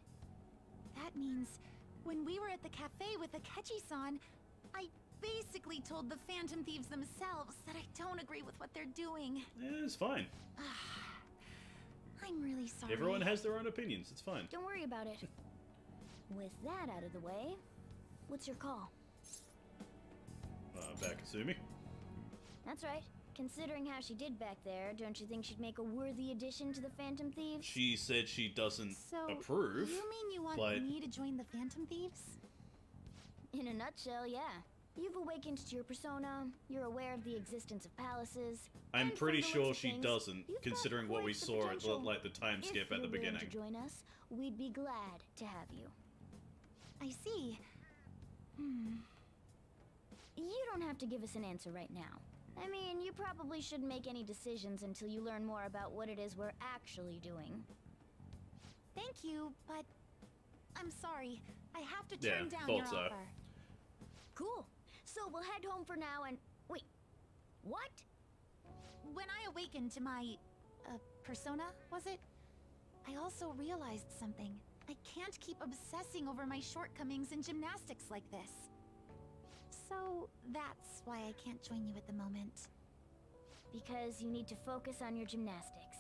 L: That means when we were at the cafe with the Akechi-san, I basically told the Phantom Thieves themselves that I don't agree with what they're doing.
A: Yeah, it's fine.
L: I'm really sorry.
A: Everyone has their own opinions. It's fine.
B: Don't worry about it. With that out of the way, what's your call?
A: Uh, Bakasumi.
B: That's right. Considering how she did back there, don't you think she'd make a worthy addition to the Phantom Thieves?
A: She said she doesn't
L: So,
A: approve.
L: you mean you want
A: but
L: me to join the Phantom Thieves?
B: In a nutshell, yeah. You've awakened to your persona, you're aware of the existence of palaces.
A: I'm pretty
B: from the looks
A: sure she
B: things,
A: doesn't, considering what we saw at the,
B: potential.
A: like the time
B: If
A: skip at the
B: you're
A: beginning.
B: to join us, we'd be glad to have you.
L: I see. Hmm.
B: You don't have to give us an answer right now. I mean, you probably shouldn't make any decisions until you learn more about what it is we're actually doing.
L: Thank you, but I'm sorry. I have to
A: Yeah,
L: turn down
A: thought
L: your
A: so.
L: offer.
B: Cool. So we'll head home for now and wait. What?
L: When I awakened to my uh, persona, was it? I also realized something. I can't keep obsessing over my shortcomings in gymnastics like this. So that's why I can't join you at the moment.
B: Because you need to focus on your gymnastics.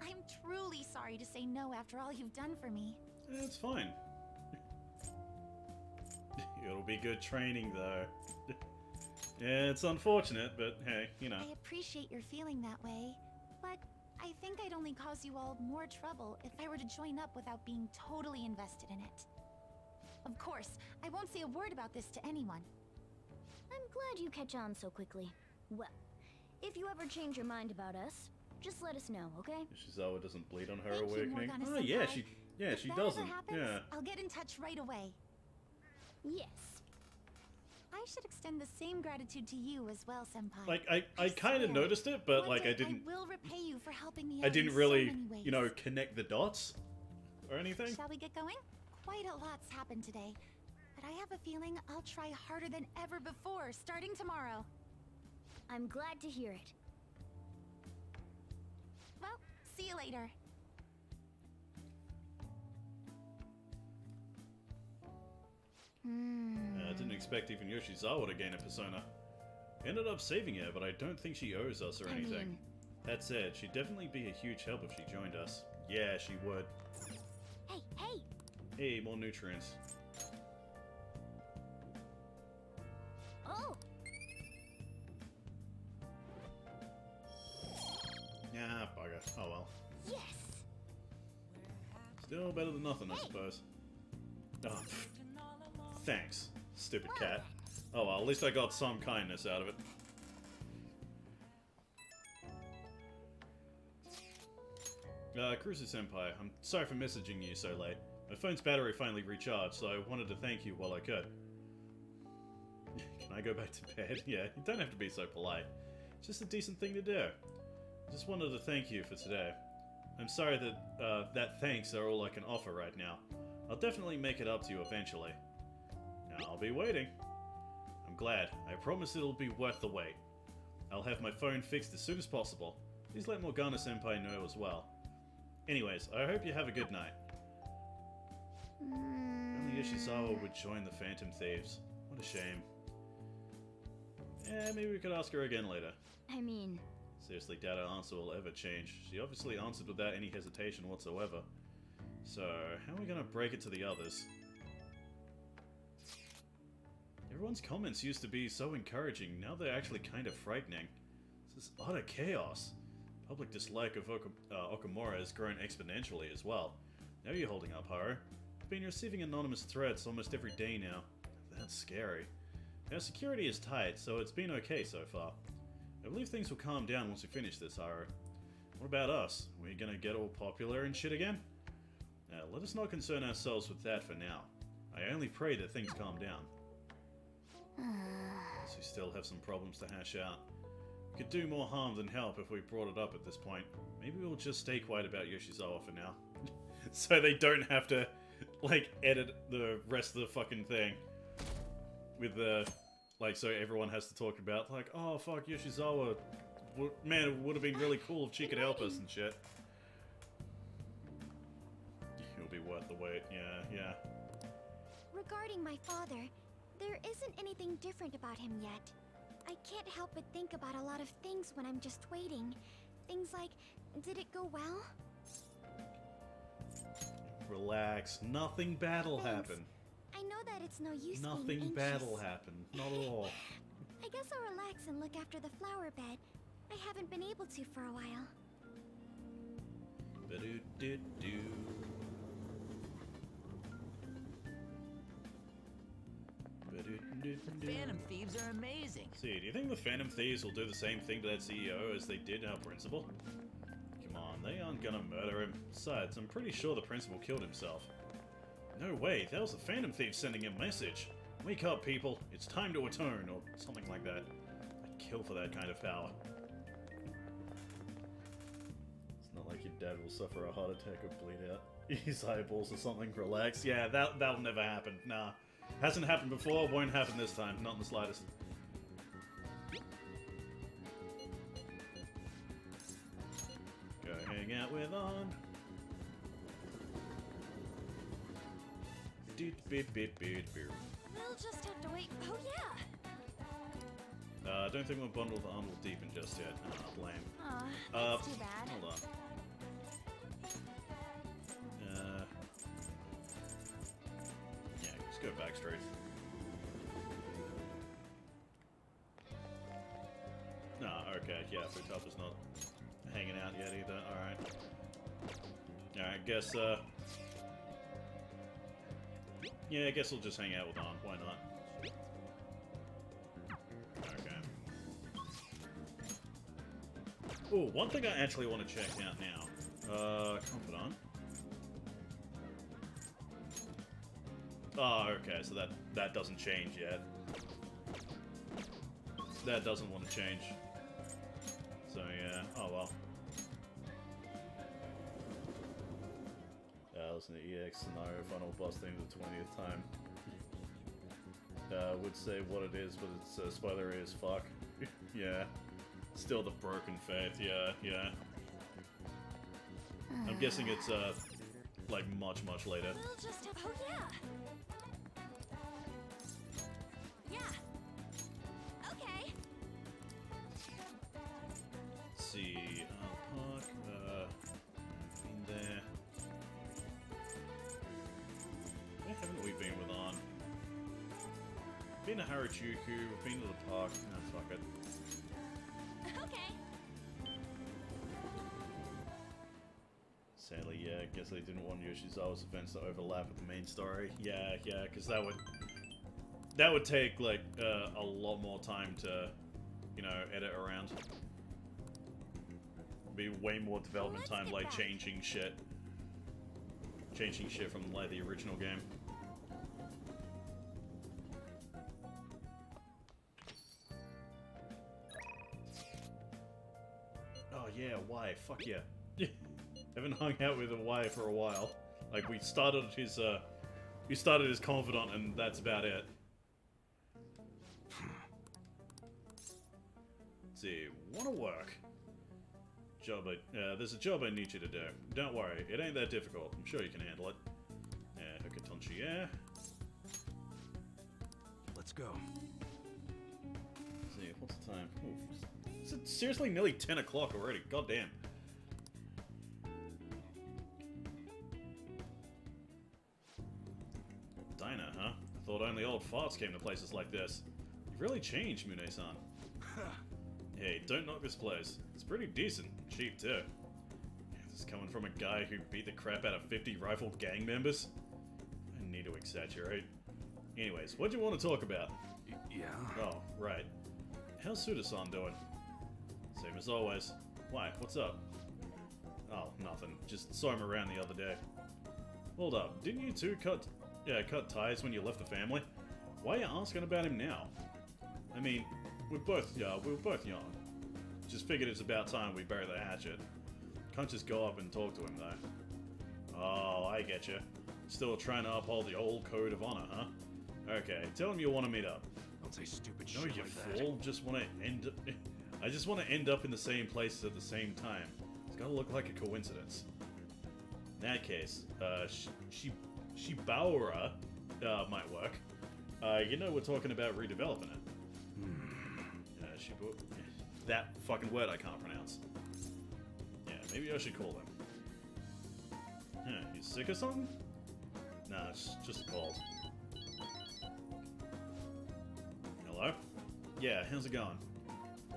L: I'm truly sorry to say no after all you've done for me.
A: It's fine. It'll be good training, though. yeah, it's unfortunate, but hey, you know.
L: I appreciate your feeling that way, but I think I'd only cause you all more trouble if I were to join up without being totally invested in it. Of course, I won't say a word about this to anyone.
B: I'm glad you catch on so quickly. Well, if you ever change your mind about us, just let us know, okay?
A: Shizawa doesn't bleed on her
L: Thank
A: awakening.
L: Morgana
A: oh yeah, she yeah
L: if
A: she doesn't.
L: Happens,
A: yeah.
L: I'll get in touch right away.
B: Yes.
L: I should extend the same gratitude to you as well, Senpai.
A: Like I I kind of noticed it, but
L: one
A: like I didn't
L: I will repay you for helping me out
A: I didn't really
L: so
A: you know connect the dots or anything.
L: Shall we get going? Quite a lot's happened today, but I have a feeling I'll try harder than ever before, starting tomorrow.
B: I'm glad to hear it.
L: Well, see you later.
B: Hmm.
A: Uh, I didn't expect even Yoshizawa to gain a persona. Ended up saving her, but I don't think she owes us or
B: I
A: anything.
B: mean-
A: That said, she'd definitely be a huge help if she joined us. Yeah, she would.
B: Hey, hey!
A: Hey, more nutrients.
B: Oh!
A: Yeah, bugger. Oh well.
B: Yes!
A: Still better than nothing, I suppose. Oh, pff. thanks, stupid cat. Oh well, at least I got some kindness out of it. Uh, Kurusu Senpai, I'm sorry for messaging you so late. My phone's battery finally recharged, so I wanted to thank you while I could. Can I go back to bed? Yeah, you don't have to be so polite. It's just a decent thing to do. Just wanted to thank you for today. I'm sorry that uh, that thanks are all I can offer right now. I'll definitely make it up to you eventually. I'll be waiting. I'm glad. I promise it'll be worth the wait. I'll have my phone fixed as soon as possible. Please let Morgana Senpai know as well. Anyways, I hope you have a good night. Only Yoshizawa would join the Phantom Thieves. What a shame. Yeah, maybe we could ask her again later.
B: I mean,
A: Seriously, doubt her answer will ever change. She obviously answered without any hesitation whatsoever. So, how are we gonna break it to the others? Everyone's comments used to be so encouraging, now they're actually kind of frightening. This is utter chaos. Public dislike of Oka uh, Okumura has grown exponentially as well. Now you're holding up, Haru. I've been receiving anonymous threats almost every day now. That's scary. Our security is tight, so it's been okay so far. I believe things will calm down once we finish this, Haru. What about us? We're gonna get all popular and shit again? Now, let us not concern ourselves with that for now. I only pray that things calm down. As we still have some problems to hash out. We could do more harm than help if we brought it up at this point. Maybe we'll just stay quiet about Yoshizawa for now. so they don't have to, like, edit the rest of the fucking thing. With the, like, so everyone has to talk about, like, oh, fuck, Yoshizawa. Man, it would have been really cool if she could help us and shit. It'll be worth the wait, yeah, yeah.
B: regarding my father, there isn't anything different about him yet. I can't help but think about a lot of things when I'm just waiting. Things like, did it go well?
A: Relax. Nothing bad will happen.
B: I know that it's no use
A: Nothing
B: anxious.
A: bad will happen. Not at all.
B: I guess I'll relax and look after the flower bed. I haven't been able to for a while.
A: Ba-do-do-do. Ba-do-do-do-do.
P: Phantom Thieves are amazing.
A: See, do you think the Phantom Thieves will do the same thing to that CEO as they did our principal? On, they aren't gonna murder him. Besides, I'm pretty sure the principal killed himself. No way, that was the Phantom Thief sending a message. Wake up, people. It's time to atone, or something like that. I'd kill for that kind of power. It's not like your dad will suffer a heart attack or bleed out his eyeballs or something. Relax. Yeah, that, that'll never happen. Nah. Hasn't happened before, won't happen this time. Not in the slightest. Hang out with On. Doot, beep, beep, beep, beep.
B: We'll just have to wait. Oh, yeah!
A: Uh, I don't think we'll bundle the Arnold deep in just yet. Ah, blame.
B: Aw,
A: Uh,
B: that's too bad.
A: Hold on. Uh, yeah, just go back straight. No, okay, yeah, is not hanging out yet either. Alright. Alright, I guess, uh... Yeah, I guess we'll just hang out with On. Why not? Okay. Oh, one thing I actually want to check out now. Uh, Confidant. Oh, okay, so that, that doesn't change yet. That doesn't want to change. So, yeah. Oh, well. Listen to EX scenario final boss thing the 20th time. Uh, would say what it is, but it's uh, spoilery as fuck. yeah. Still the broken faith, yeah, yeah. I'm guessing it's, uh, like, much, much later.
B: We'll just have. Oh! Yeah!
A: Been to Harajuku, we've been to the park. No, fuck it.
L: Okay.
A: Sadly, yeah, I guess they didn't want Yoshizawa's events to overlap with the main story. Yeah, yeah, because that would that would take like uh, a lot more time to, you know, edit around. Be way more development time, like changing shit, changing shit from like the original game. Yeah, why? Fuck yeah. Haven't hung out with Iwai for a while. Like we started his uh we started his confidant and that's about it. Let's see, wanna work. Job I, uh, there's a job I need you to do. Don't worry, it ain't that difficult. I'm sure you can handle it. Yeah, Hokatonchi, yeah.
Q: Let's go.
A: Let's see, what's the time? Oof. Is it seriously nearly 10 o'clock already? God damn. Diner, huh? I thought only old farts came to places like this. You've really changed, Mune-san. hey, don't knock this place. It's pretty decent. Cheap, too. This is coming from a guy who beat the crap out of 50 rifle gang members? I need to exaggerate. Anyways, what do you want to talk about?
Q: yeah?
A: Oh, right. How's Suda-san doing? Same as always. Why? What's up? Oh, nothing. Just saw him around the other day. Hold up, didn't you two cut yeah, cut ties when you left the family? Why are you asking about him now? I mean, we're both yeah, we were both young. Just figured it's about time we bury the hatchet. Can't just go up and talk to him though. Oh, I get you. Still trying to uphold the old code of honor, huh? Okay, tell him you want to meet up.
Q: Don't say stupid
A: No,
Q: shit
A: you
Q: like that.
A: fool. Just want to end. I just want to end up in the same places at the same time. It's gotta look like a coincidence. In that case, uh, Sh- Shi- Shibawara uh, might work. Uh, you know we're talking about redeveloping it. Uh, Shibu- that fucking word I can't pronounce. Yeah, maybe I should call him. Huh, you sick or something? Nah, it's just a cold. Hello? Yeah, how's it going?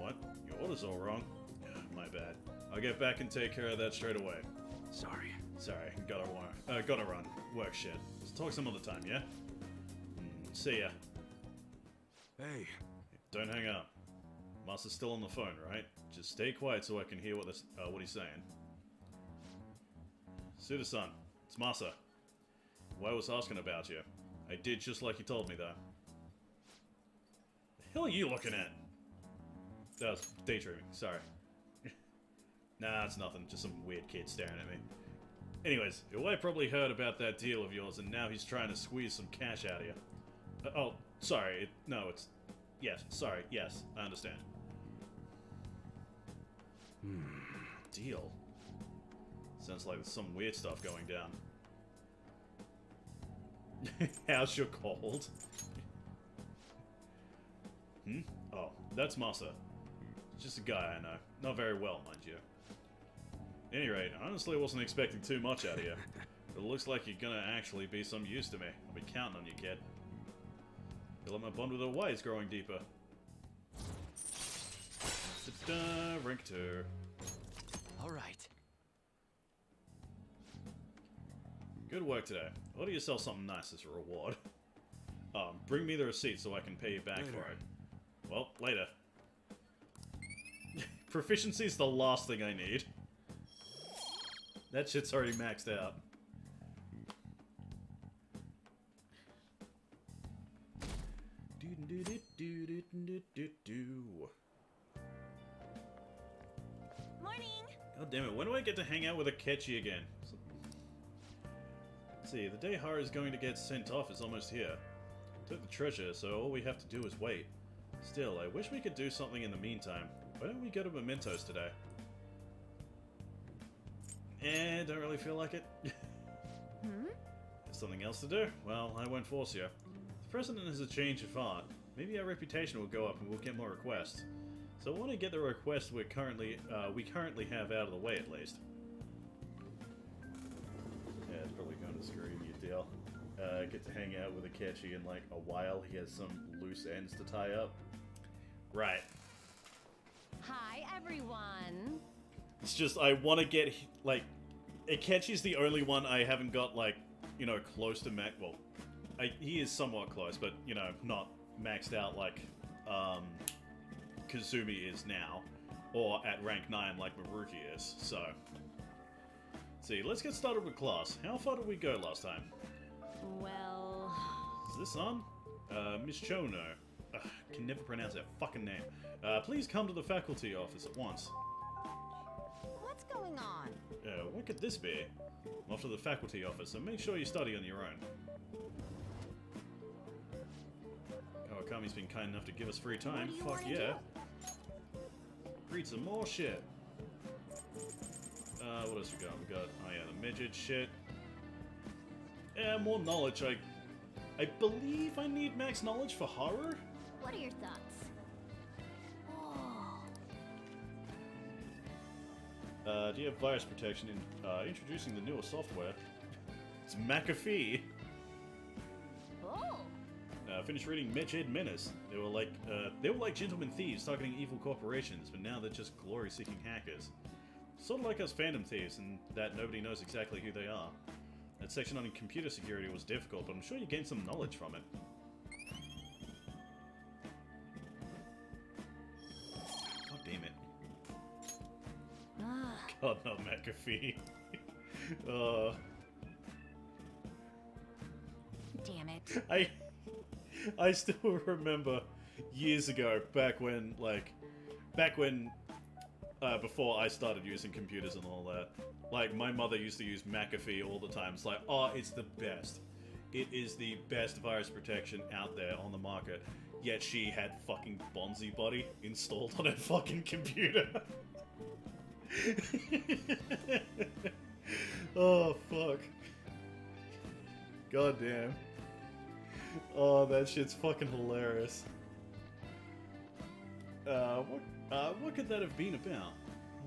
A: What? Your order's all wrong? My bad. I'll get back and take care of that straight away.
Q: Sorry.
A: Sorry, gotta run. Uh, gotta run. Work shit. Let's talk some other time, yeah? Mm, see ya.
Q: Hey.
A: Don't hang up. Master's still on the phone, right? Just stay quiet so I can hear what this, uh, what he's saying. Suda-san, it's Masa. Why I was asking about you. I did just like you told me, though. The hell are you looking at? That was daydreaming, sorry. nah, it's nothing. Just some weird kid staring at me. Anyways, I probably heard about that deal of yours, and now he's trying to squeeze some cash out of you. Uh, oh, sorry. It, no, it's... Yes, sorry. Yes, I understand. Hmm. Deal? Sounds like there's some weird stuff going down. How's your cold? hmm? Oh, that's Masa. Just a guy I know. Not very well, mind you. Any rate, I honestly wasn't expecting too much out of you. But it looks like you're gonna actually be some use to me. I'll be counting on you, kid. Feel like my bond with Iwai is growing deeper. Da-da, rank 2.
F: Alright.
A: Good work today. Order yourself something nice as a reward. Um, bring me the receipt so I can pay you back for it. Well, later. Proficiency is the last thing I need. That shit's already maxed out.
L: Morning.
A: God damn it, when do I get to hang out with a Akechi again? Let's see, the day Haru is going to get sent off is almost here. Took the treasure, so all we have to do is wait. Still, I wish we could do something in the meantime. Why don't we go to Mementos today? Eh, don't really feel like it.
L: Hmm?
A: There's something else to do? Well, I won't force you. The president has a change of heart. Maybe our reputation will go up and we'll get more requests. So I want to get the request we're currently uh, we currently have out of the way at least. Yeah, it's probably going to screw you deal. uh, get to hang out with Akechi in like a while. He has some loose ends to tie up. Right.
M: Hi, everyone.
A: It's just I want to get like Akechi's the only one I haven't got like you know close to max. Well, I, he is somewhat close, but you know not maxed out like um, Kasumi is now, or at rank nine like Maruki is. So, let's see, let's get started with class. How far did we go last time?
M: Well,
A: Is this on? Uh, Miss Chono. Ugh, can never pronounce that fucking name. Uh, please come to the faculty office at once.
L: What's going on?
A: Uh, what could this be? I'm off to the faculty office, so make sure you study on your own. Kawakami's been kind enough to give us free time. Fuck yeah. Read some more shit. Uh, what else we got? We got, oh yeah, the midget shit. Yeah, more knowledge. I, I believe I need max knowledge for horror.
B: What are your thoughts? Oh,
A: Uh, do you have virus protection in uh, introducing the newer software? It's McAfee.
B: oh.
A: Uh, finished reading Medjed Menace. They were like uh, they were like gentlemen thieves targeting evil corporations, but now they're just glory-seeking hackers. Sort of like us Phantom Thieves, in that nobody knows exactly who they are. That section on computer security was difficult, but I'm sure you gained some knowledge from it. God, no McAfee. uh,
L: Damn it.
A: I I still remember years ago, back when like back when uh, before I started using computers and all that. Like my mother used to use McAfee all the time. It's like, oh, it's the best. It is the best virus protection out there on the market. Yet she had fucking Bonzi Buddy installed on her fucking computer. Oh fuck. God damn. Oh, that shit's fucking hilarious. Uh, what, uh, what could that have been about?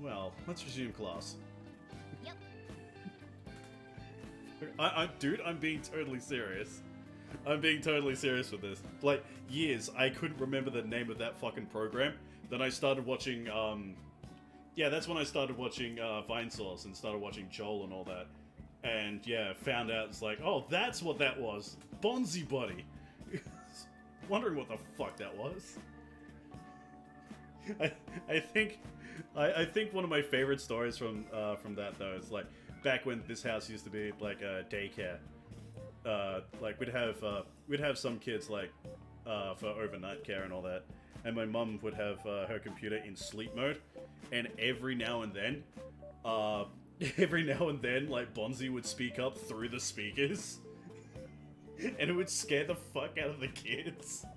A: Well, let's resume class.
B: Yep.
A: I, I, dude, I'm being totally serious. I'm being totally serious with this. Like, years, I couldn't remember the name of that fucking program. Then I started watching, um... Yeah, that's when I started watching, uh, Vinesauce and started watching Joel and all that. And, yeah, found out it's like, oh, that's what that was. Bonzi Buddy. Wondering what the fuck that was. I, I think I, I think one of my favorite stories from uh, from that though is like back when this house used to be like a daycare. Uh, like we'd have uh, we'd have some kids like uh, for overnight care and all that, and my mum would have uh, her computer in sleep mode, and every now and then, uh, every now and then, like Bonzi would speak up through the speakers, and it would scare the fuck out of the kids.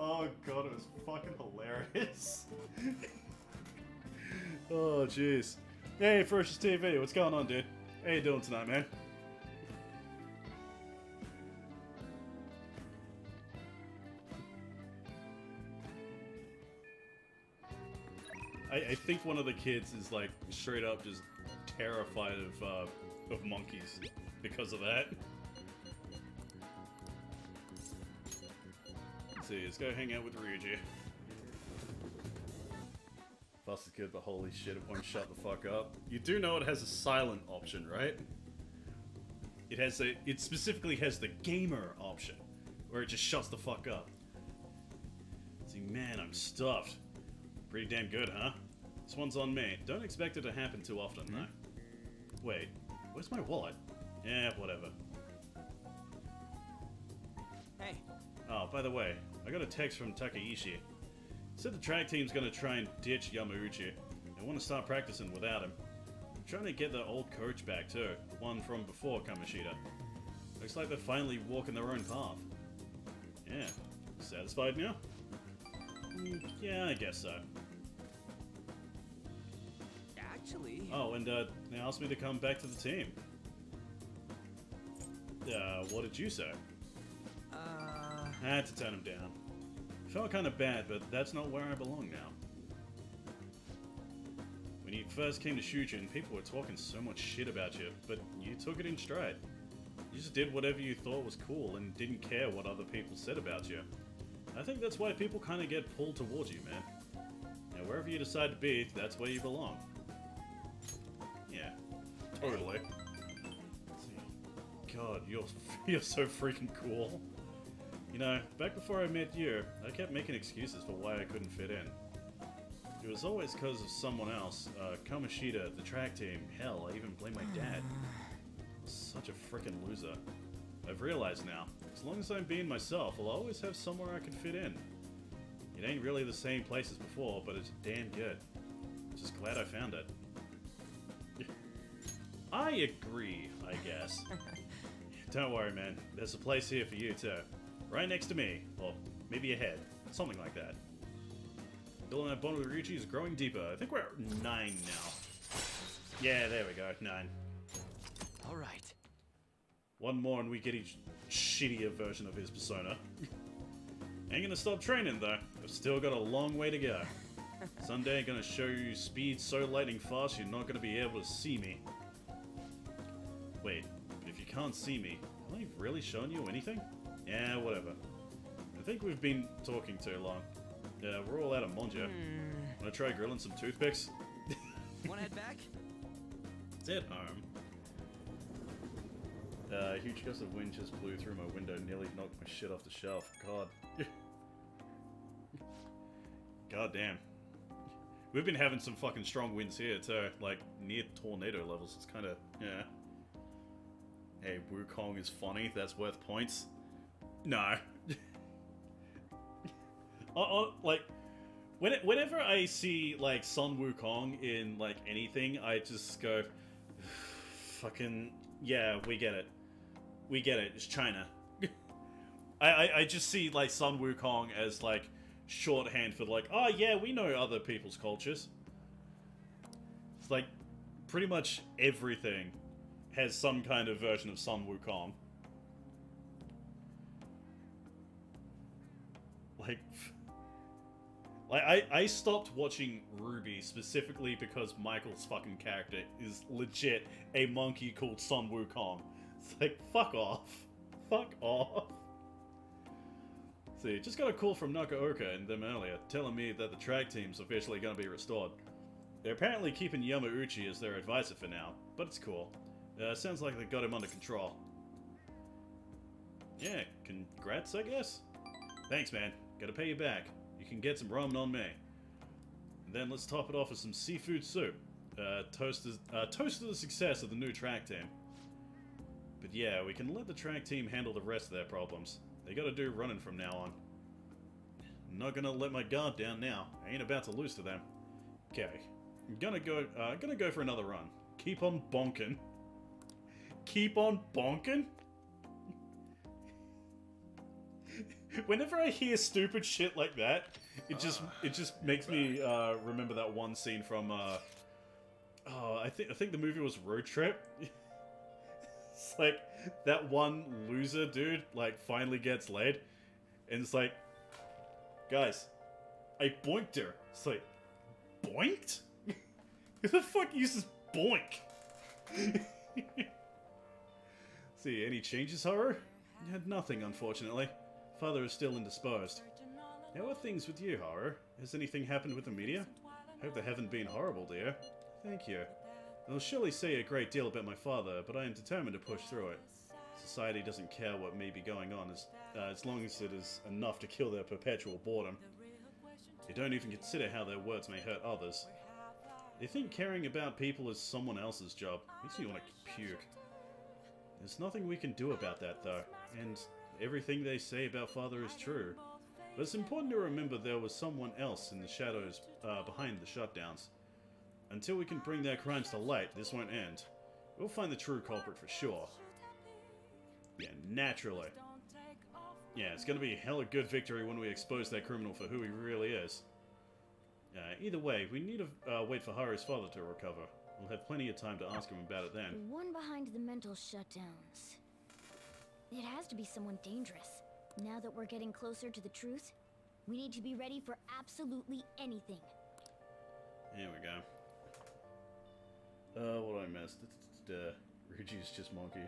A: Oh god, it was fucking hilarious. oh jeez. Hey, Ferocious TV, what's going on, dude? How you doing tonight, man? I, I think one of the kids is like straight up just terrified of uh, of monkeys because of that. Let's see, let's go hang out with Ryuji. Fuss is good, but holy shit, it won't shut the fuck up. You do know it has a silent option, right? It has a. It specifically has the gamer option, where it just shuts the fuck up. See, man, I'm stuffed. Pretty damn good, huh? This one's on me. Don't expect it to happen too often, though. Wait, where's my wallet? Yeah, whatever.
J: Hey,
A: Oh, by the way, I got a text from Takaishi. Said the track team's gonna try and ditch Yamauchi. They want to start practicing without him. I'm trying to get the old coach back too, the one from before Kamoshida. Looks like they're finally walking their own path. Yeah, satisfied now? Mm, yeah, I guess so.
F: Actually,
A: Oh, and uh, they asked me to come back to the team. Uh, what did you say?
F: uh,
A: I had to turn him down. Felt kind of bad, but that's not where I belong now. When you first came to Shujin, people were talking so much shit about you, but you took it in stride. You just did whatever you thought was cool and didn't care what other people said about you. I think that's why people kind of get pulled towards you, man. Now, wherever you decide to be, that's where you belong. Totally. God, you're you're so freaking cool. You know, back before I met you, I kept making excuses for why I couldn't fit in. It was always because of someone else. Uh, the track team. Hell, I even blame my dad. Such a freaking loser. I've realized now, as long as I'm being myself, I'll always have somewhere I can fit in. It ain't really the same place as before, but it's damn good. Just glad I found it. I agree, I guess. Don't worry, man. There's a place here for you, too. Right next to me. Or maybe ahead. Something like that. Building that bond with Ryuji is growing deeper. I think we're at nine now. Yeah, there we go. Nine.
F: Alright.
A: One more and we get each shittier version of his persona. Ain't gonna stop training though. I've still got a long way to go. Someday I'm gonna show you speed so lightning fast you're not gonna be able to see me. Wait, if you can't see me, have I really shown you anything? Yeah, whatever. I think we've been talking too long. Yeah, we're all out of Monja. Wanna try grilling some toothpicks?
F: Wanna head back?
A: It's at home. Uh, a huge gust of wind just blew through my window, nearly knocked my shit off the shelf. God. God damn. We've been having some fucking strong winds here too, like near tornado levels. It's kind of yeah. Hey, Wukong is funny. That's worth points. No. oh, oh, like when, whenever I see like Sun Wukong in like anything, I just go, fucking yeah, we get it, we get it. It's China. I, I I just see like Sun Wukong as like shorthand for like, oh yeah, we know other people's cultures. It's like pretty much everything has some kind of version of Sun Wukong. Like, like I, I stopped watching Ruby specifically because Michael's fucking character is legit a monkey called Sun Wukong. It's like, fuck off. Fuck off. See, just got a call from Nakaoka and them earlier, telling me that the track team's officially gonna be restored. They're apparently keeping Yamauchi as their advisor for now, but it's cool. Uh, sounds like they got him under control. Yeah, congrats, I guess? Thanks, man. Gotta pay you back. You can get some ramen on me. And then let's top it off with some seafood soup. Uh, toast, is, uh, toast to the success of the new track team. But yeah, we can let the track team handle the rest of their problems. They gotta do running from now on. I'm not gonna let my guard down now. I ain't about to lose to them. Okay. I'm gonna go, uh, gonna go for another run. Keep on bonking. Keep on bonking? Whenever I hear stupid shit like that, it just it just makes me uh, remember that one scene from uh, oh I think I think the movie was Road Trip. it's like that one loser dude like finally gets laid, and it's like, guys, I boinked her. It's like, boinked? Who the fuck uses boink? See, any changes, Haru? Nothing, unfortunately. Father is still indisposed. How are things with you, Haru? Has anything happened with the media? I hope they haven't been horrible, dear. Thank you. I'll surely say a great deal about my father, but I am determined to push through it. Society doesn't care what may be going on as, uh, as long as it is enough to kill their perpetual boredom. They don't even consider how their words may hurt others. They think caring about people is someone else's job. Makes me want to puke. There's nothing we can do about that, though, and everything they say about Father is true. But it's important to remember there was someone else in the shadows uh, behind the shutdowns. Until we can bring their crimes to light, this won't end. We'll find the true culprit for sure. Yeah, naturally. Yeah, it's gonna be a hella good victory when we expose that criminal for who he really is. Uh, either way, we need to uh, wait for Haru's father to recover. We'll have plenty of time to ask him about it then.
B: One behind the mental shutdowns. It has to be someone dangerous. Now that we're getting closer to the truth, we need to be ready for absolutely anything.
A: Here we go. Uh, what I miss? Uh, Ryuji's just monkey.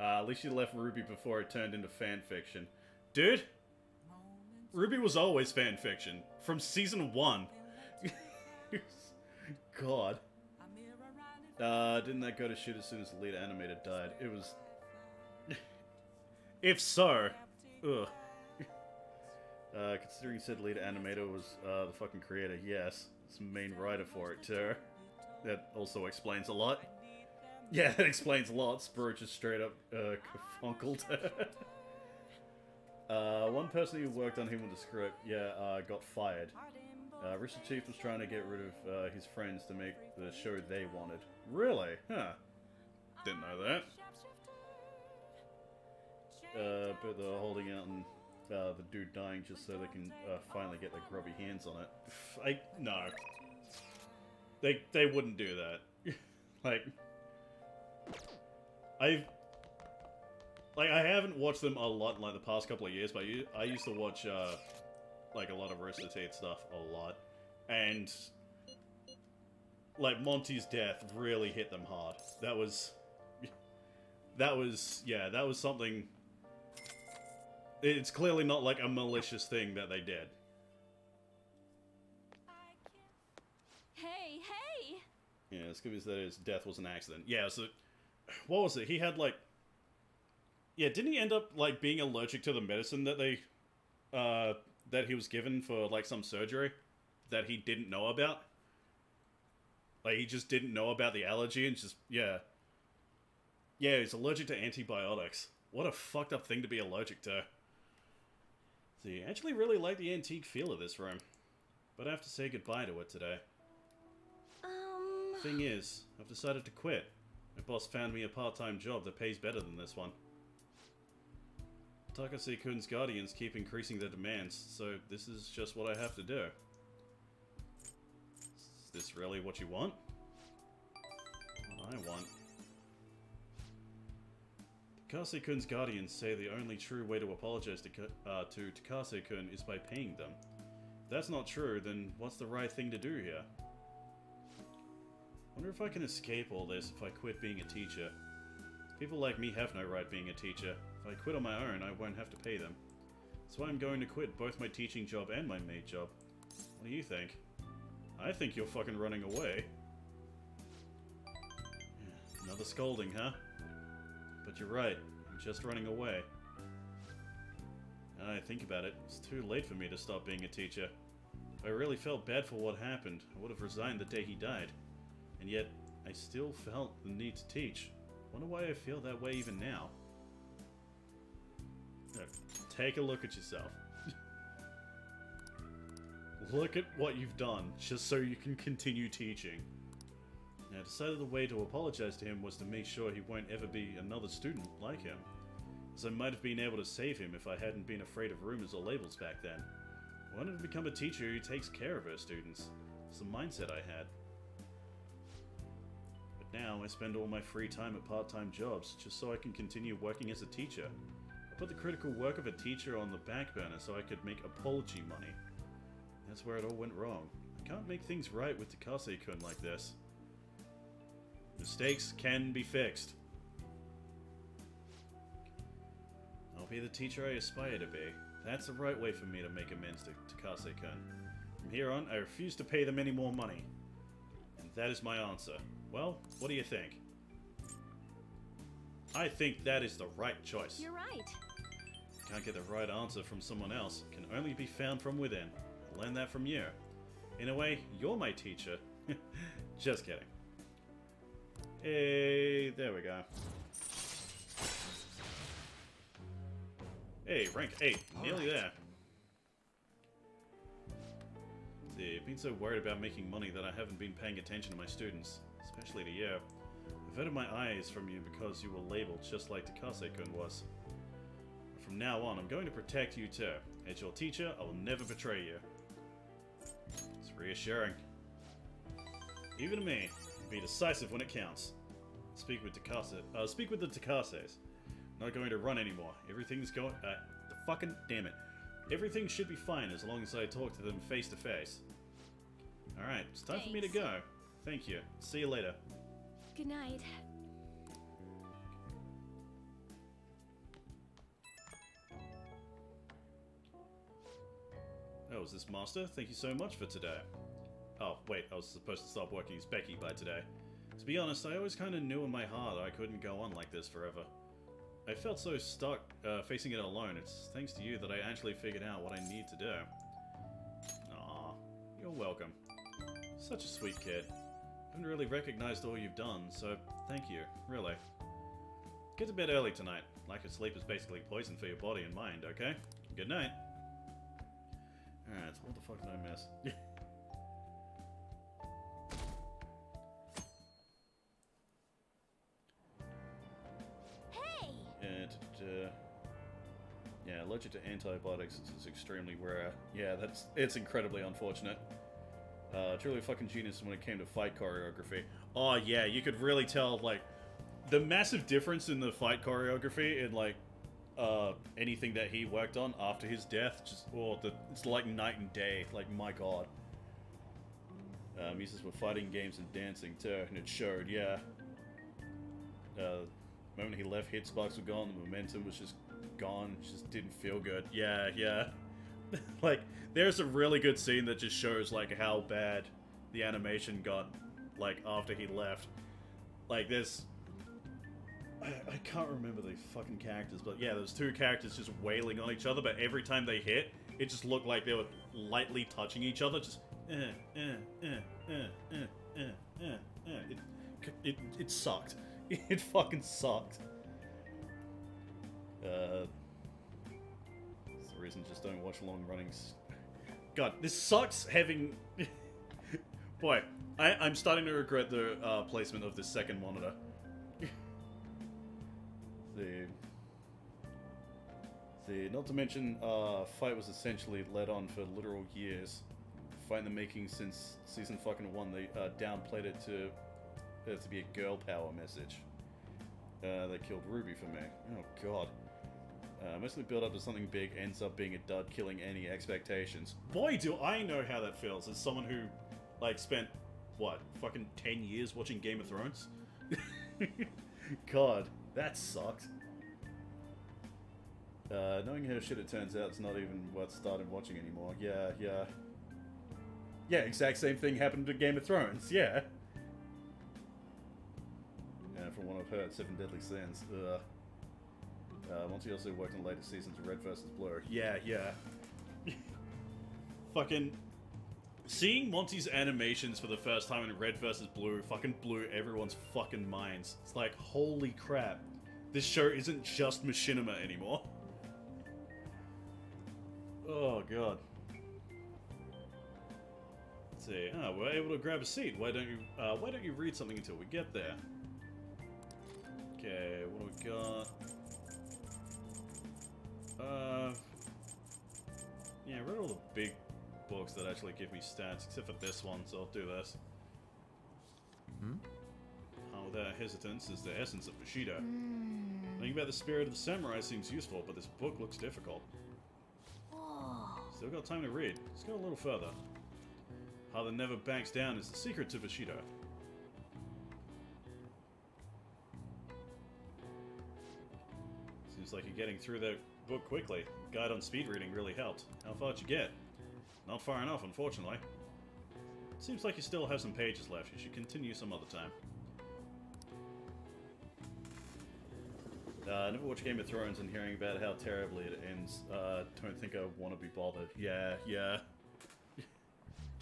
A: Uh, at least you left Ruby before it turned into fan fiction. Dude, Ruby was always fan fiction. From season one. God. Uh, didn't that go to shit as soon as the lead animator died? It was... if so, ugh. Uh, considering said lead animator was uh, the fucking creator, yes. It's the main writer for it, too. That also explains a lot. Yeah, that explains a lot. Spur just straight up uh, uh, one person who worked on him with the script, yeah, uh, got fired. Uh, Rooster Teeth was trying to get rid of uh, his friends to make the show they wanted. Really? Huh. Didn't know that. Uh, but they're holding out and uh, the dude dying just so they can uh, finally get their grubby hands on it. I no. They they wouldn't do that. like I've like I haven't watched them a lot in like the past couple of years, but I, I used to watch uh, like a lot of Rooster Teeth stuff a lot, and like Monty's death really hit them hard. That was that was yeah, that was something. It's clearly not like a malicious thing that they did.
M: Hey, hey!
A: Yeah, Scooby said his death was an accident. Yeah, so what was it? He had like Yeah, didn't he end up like being allergic to the medicine that they uh that he was given for like some surgery that he didn't know about? Like he just didn't know about the allergy and just yeah. Yeah, he's allergic to antibiotics. What a fucked up thing to be allergic to. See, I actually really like the antique feel of this room. But I have to say goodbye to it today.
M: Um.
A: Thing is, I've decided to quit. My boss found me a part-time job that pays better than this one. Takase-kun's guardians keep increasing their demands, so this is just what I have to do. Is this really what you want? What I want. Takase-kun's guardians say the only true way to apologize to, uh, to Takase-kun is by paying them. If that's not true, then what's the right thing to do here? Wonder if I can escape all this if I quit being a teacher. People like me have no right being a teacher. If I quit on my own, I won't have to pay them. That's why I'm going to quit both my teaching job and my maid job. What do you think? I think you're fucking running away. Another scolding, huh? But you're right, I'm just running away. Now I think about it, it's too late for me to stop being a teacher. I really felt bad for what happened, I would have resigned the day he died. And yet, I still felt the need to teach. Wonder why I feel that way even now. Look, take a look at yourself. Look at what you've done, just so you can continue teaching. I decided the way to apologize to him was to make sure he won't ever be another student like him. As I might have been able to save him if I hadn't been afraid of rumors or labels back then. I wanted to become a teacher who takes care of her students. It's the mindset I had. But now I spend all my free time at part-time jobs just so I can continue working as a teacher. I put the critical work of a teacher on the back burner so I could make apology money. That's where it all went wrong. I can't make things right with Takase-kun like this. Mistakes can be fixed. I'll be the teacher I aspire to be. That's the right way for me to make amends to Takase-kun. From here on, I refuse to pay them any more money. And that is my answer. Well, what do you think? I think that is the right choice.
M: You're right.
A: Can't get the right answer from someone else. Can only be found from within. I learned that from you. In a way, you're my teacher. Just kidding. Hey, there we go. Hey, rank 8. Nearly there. See, I've been so worried about making money that I haven't been paying attention to my students. Especially to you. I've averted my eyes from you because you were labeled just like Takase-kun was. From now on, I'm going to protect you too. As your teacher, I will never betray you. Reassuring. Even to me, be decisive when it counts. Speak with Takase. Uh, speak with the Takases. Not going to run anymore. Everything's going. Uh, the fucking damn it. Everything should be fine as long as I talk to them face to face. All right, it's time for me to go. Thank you. See you later.
M: Good night.
A: Oh, is this Master? Thank you so much for today. Oh, wait, I was supposed to stop working as Becky by today. To be honest, I always kind of knew in my heart I couldn't go on like this forever. I felt so stuck uh, facing it alone. It's thanks to you that I actually figured out what I need to do. Aw, you're welcome. Such a sweet kid. I haven't really recognized all you've done, so thank you, really. Get to bed early tonight. Lack of sleep is basically poison for your body and mind, okay? Good night. Alright, so what the fuck did I miss?
B: Hey!
A: And, uh, yeah, allergic to antibiotics is extremely rare. Yeah, that's it's incredibly unfortunate. Uh, truly a fucking genius when it came to fight choreography. Oh yeah, you could really tell like the massive difference in the fight choreography in like uh, anything that he worked on after his death. Just oh, it's like night and day. Like my god. Um, uses for fighting games and dancing too, and it showed. Yeah. Uh, the moment he left, hit sparks were gone. The momentum was just gone. Just didn't feel good. Yeah, yeah. like there's a really good scene that just shows like how bad the animation got like after he left. Like there's I, can't remember the fucking characters, but yeah, there's two characters just wailing on each other, but every time they hit, it just looked like they were lightly touching each other, just eh, eh, eh, eh, eh, eh, eh, eh. It, it, it sucked. It fucking sucked. Uh, that's the reason just don't watch long runnings. God, this sucks having... Boy, I, I'm starting to regret the uh, placement of this second monitor. The... The, not to mention, uh, fight was essentially led on for literal years. Fight in the making since season fucking one, they uh, downplayed it to uh, to be a girl power message. Uh, they killed Ruby for me. Oh god. Uh, mostly built up to something big, ends up being a dud, killing any expectations. Boy, do I know how that feels as someone who, like, spent, what, fucking 10 years watching Game of Thrones? God, that sucked. Uh, knowing how shit it turns out, it's not even worth starting watching anymore. Yeah, yeah. Yeah, exact same thing happened to Game of Thrones, yeah. Yeah, from what I've heard, Seven Deadly Sins. Ugh. Uh, Monty also worked on later seasons of Red vs. Blue. Yeah, yeah. fucking seeing Monty's animations for the first time in Red vs. Blue fucking blew everyone's fucking minds. It's like, holy crap. This show isn't just machinima anymore. Oh god. Let's see. Ah, we're able to grab a seat. Why don't you uh, why don't you read something until we get there? Okay, what do we got? Uh, yeah, I read all the big books that actually give me stats, except for this one, so I'll do this.
Q: Hmm?
A: Uh, without hesitance is the essence of Bushido. Thinking about the spirit of the samurai seems useful, but this book looks difficult. Still got time to read. Let's go a little further. How the never backs down is the secret to Bushido. Seems like you're getting through that book quickly. Guide on speed reading really helped. How far did you get? Not far enough, unfortunately. Seems like you still have some pages left. You should continue some other time. Uh, never watched Game of Thrones and hearing about how terribly it ends. Uh, don't think I want to be bothered. Yeah, yeah.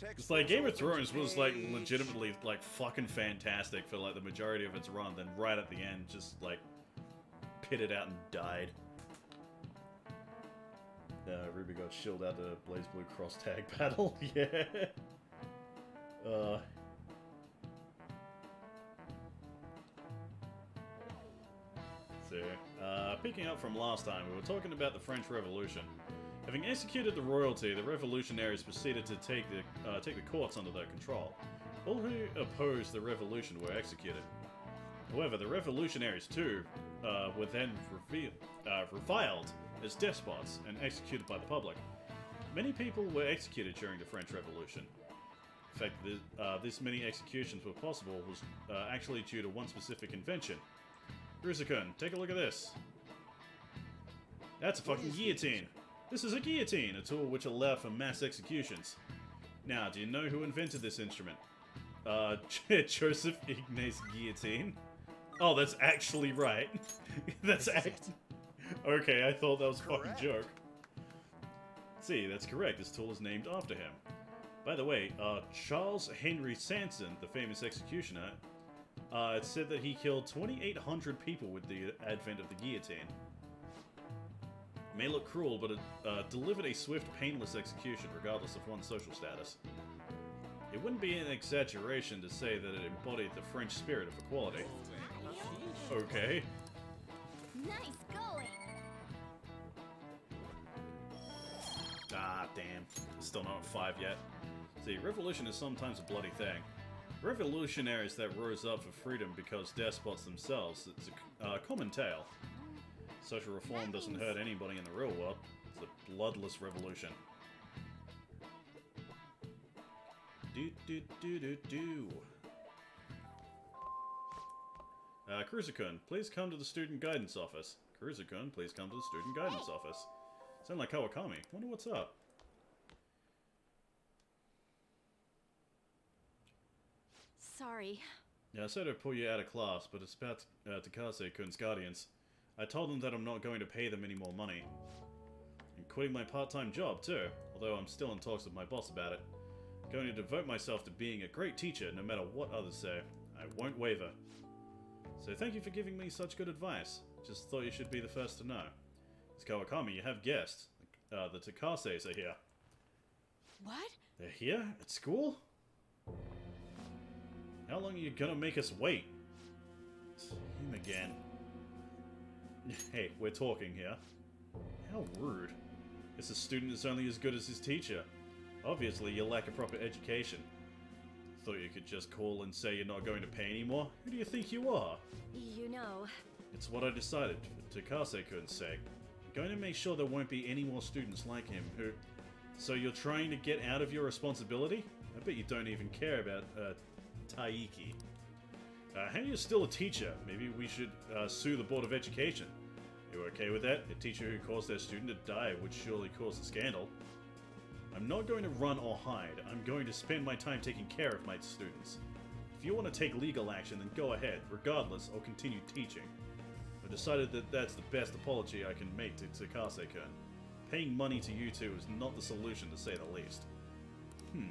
A: It's like Game of Thrones was like legitimately like fucking fantastic for like the majority of its run, then right at the end just like pitted out and died. Uh, Ruby got shilled out to BlazBlue cross tag battle. yeah. Uh. So, uh, picking up from last time, we were talking about the French Revolution. Having executed the royalty, the revolutionaries proceeded to take the uh, take the courts under their control. All who opposed the revolution were executed. However, the revolutionaries too uh, were then revealed, uh, reviled as despots and executed by the public. Many people were executed during the French Revolution. In fact, the, uh, this many executions were possible was uh, actually due to one specific invention. Rusicun, take a look at this. That's a fucking guillotine. This is a guillotine, a tool which allowed for mass executions. Now, do you know who invented this instrument? Uh, Joseph Ignace Guillotine? Oh, that's actually right. that's act. Okay, I thought that was a fucking joke. See, that's correct. This tool is named after him. By the way, uh, Charles Henri Sanson, the famous executioner, uh, it said that he killed 2,800 people with the advent of the guillotine. May look cruel, but it uh, delivered a swift, painless execution regardless of one's social status. It wouldn't be an exaggeration to say that it embodied the French spirit of equality. Okay.
B: Nice going.
A: Ah, damn. Still not at five yet. See, revolution is sometimes a bloody thing. Revolutionaries that rose up for freedom because despots themselves, it's a uh, common tale. Social reform doesn't hurt anybody in the real world. It's a bloodless revolution. Do do do do do. Uh, please come to the student guidance office. Kurusu-kun, please come to the student guidance office. Sound like Kawakami. Wonder what's up.
M: Sorry.
A: Yeah, I said I'd pull you out of class, but it's about uh, Takase-kun's guardians. I told them that I'm not going to pay them any more money. I'm quitting my part-time job, too, although I'm still in talks with my boss about it. I'm going to devote myself to being a great teacher, no matter what others say. I won't waver. So thank you for giving me such good advice. Just thought you should be the first to know. It's Kawakami, you have guests. Uh, the Takases are here.
M: What?
A: They're here? At school? How long are you gonna make us wait? Him again. Hey, we're talking here. How rude. It's a student is only as good as his teacher. Obviously, you lack a proper education. Thought you could just call and say you're not going to pay anymore? Who do you think you are?
M: You know,
A: It's what I decided, for Takase-kun's sake. I'm going to make sure there won't be any more students like him who... So you're trying to get out of your responsibility? I bet you don't even care about, uh, Taiki. Uh, are still a teacher? Maybe we should, uh, sue the Board of Education. You okay with that? A teacher who caused their student to die would surely cause a scandal. I'm not going to run or hide. I'm going to spend my time taking care of my students. If you want to take legal action, then go ahead. Regardless, I'll continue teaching. I've decided that that's the best apology I can make to Takase-kun. Paying money to you two is not the solution, to say the least. Hmm.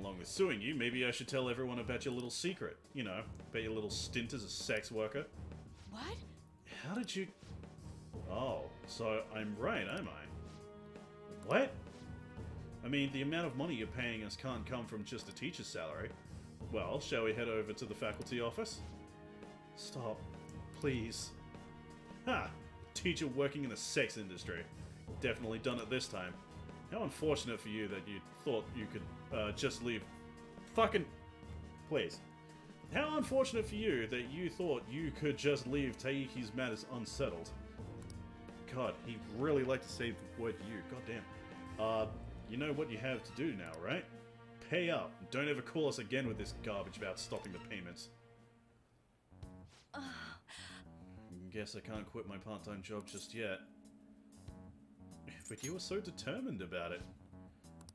A: Along with suing you, maybe I should tell everyone about your little secret. You know, about your little stint as a sex worker.
M: What?
A: How did you... Oh, so I'm right, am I? What? I mean, the amount of money you're paying us can't come from just a teacher's salary. Well, shall we head over to the faculty office? Stop. Please. Ha! Teacher working in the sex industry. Definitely done it this time. How unfortunate for you that you thought you could uh, just leave... Fucking... Please. How unfortunate for you that you thought you could just leave Taiki's matters unsettled. God, he really liked to say the word you. God damn. Uh, you know what you have to do now, right? Pay up. Don't ever call us again with this garbage about stopping the payments. Guess I can't quit my part-time job just yet. But you were so determined about it.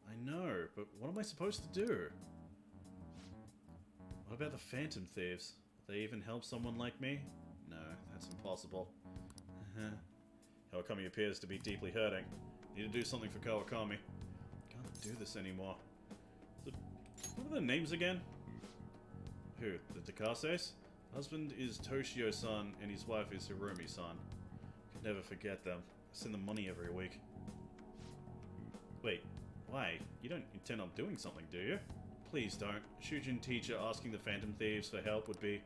A: I know, but what am I supposed to do? What about the Phantom Thieves? Will they even help someone like me? No, that's impossible. Uh-huh. Kawakami appears to be deeply hurting. Need to do something for Kawakami. Can't do this anymore. The, what are their names again? Who? The Takases? Husband is Toshio-san and his wife is Hiromi-san. Could never forget them. I send them money every week. Wait, why? You don't intend on doing something, do you? Please don't. Shujin teacher asking the Phantom Thieves for help would be...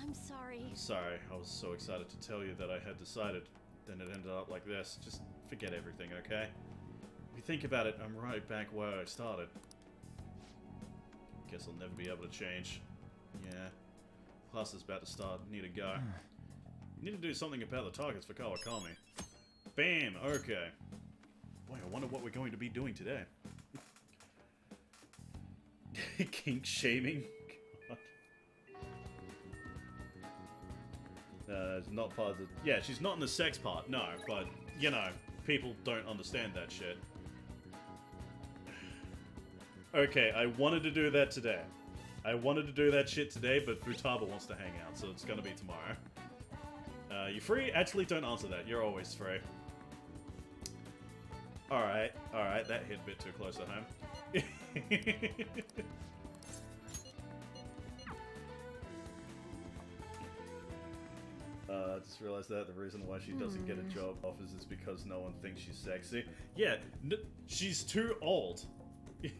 M: I'm sorry.
A: I'm Sorry, I was so excited to tell you that I had decided. Then it ended up like this. Just forget everything, okay? If you think about it, I'm right back where I started. Guess I'll never be able to change. Yeah. Class is about to start. Need to go. Hmm. Need to do something about the targets for Kawakami. Bam! Okay. Boy, I wonder what we're going to be doing today. Kink shaming? Uh, it's not part of the... Yeah, she's not in the sex part, no, but, you know, people don't understand that shit. Okay, I wanted to do that today. I wanted to do that shit today, but Futaba wants to hang out, so it's gonna be tomorrow. Uh, you free? Actually, don't answer that. You're always free. Alright, alright, that hit a bit too close to home. Uh, just realized that the reason why she doesn't get a job offers is because no one thinks she's sexy. Yeah, n- she's too old.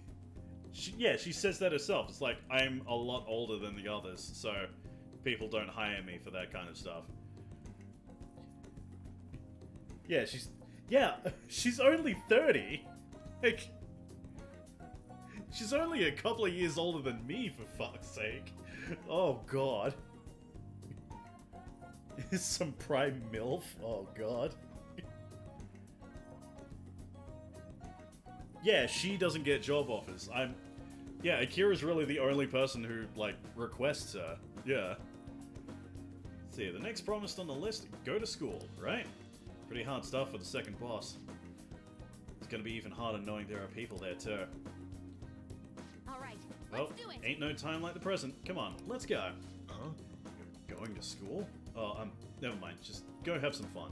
A: she, yeah, she says that herself. It's like, I'm a lot older than the others, so people don't hire me for that kind of stuff. Yeah, she's. Yeah, she's only 30. Like. She's only a couple of years older than me, for fuck's sake. Oh, God. Is some prime MILF? Oh, God. yeah, she doesn't get job offers. I'm. Yeah, Akira's really the only person who, like, requests her. Yeah. See, the next promised on the list go to school, right? Pretty hard stuff for the second boss. It's gonna be even harder knowing there are people there, too.
B: Alright,
A: Well,
B: let's do it.
A: ain't no time like the present. Come on, let's go. Huh? You're going to school? Oh, um, never mind. Just go have some fun.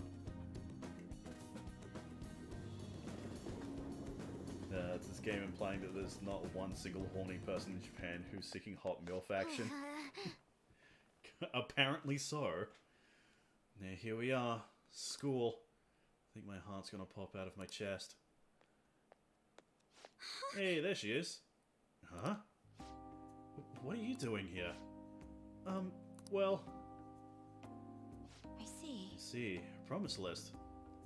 A: Uh, it's this game implying that there's not one single horny person in Japan who's seeking hot MILF action. Apparently so. Now here we are. School. I think my heart's gonna pop out of my chest. Hey, there she is. Huh? What are you doing here? Um, well...
B: I see.
A: I see. Promise list.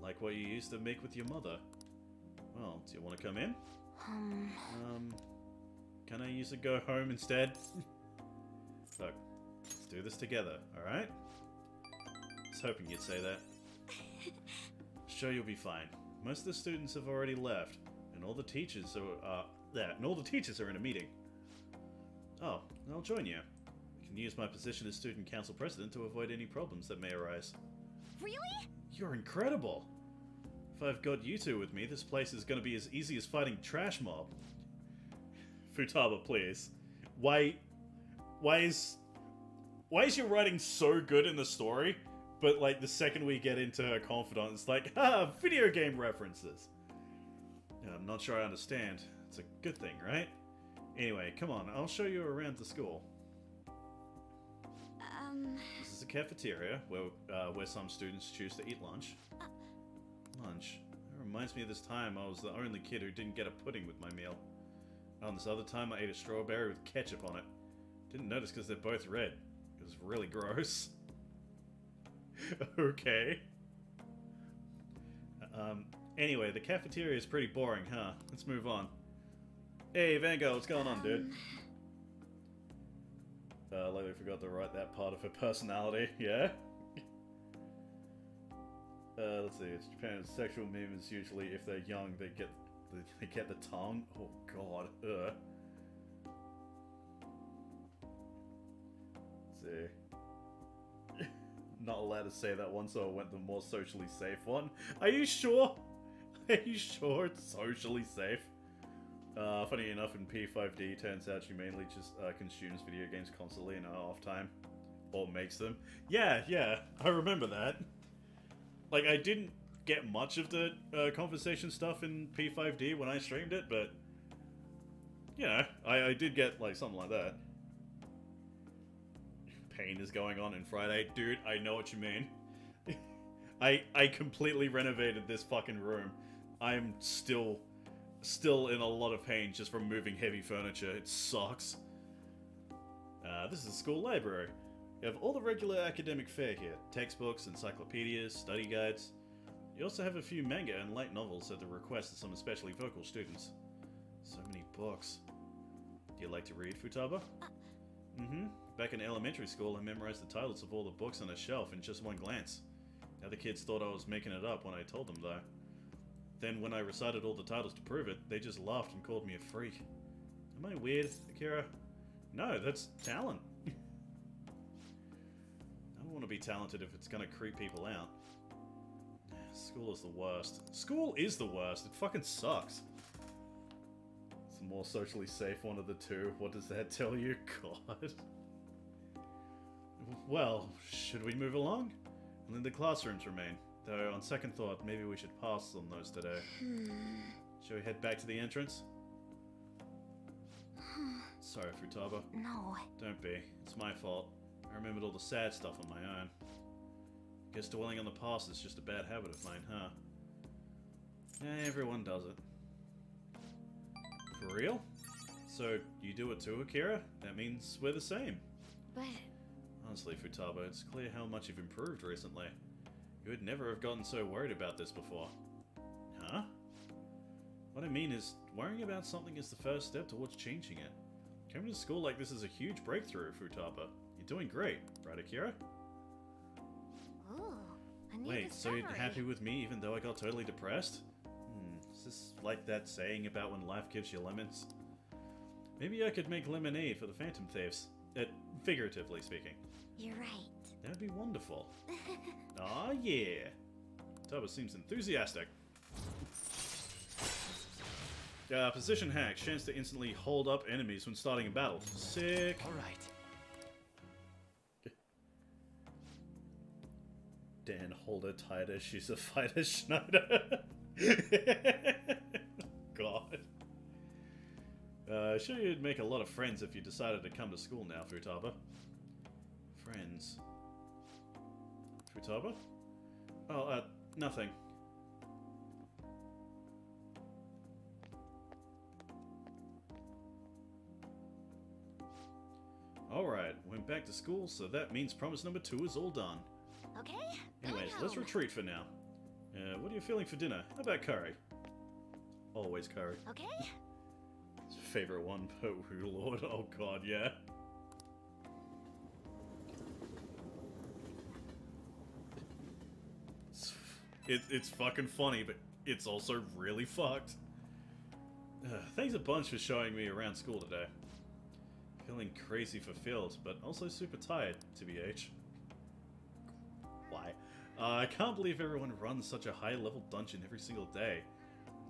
A: Like what you used to make with your mother. Well, do you want to come in?
B: Um,
A: Um, can I use a go home instead? Look, let's do this together, alright? I was hoping you'd say that. Sure, you'll be fine. Most of the students have already left, and all the teachers are, uh, yeah, and all the teachers are in a meeting. Oh, I'll join you. I can use my position as student council president to avoid any problems that may arise.
B: Really?
A: You're incredible! If I've got you two with me, this place is gonna be as easy as fighting Trash Mob. Futaba, please. Why... Why is... Why is your writing so good in the story, but like the second we get into her confidant, it's like, ah, video game references! Yeah, I'm not sure I understand. It's a good thing, right? Anyway, come on, I'll show you around the school.
B: Um,
A: This is a cafeteria where uh, where some students choose to eat lunch. Lunch. It reminds me of this time I was the only kid who didn't get a pudding with my meal. On this other time, I ate a strawberry with ketchup on it. Didn't notice because they're both red. It was really gross. okay. Um. Anyway, the cafeteria is pretty boring, huh? Let's move on. Hey, Vanguard, what's going on, dude? Uh, like we forgot to write that part of her personality, yeah? Uh, let's see, it's Japan's sexual movements usually, if they're young, they get the, they get the tongue. Oh god, ugh. Let's see. Not allowed to say that one, so I went the more socially safe one. Are you sure? Are you sure it's socially safe? Uh, funny enough, in P5D, turns out she mainly just uh, consumes video games constantly in her off time. Or makes them. Yeah, yeah, I remember that. Like, I didn't get much of the uh, conversation stuff in P5D when I streamed it, but... You know, I, I did get, like, something like that. Pain is going on in Friday. Dude, I know what you mean. I, I completely renovated this fucking room. I'm still still in a lot of pain just from moving heavy furniture. It sucks. Uh, this is a school library. You have all the regular academic fare here. Textbooks, encyclopedias, study guides. You also have a few manga and light novels at the request of some especially vocal students. So many books. Do you like to read, Futaba? Mm-hmm. Back in elementary school, I memorized the titles of all the books on a shelf in just one glance. Now the other kids thought I was making it up when I told them, though. Then, when I recited all the titles to prove it, they just laughed and called me a freak. Am I weird, Akira? No, that's talent. I don't want to be talented if it's going to creep people out. School is the worst. School is the worst. It fucking sucks. It's the more socially safe one of the two. What does that tell you? God. Well, should we move along? And then the classrooms remain. Though, on second thought, maybe we should pass on those today. Hmm. Shall we head back to the entrance? Sorry, Futaba.
B: No.
A: Don't be. It's my fault. I remembered all the sad stuff on my own. Guess dwelling on the past is just a bad habit of mine, huh? Everyone does it. For real? So, you do it too, Akira? That means we're the same.
B: But
A: Honestly, Futaba, it's clear how much you've improved recently. You would never have gotten so worried about this before. Huh? What I mean is, worrying about something is the first step towards changing it. Coming to school like this is a huge breakthrough, Futaba. You're doing great, right, Akira?
B: ooh,
A: Wait, so you're happy with me even though I got totally depressed? Hmm, is this like that saying about when life gives you lemons? Maybe I could make lemonade for the Phantom Thieves. Uh, figuratively speaking.
B: You're right.
A: That'd be wonderful. Aw, yeah. Tubba seems enthusiastic. Uh, position hack. Chance to instantly hold up enemies when starting a battle. Sick.
F: Alright.
A: Dan, hold her tighter. She's a fighter, Schneider. God. Uh, sure you'd make a lot of friends if you decided to come to school now, Futaba. Friends. Futaba? Oh, uh, nothing. Alright, went back to school, so that means promise number two is all done.
B: Okay.
A: Anyways, let's retreat for now. Uh, what are you feeling for dinner? How about curry? Always curry.
B: Okay.
A: Favorite one, oh lord, oh god, yeah. It's, it, it's fucking funny, but it's also really fucked. Uh, thanks a bunch for showing me around school today. Feeling crazy fulfilled, but also super tired, TBH. Why? Uh, I can't believe everyone runs such a high level dungeon every single day.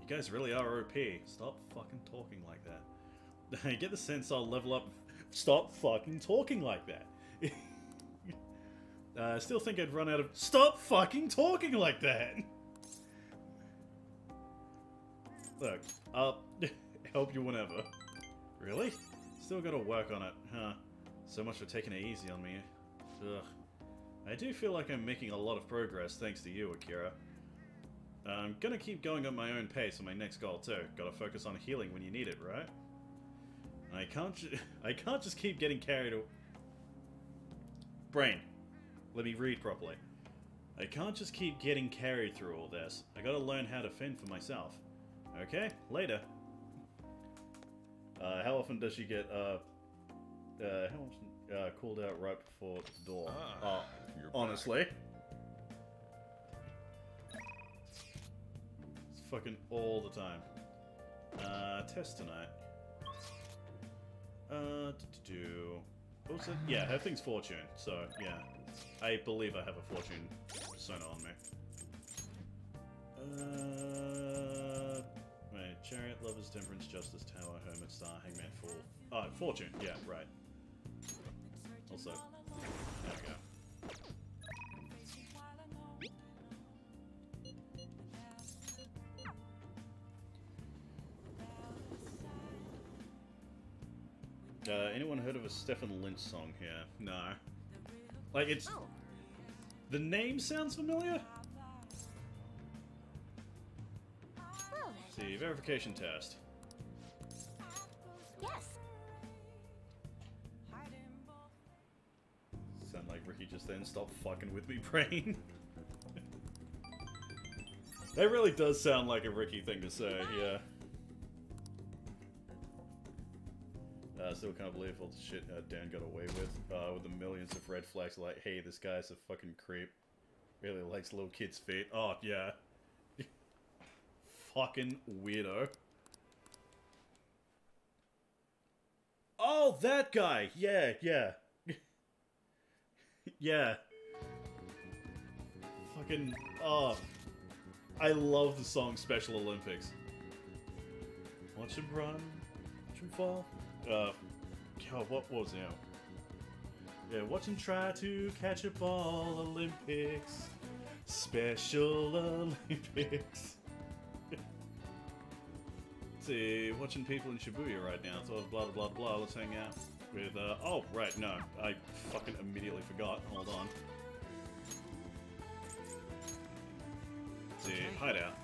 A: You guys really are OP. Stop fucking talking like that. I get the sense I'll level up. Stop fucking talking like that. uh, I still think I'd run out of. Stop fucking talking like that! Look, I'll help you whenever. Really? Still gotta work on it, huh? So much for taking it easy on me. Ugh. I do feel like I'm making a lot of progress thanks to you, Akira. I'm gonna keep going at my own pace on my next goal too. Gotta focus on healing when you need it, right? I can't. I can't just keep getting carried. Away. Brain, let me read properly. I can't just keep getting carried through all this. I gotta learn how to fend for myself. Okay, later. Uh, how often does she get uh, uh, how often uh, called out right before the door?
I: Ah,
A: oh, honestly. It's fucking all the time. Uh, test tonight. Uh, do, do. What was it? Yeah, her thing's fortune. So yeah, I believe I have a fortune persona on me. Uh, wait, chariot, lovers, temperance, justice, tower, hermit, star, hangman, fool. Oh, fortune. Yeah, right. Also, there we go. Uh, anyone heard of a Stephen Lynch song here? No. Like, it's... The name sounds familiar?
B: Well
A: see, verification test.
B: Yes.
A: Sound like Ricky just then stopped fucking with me, brain. that really does sound like a Ricky thing to say, yeah. I uh, still can't believe all the shit uh, Dan got away with, uh, with the millions of red flags like, hey, this guy's a fucking creep. Really likes little kids' feet. Oh, yeah. fucking weirdo. Oh, that guy! Yeah, yeah. yeah. Fucking, oh. I love the song Special Olympics. Watch him run, watch him fall. Uh, God, what was it? Yeah, watch him try to catch a ball. Olympics, Special Olympics. See, watching people in Shibuya right now. So blah blah blah blah. Let's hang out with. Uh, oh right, no, I fucking immediately forgot. Hold on. See, hideout.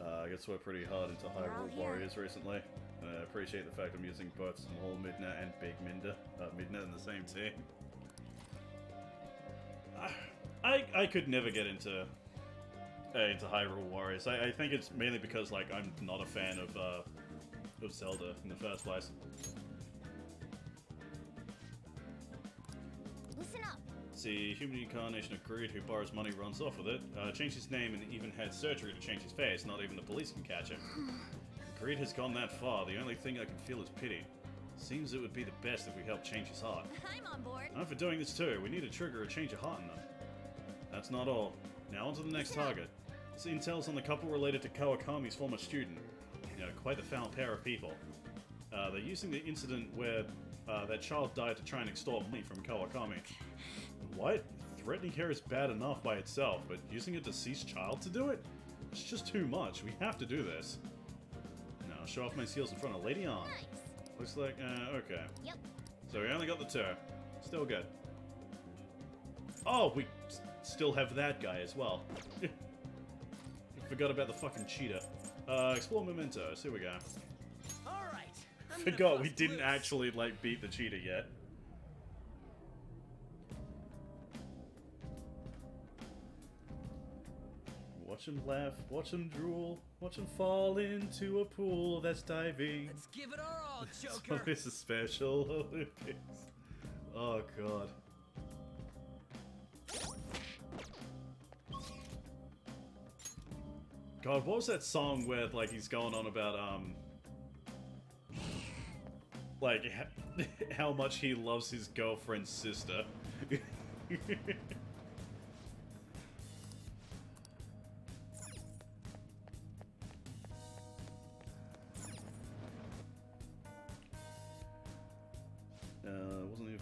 A: Uh, I guess we're pretty hard into Hyrule Warriors recently. I appreciate the fact I'm using both Small Midna and Big Minda, uh, Midna in the same team. I I could never get into uh, into Hyrule Warriors. I, I think it's mainly because like I'm not a fan of uh, of Zelda in the first place. See, human incarnation of greed who borrows money runs off with it, uh, changed his name and even had surgery to change his face. Not even the police can catch him. greed has gone that far. The only thing I can feel is pity. Seems it would be the best if we help change his heart.
B: I'm on board.
A: I'm for doing this too. We need to trigger a change of heart in them. That's not all. Now on to the next target. This intel's on the couple related to Kawakami's former student. You know, quite the foul pair of people. Uh, they're using the incident where uh, that child died to try and extort money from Kawakami. What? Threatening her is bad enough by itself, but using a deceased child to do it? It's just too much. We have to do this. Now, show off my skills in front of Lady Arm. Looks like, uh, okay.
B: Yep.
A: So we only got the two. Still good. Oh, we s- still have that guy as well. Forgot about the fucking cheetah. Uh, explore mementos. Here we go.
F: All right.
A: Forgot we didn't
F: loose.
A: actually like beat the cheetah yet. Watch him laugh, watch him drool, watch him fall into a pool that's diving.
F: Let's give it our all,
A: So
F: Joker.
A: this is Special Olympics. Oh god. God, what was that song where like he's going on about um like how much he loves his girlfriend's sister?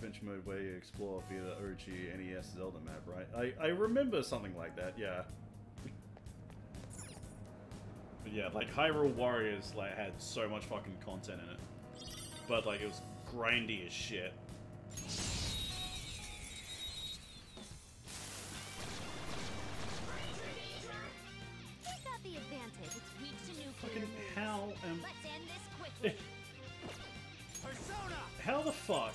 A: Adventure mode where you explore via the OG NES Zelda map, right? I, I remember something like that, yeah. But yeah, like Hyrule Warriors like had so much fucking content in it. But like it was grindy as shit.
B: We got the advantage. It's weak to nuclear
A: Fucking how am
B: Let's end this quickly.
C: Persona!
A: how the fuck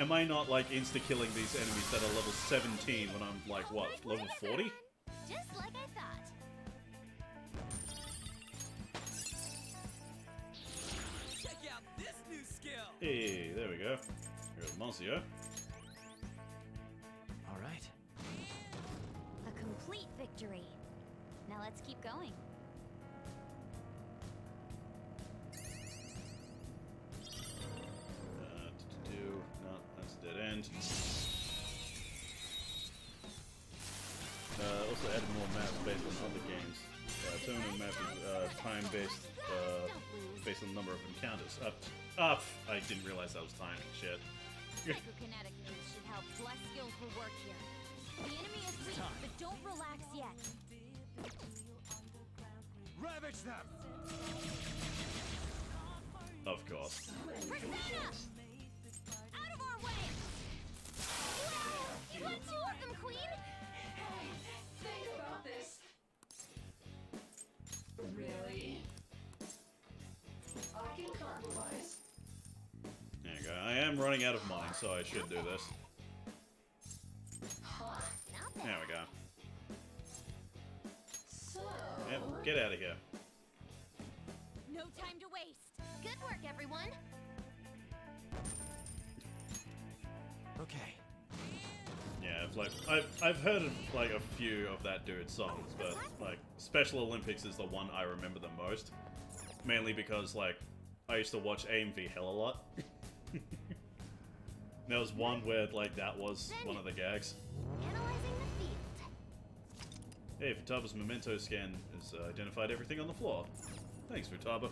A: am I not like insta killing these enemies that are level 17 when I'm like what, level 40?
B: Just like I thought.
F: Check out this new skill.
A: Hey, there we go. Here's Monsieur.
F: All right.
B: A complete victory. Now let's keep going.
A: End. Uh, also added more maps based on other games. Uh, tournament map is uh, time based, uh, based on the number of encounters. Up, up. I didn't realize that was timing. Shit.
B: Psychokinetic moves should help. Less skills will work here. The enemy is weak, but don't relax yet.
C: Ravage them!
A: Of course.
B: Persona! Out of our way! You want two of them, Queen?
O: Think about this. Really? I can compromise.
A: There you go. I am running out of mine, so I should do this. There we go.
O: So.
A: Yep, get out of here.
B: No time to waste. Good work, everyone.
F: Okay.
A: I've like I've I've heard of like a few of that dude's songs, but like Special Olympics is the one I remember the most. Mainly because like I used to watch AMV hell a lot. there was one where like that was one of the gags.
B: Analyzing the field.
A: Hey, Futaba's memento scan has uh, identified everything on the floor. Thanks, Futaba.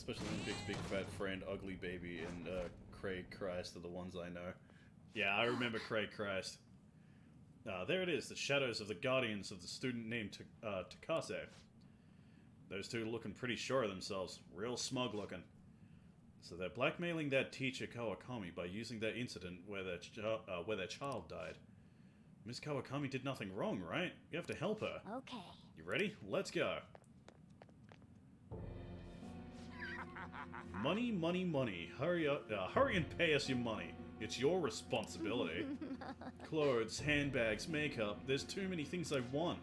A: Especially Olympics, Big Fat Friend, Ugly Baby, and uh, Craig Christ are the ones I know. Yeah, I remember Craig Christ. Uh, there it is, the shadows of the guardians of the student named T- uh, Takase. Those two looking pretty sure of themselves, real smug looking. So they're blackmailing that teacher Kawakami by using that incident where their, uh, where their child died. Miss Kawakami did nothing wrong, right? You have to help her.
B: Okay.
A: You ready? Let's go. Money, money, money. Hurry up. Uh, hurry and pay us your money. It's your responsibility. Clothes, handbags, makeup. There's too many things I want.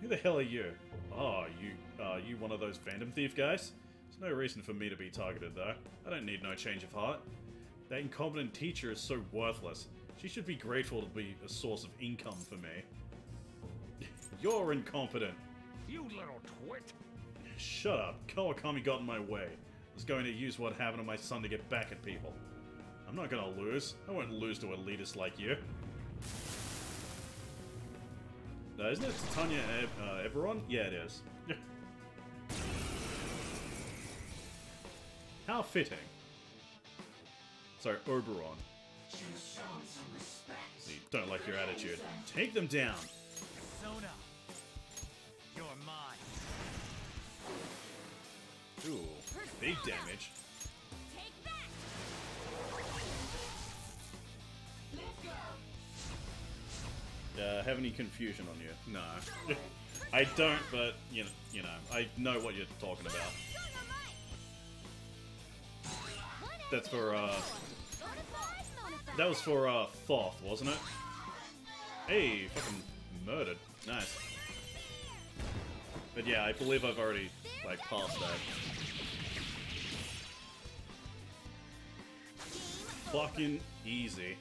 A: Who the hell are you? Oh, you, uh, you one of those Phantom Thief guys? There's no reason for me to be targeted, though. I don't need no change of heart. That incompetent teacher is so worthless. She should be grateful to be a source of income for me. You're incompetent.
N: You little twit!
A: Shut up. Kawakami got in my way. Was going to use what happened to my son to get back at people. I'm not gonna lose. I won't lose to elitists like you. Uh, isn't it Tanya uh, Eberron? Yeah, it is. How fitting. Sorry, Oberon. See, don't like your attitude. Take them down.
C: Persona, you're mine.
A: Ooh, big damage. Uh, have any confusion on you? No. I don't, but, you know, you know, I know what you're talking about. That's for, uh... That was for, uh, Thoth, wasn't it? Hey, fucking murdered. Nice. But yeah, I believe I've already, like, passed that. Fucking easy.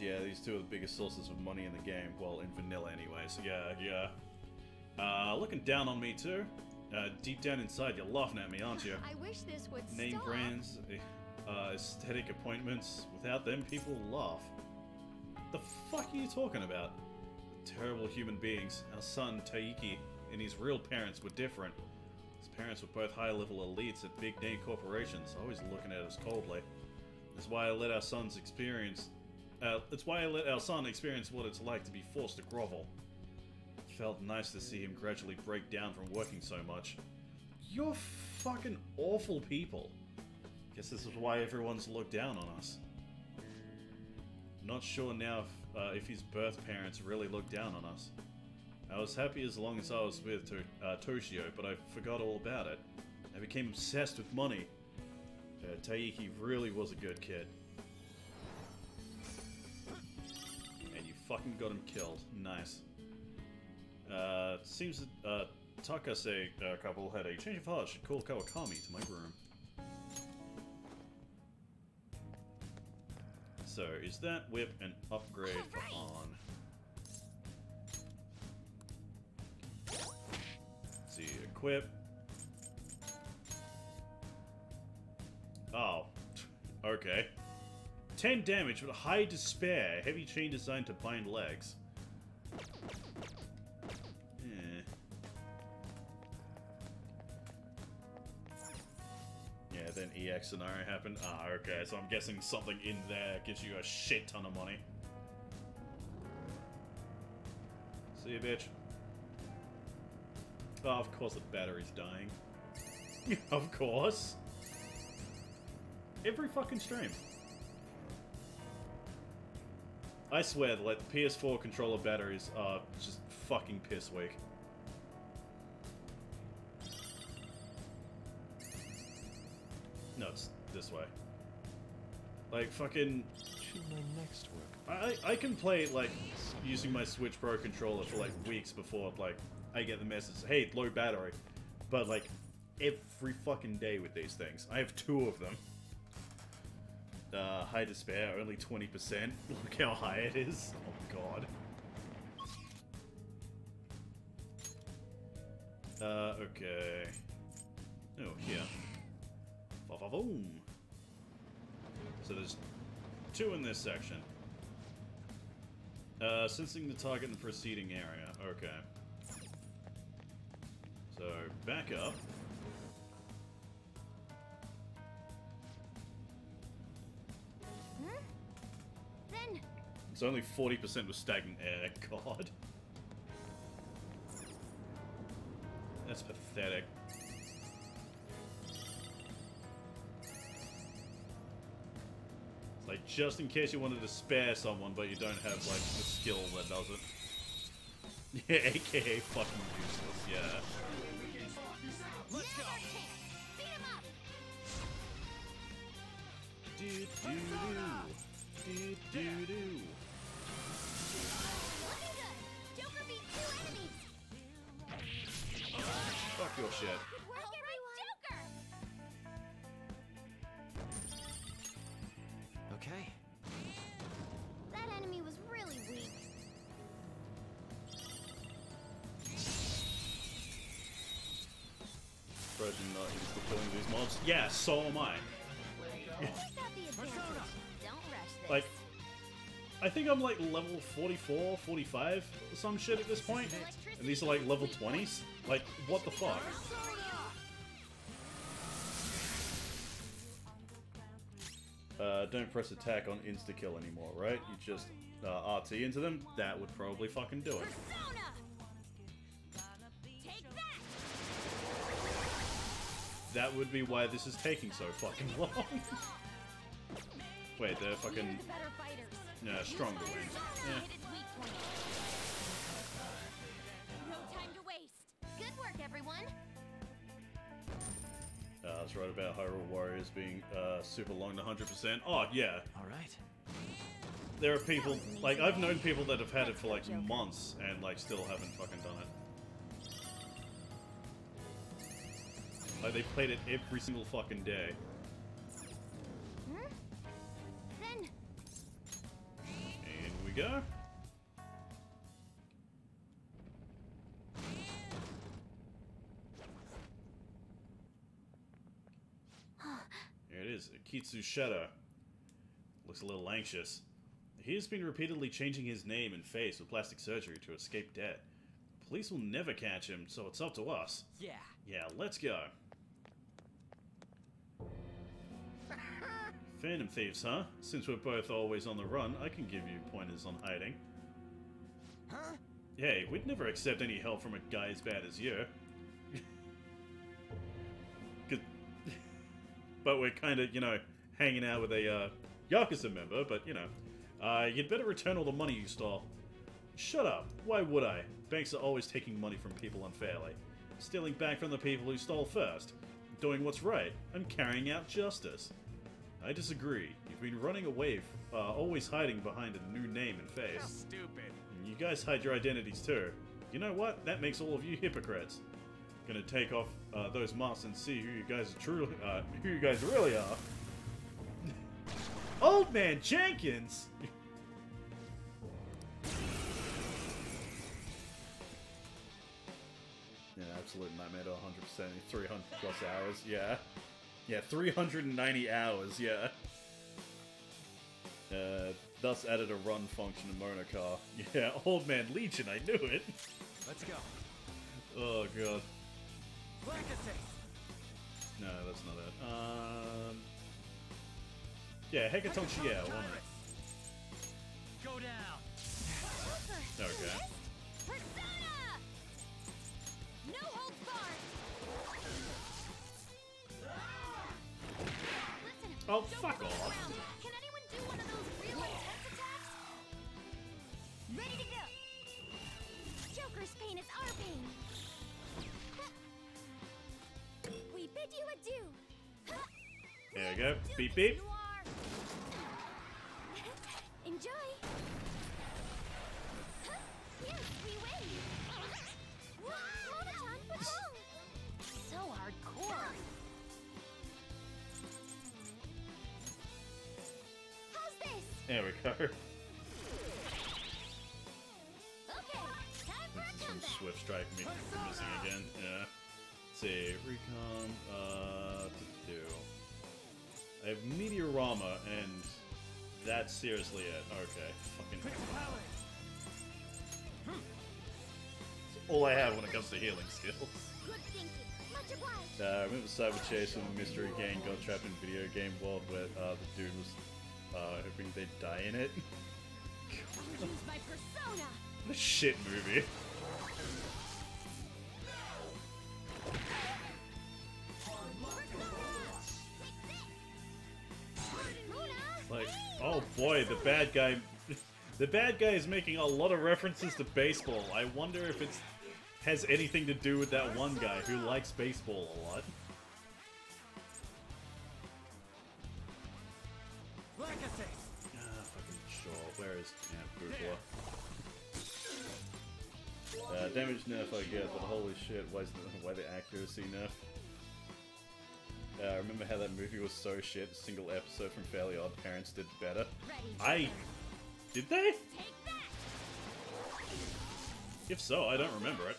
A: Yeah, these two are the biggest sources of money in the game. Well, in vanilla anyways. Yeah, yeah. Uh, looking down on me too? Uh, deep down inside, you're laughing at me, aren't you?
L: I wish this would
A: Name
L: stop.
A: brands, uh, aesthetic appointments. Without them, people laugh. The fuck are you talking about? Terrible human beings. Our son, Taiki, and his real parents were different. His parents were both high-level elites at big-name corporations, always looking at us coldly. That's why I let our sons experience... Uh, that's why I let our son experience what it's like to be forced to grovel. It felt nice to see him gradually break down from working so much. You're fucking awful people. Guess this is why everyone's looked down on us. Not sure now if, uh, if his birth parents really looked down on us. I was happy as long as I was with to uh, Toshio, but I forgot all about it. I became obsessed with money. Uh, Taiki really was a good kid. And you fucking got him killed. Nice. Uh, seems that uh, Takase uh, couple had a change of heart. Should call Kawakami to my room. So, is that whip an upgrade for on? Let's see, equip. Oh, okay. 10 damage, but high despair. Heavy chain designed to bind legs. Scenario happened. Ah, okay, so I'm guessing something in there gives you a shit ton of money. See you, bitch. Oh, of course the battery's dying. of course. Every fucking stream. I swear, like, PS4 controller batteries are just fucking piss weak. This way. Like, fucking...
R: To my next work.
A: I, I can play, like, using my Switch Pro controller for, like, weeks before, like, I get the message, hey, low battery. But, like, every fucking day with these things. I have two of them. Uh, high despair, only 20%. Look how high it is. Oh, God. Uh, okay. Oh, here. Ba-ba-boom. So there's two in this section. Uh, sensing the target in the preceding area. Okay. So, back up.
B: Hmm? Then,
A: It's only 40% with stagnant air. God. That's pathetic. Just in case you wanted to spare someone, but you don't have, like, the skill that does it. Yeah, aka fucking useless, yeah.
C: Let's go.
A: Do do do. Do do do.
B: looking good. Joker beat two enemies.
A: Fuck your shit. Mobs. Yeah, so am I. Like, I think I'm like level 44, 45 or some shit at this point. And these are like level 20s? Like, what the fuck? Uh, don't press attack on insta-kill anymore, right? You just uh, RT into them? That would probably fucking do it.
B: That
A: would be why this is taking so fucking long. Wait, they're fucking...
B: We're the better fighters.
A: Yeah, stronger wing. Yeah.
B: Hit its weak point. No time to waste. Good work, everyone.
A: Uh, I was right about Hyrule Warriors being uh, super long to 100%. Oh, yeah.
G: Alright.
A: There are people, like, I've known people that have had it for, like, months and, like, still haven't fucking done it. Like, they played it every single fucking day.
B: Then,
A: In we go. Here it is, Kitsu Sheta. Looks a little anxious. He has been repeatedly changing his name and face with plastic surgery to escape debt. Police will never catch him, so it's up to us.
E: Yeah.
A: Yeah, let's go. Phantom thieves, huh? Since we're both always on the run, I can give you pointers on hiding.
E: Huh?
A: Hey, we'd never accept any help from a guy as bad as you. but we're kind of, you know, hanging out with a uh, Yakuza member, but, you know. Uh, you'd better return all the money you stole. Shut up. Why would I? Banks are always taking money from people unfairly. Stealing back from the people who stole first. Doing what's right. and carrying out justice. I disagree. You've been running away, uh, always hiding behind a new name and face.
C: Stupid.
A: You guys hide your identities too. You know what? That makes all of you hypocrites. Gonna take off uh, those masks and see who you guys are truly, uh, who you guys really are. Old Man Jenkins. yeah, absolute nightmare to 100%. 300 plus hours. Yeah. Yeah, 390 hours. Yeah. Uh, thus added a run function in Monocar. Yeah, Old Man Legion, I knew it.
C: Let's go.
A: Oh god. No, that's not it. Um. Yeah, Hecatonchi, yeah, one minute.
C: Go down.
A: Okay. Oh, fuck off.
B: Can anyone do one of those real intense attacks? Ready to go. Joker's pain is our pain. We bid you adieu.
A: There we go. Beep beep. There we go.
B: Okay, time for a
A: Some
B: comeback.
A: Swift Strike me missing again. Yeah. Let's see, recon. Uh, to do. I have Mediarama, and that's seriously it. Okay, fucking. all I have when it comes to healing skills.
B: Good thinking. Much obliged.
A: Uh, I remember Cyber Chase when the Mystery Gang got trapped in video game world where uh, the dude was uh, hoping they'd die in it.
B: Use my persona.
A: What a shit movie. Like, oh boy, the bad guy... The bad guy is making a lot of references to baseball. I wonder if it's has anything to do with that one guy who likes baseball a lot. Ah, fucking sure. Where is... Yeah, Bufula. Uh, damage nerf I get, but holy shit, why, is the, why the accuracy nerf? Uh, I remember how that movie was so shit, single episode from Fairly Odd Parents did better. I... Did they? If so, I don't remember it.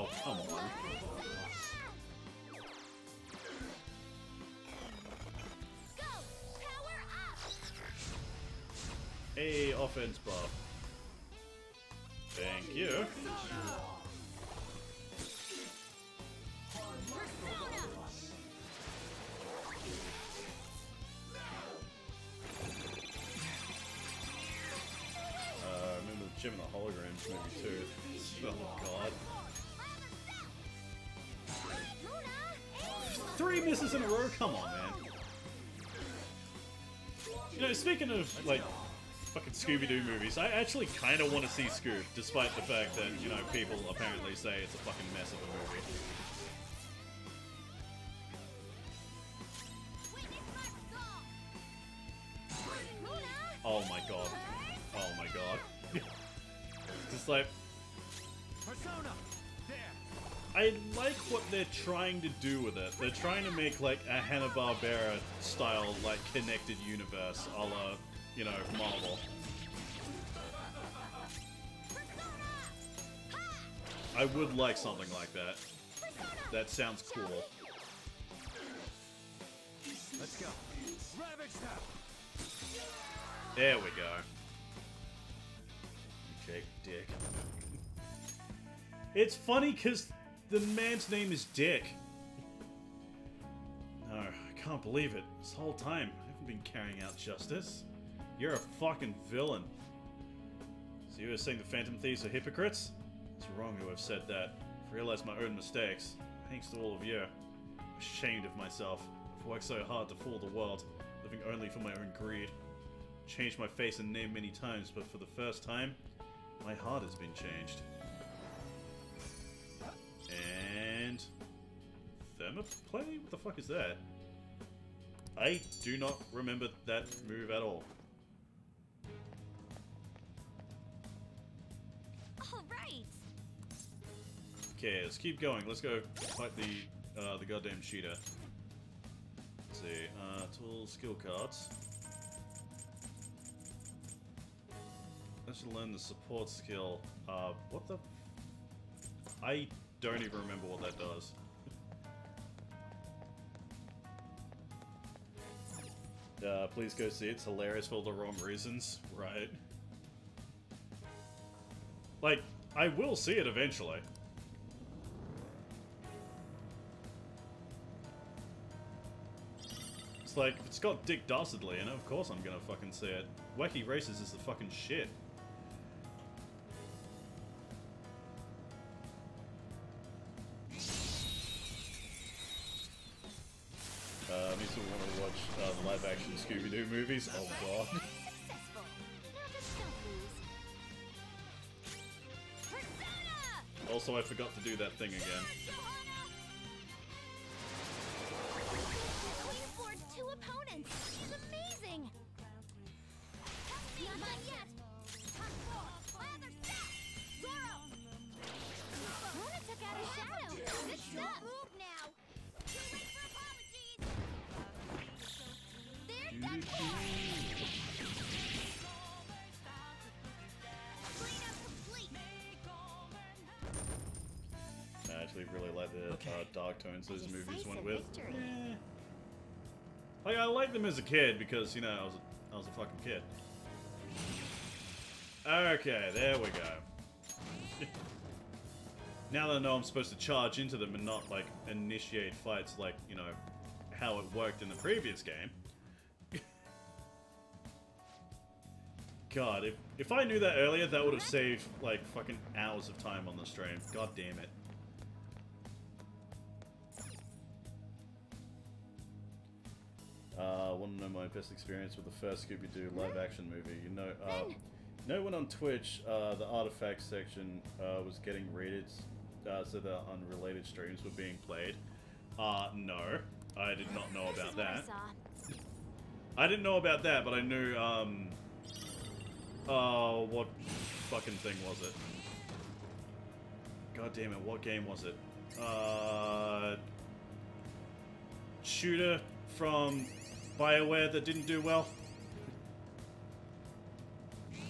A: Oh, come on. Hey, offense buff. Thank you. Uh, remember the Jem and the Holograms movie too. Oh god. Three misses in a row? Come on, man. You know, speaking of, like, fucking Scooby-Doo movies, I actually kind of want to see Scoob, despite the fact that, you know, people apparently say it's a fucking mess of a movie. Trying to do with it. They're trying to make like a Hanna-Barbera style, like connected universe, a la, you know, Marvel. I would like something like that. That sounds cool.
C: Let's go.
A: There we go. Jake Dick. It's funny because the man's name is Dick. No, I can't believe it. This whole time, I haven't been carrying out justice. You're a fucking villain. So you were saying the Phantom Thieves are hypocrites? It's wrong to have said that. I've realized my own mistakes. Thanks to all of you. I'm ashamed of myself. I've worked so hard to fool the world, living only for my own greed. Changed my face and name many times, but for the first time, my heart has been changed. Thermoplay? What the fuck is that? I do not remember that move at all.
B: All right.
A: Okay, let's keep going. Let's go fight the uh, the goddamn cheetah. Let's see. Uh, tools, skill cards. I should learn the support skill. Uh, what the? I don't even remember what that does. Uh, please go see it. It's hilarious for all the wrong reasons. Right. Like, I will see it eventually. It's like, it's got Dick Dastardly in it, of course I'm gonna fucking see it. Wacky Races is the fucking shit. Movies. Oh god. Also, I forgot to do that thing again.
B: Two opponents. She's amazing.
A: Uh, dark tones those movies went with. Eh. Like I liked them as a kid because you know I was a, I was a fucking kid. Okay, there we go. now that I know I'm supposed to charge into them and not like initiate fights like you know how it worked in the previous game. God, if if I knew that earlier, that would have saved like fucking hours of time on the stream. God damn it. Uh, want to know my best experience with the first Scooby-Doo live-action movie? You know, uh, you know when on Twitch, uh, the artifacts section uh, was getting rated, uh, so the unrelated streams were being played. Uh, no, I did not know about that. I didn't know about that, but I knew, um... Oh, what fucking thing was it? God damn it, what game was it? Uh... Shooter from BioWare that didn't do well?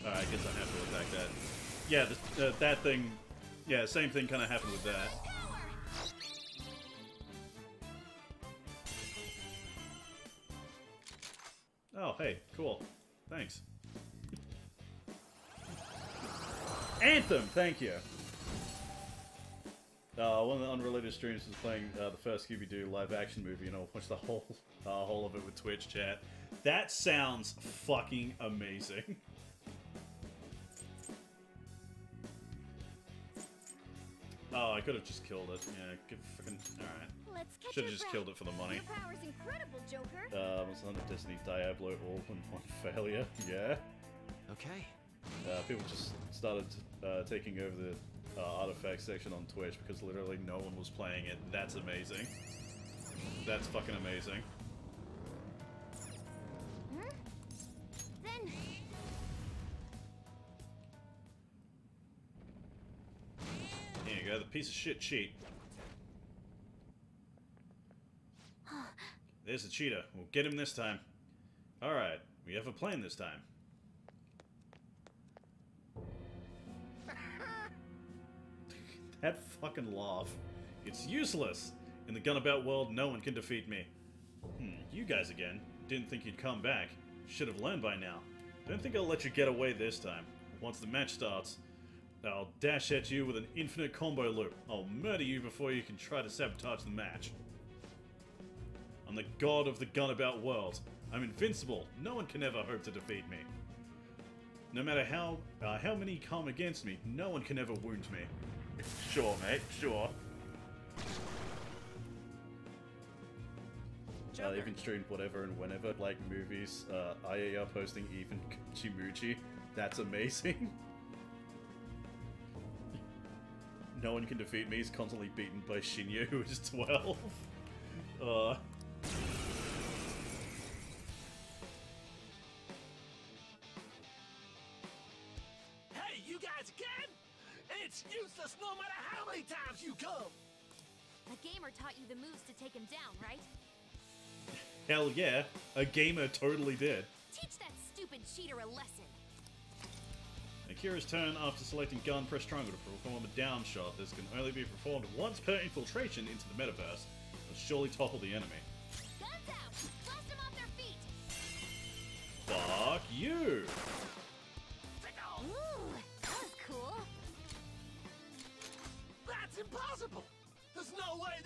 A: Alright, I guess I have to attack that. Yeah, the, uh, that thing... Yeah, same thing kind of happened with that. Oh, hey, cool. Thanks. Anthem, thank you. Uh, one of the unrelated streams was playing uh, the first Scooby-Doo live-action movie, and I watched the whole, uh, whole of it with Twitch chat. That sounds fucking amazing. Oh, I could have just killed it. Yeah, good fucking. Alright.
B: Let's catch
A: Should have just
B: breath.
A: killed it for the money.
B: Your power's incredible, Joker.
A: Uh, was on the Destiny Diablo all in one failure. Yeah.
G: Okay.
A: Uh, people just started uh, taking over the uh, artifact section on Twitch because literally no one was playing it. That's amazing. That's fucking amazing.
B: Then
A: Here you go, the piece of shit cheat. There's the cheetah. We'll get him this time. Alright, we have a plan this time. that fucking laugh. It's useless. In the Gunabout world, no one can defeat me. Hmm, you guys again. Didn't think you'd come back. Should have learned by now. Don't think I'll let you get away this time. Once the match starts, I'll dash at you with an infinite combo loop. I'll murder you before you can try to sabotage the match. I'm the god of the Gunabout world. I'm invincible. No one can ever hope to defeat me. No matter how uh, how many come against me, no one can ever wound me. Sure, mate. Sure. Uh, they've been streamed whatever and whenever, like movies. Uh, IAR posting even Chimuchi. That's amazing. no one can defeat me. He's constantly beaten by Shinya, who is 12. Uh,
N: It's useless no matter how many times you come.
L: The gamer taught you the moves to take him down, right?
A: hell yeah, a gamer totally did.
L: Teach that stupid cheater a lesson.
A: Akira's turn after selecting gun, press triangle to perform a down shot. This can only be performed once per infiltration into the metaverse. It'll surely topple the enemy.
L: Guns out! Blast them off their feet!
A: Fuck you!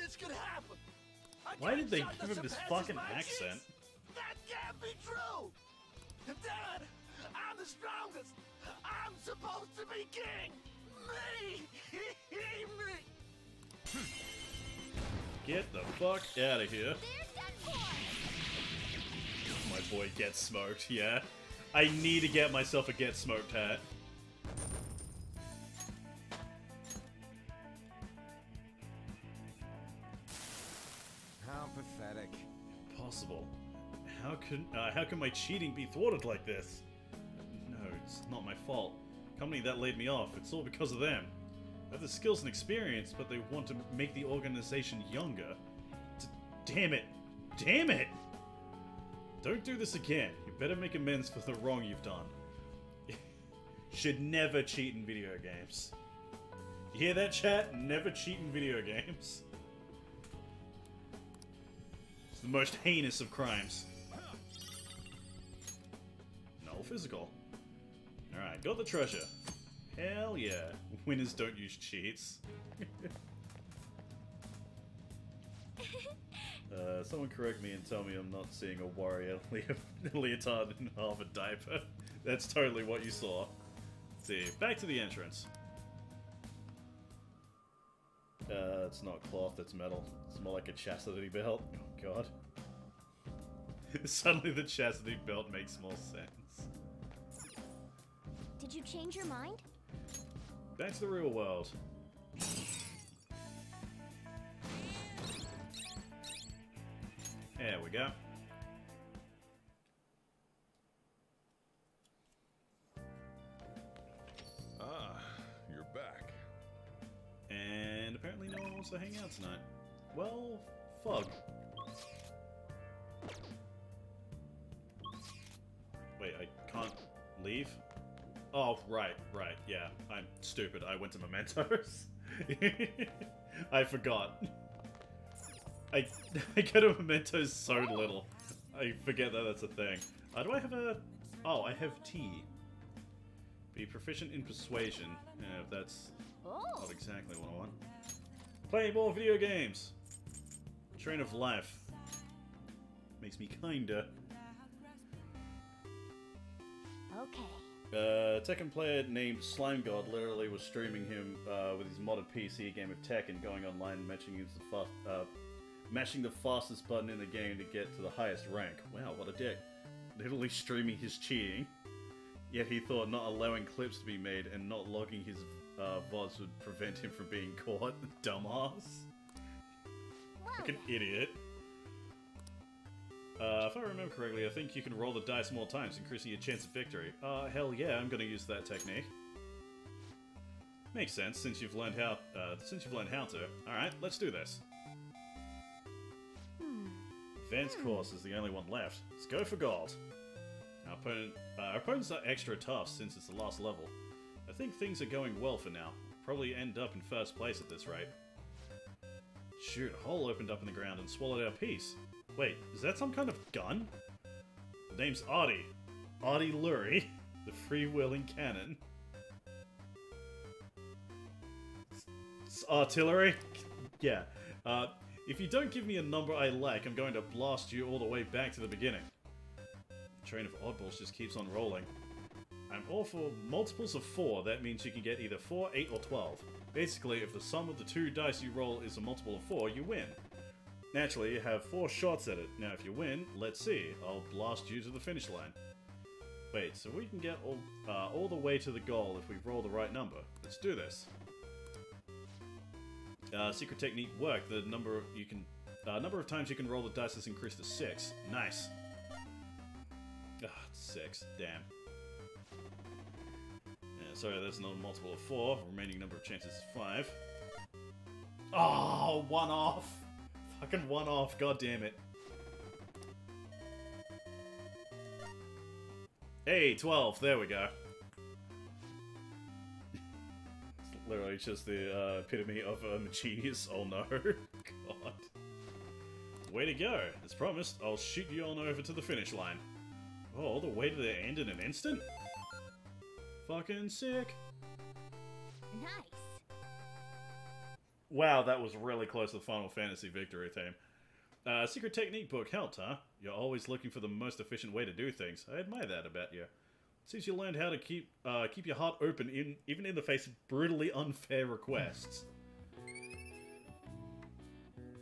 N: This could happen. I
A: Why did they give him this fucking accent?
N: cheeks. That can't be true. Dad, I'm the strongest. I'm supposed to be king. Me, me.
A: Get the fuck out of here.
L: There's that boy!
A: My boy gets smoked, yeah. I need to get myself a get smoked hat. Possible. How can uh, how can my cheating be thwarted like this? No, it's not my fault. Company that laid me off. It's all because of them. I have the skills and experience, but they want to make the organization younger. D- damn it! Damn it! Don't do this again. You better make amends for the wrong you've done. Should never cheat in video games. You hear that, chat? Never cheat in video games. The most heinous of crimes. No physical. Alright, got the treasure. Hell yeah. Winners don't use cheats. uh, someone correct me and tell me I'm not seeing a warrior le leotard in half a diaper. That's totally what you saw. Let's see, back to the entrance. Uh, it's not cloth, it's metal. It's more like a chastity belt. God. Suddenly the chastity belt makes more sense.
B: Did you change your mind?
A: Back to the real world. There we go.
D: Ah, you're back.
A: And apparently no one wants to hang out tonight. Well, fuck. Wait, I can't leave? Oh, right, right, yeah. I'm stupid. I went to Mementos. I forgot. I, I go to Mementos so little. I forget that that's a thing. Uh, do I have a... Oh, I have tea. Be proficient in persuasion. Yeah, that's not exactly what I want. Play more video games. Train of life. Makes me kinda.
B: Okay.
A: Uh, Tekken player named Slime God literally was streaming him uh, with his modded PC game of Tekken, going online and matching his the fast, uh, mashing the fastest button in the game to get to the highest rank. Wow, what a dick! Literally streaming his cheating. Yet he thought not allowing clips to be made and not logging his uh, VODs would prevent him from being caught. Dumbass. Like an idiot. Uh, if I remember correctly, I think you can roll the dice more times, increasing your chance of victory. Uh, hell yeah, I'm gonna use that technique. Makes sense, since you've learned how, uh, since you've learned how to. Alright, let's do this. Advanced course is the only one left. Let's go for gold. Our, opponent, uh, our opponents are extra tough since it's the last level. I think things are going well for now. Probably end up in first place at this rate. Shoot, a hole opened up in the ground and swallowed our piece. Wait, is that some kind of gun? The name's Artie. Artie Lurie, the freewheeling cannon. It's artillery? Yeah. Uh, if you don't give me a number I like, I'm going to blast you all the way back to the beginning. The train of oddballs just keeps on rolling. I'm all for multiples of 4, that means you can get either 4, 8, or 12. Basically, if the sum of the two dice you roll is a multiple of 4, you win. Naturally, you have 4 shots at it. Now if you win, let's see, I'll blast you to the finish line. Wait, so we can get all, uh, all the way to the goal if we roll the right number. Let's do this. Uh, secret technique worked. The number of, you can uh, number of times you can roll the dice has increased to six. Nice. Ah, six. Damn. Yeah, sorry, there's no multiple of four. Remaining number of chances is five. Oh, one off. Fucking one off. God damn it. Hey, 12. There we go. literally just the uh, epitome of a genius. Oh no. God. Way to go. As promised, I'll shoot you on over to the finish line. Oh, all the way to the end in an instant? Fucking sick.
B: Nice.
A: Wow, that was really close to the Final Fantasy victory theme. Uh, secret technique book helped, huh? You're always looking for the most efficient way to do things. I admire that about you. Since you learned how to keep uh, keep your heart open in even in the face of brutally unfair requests.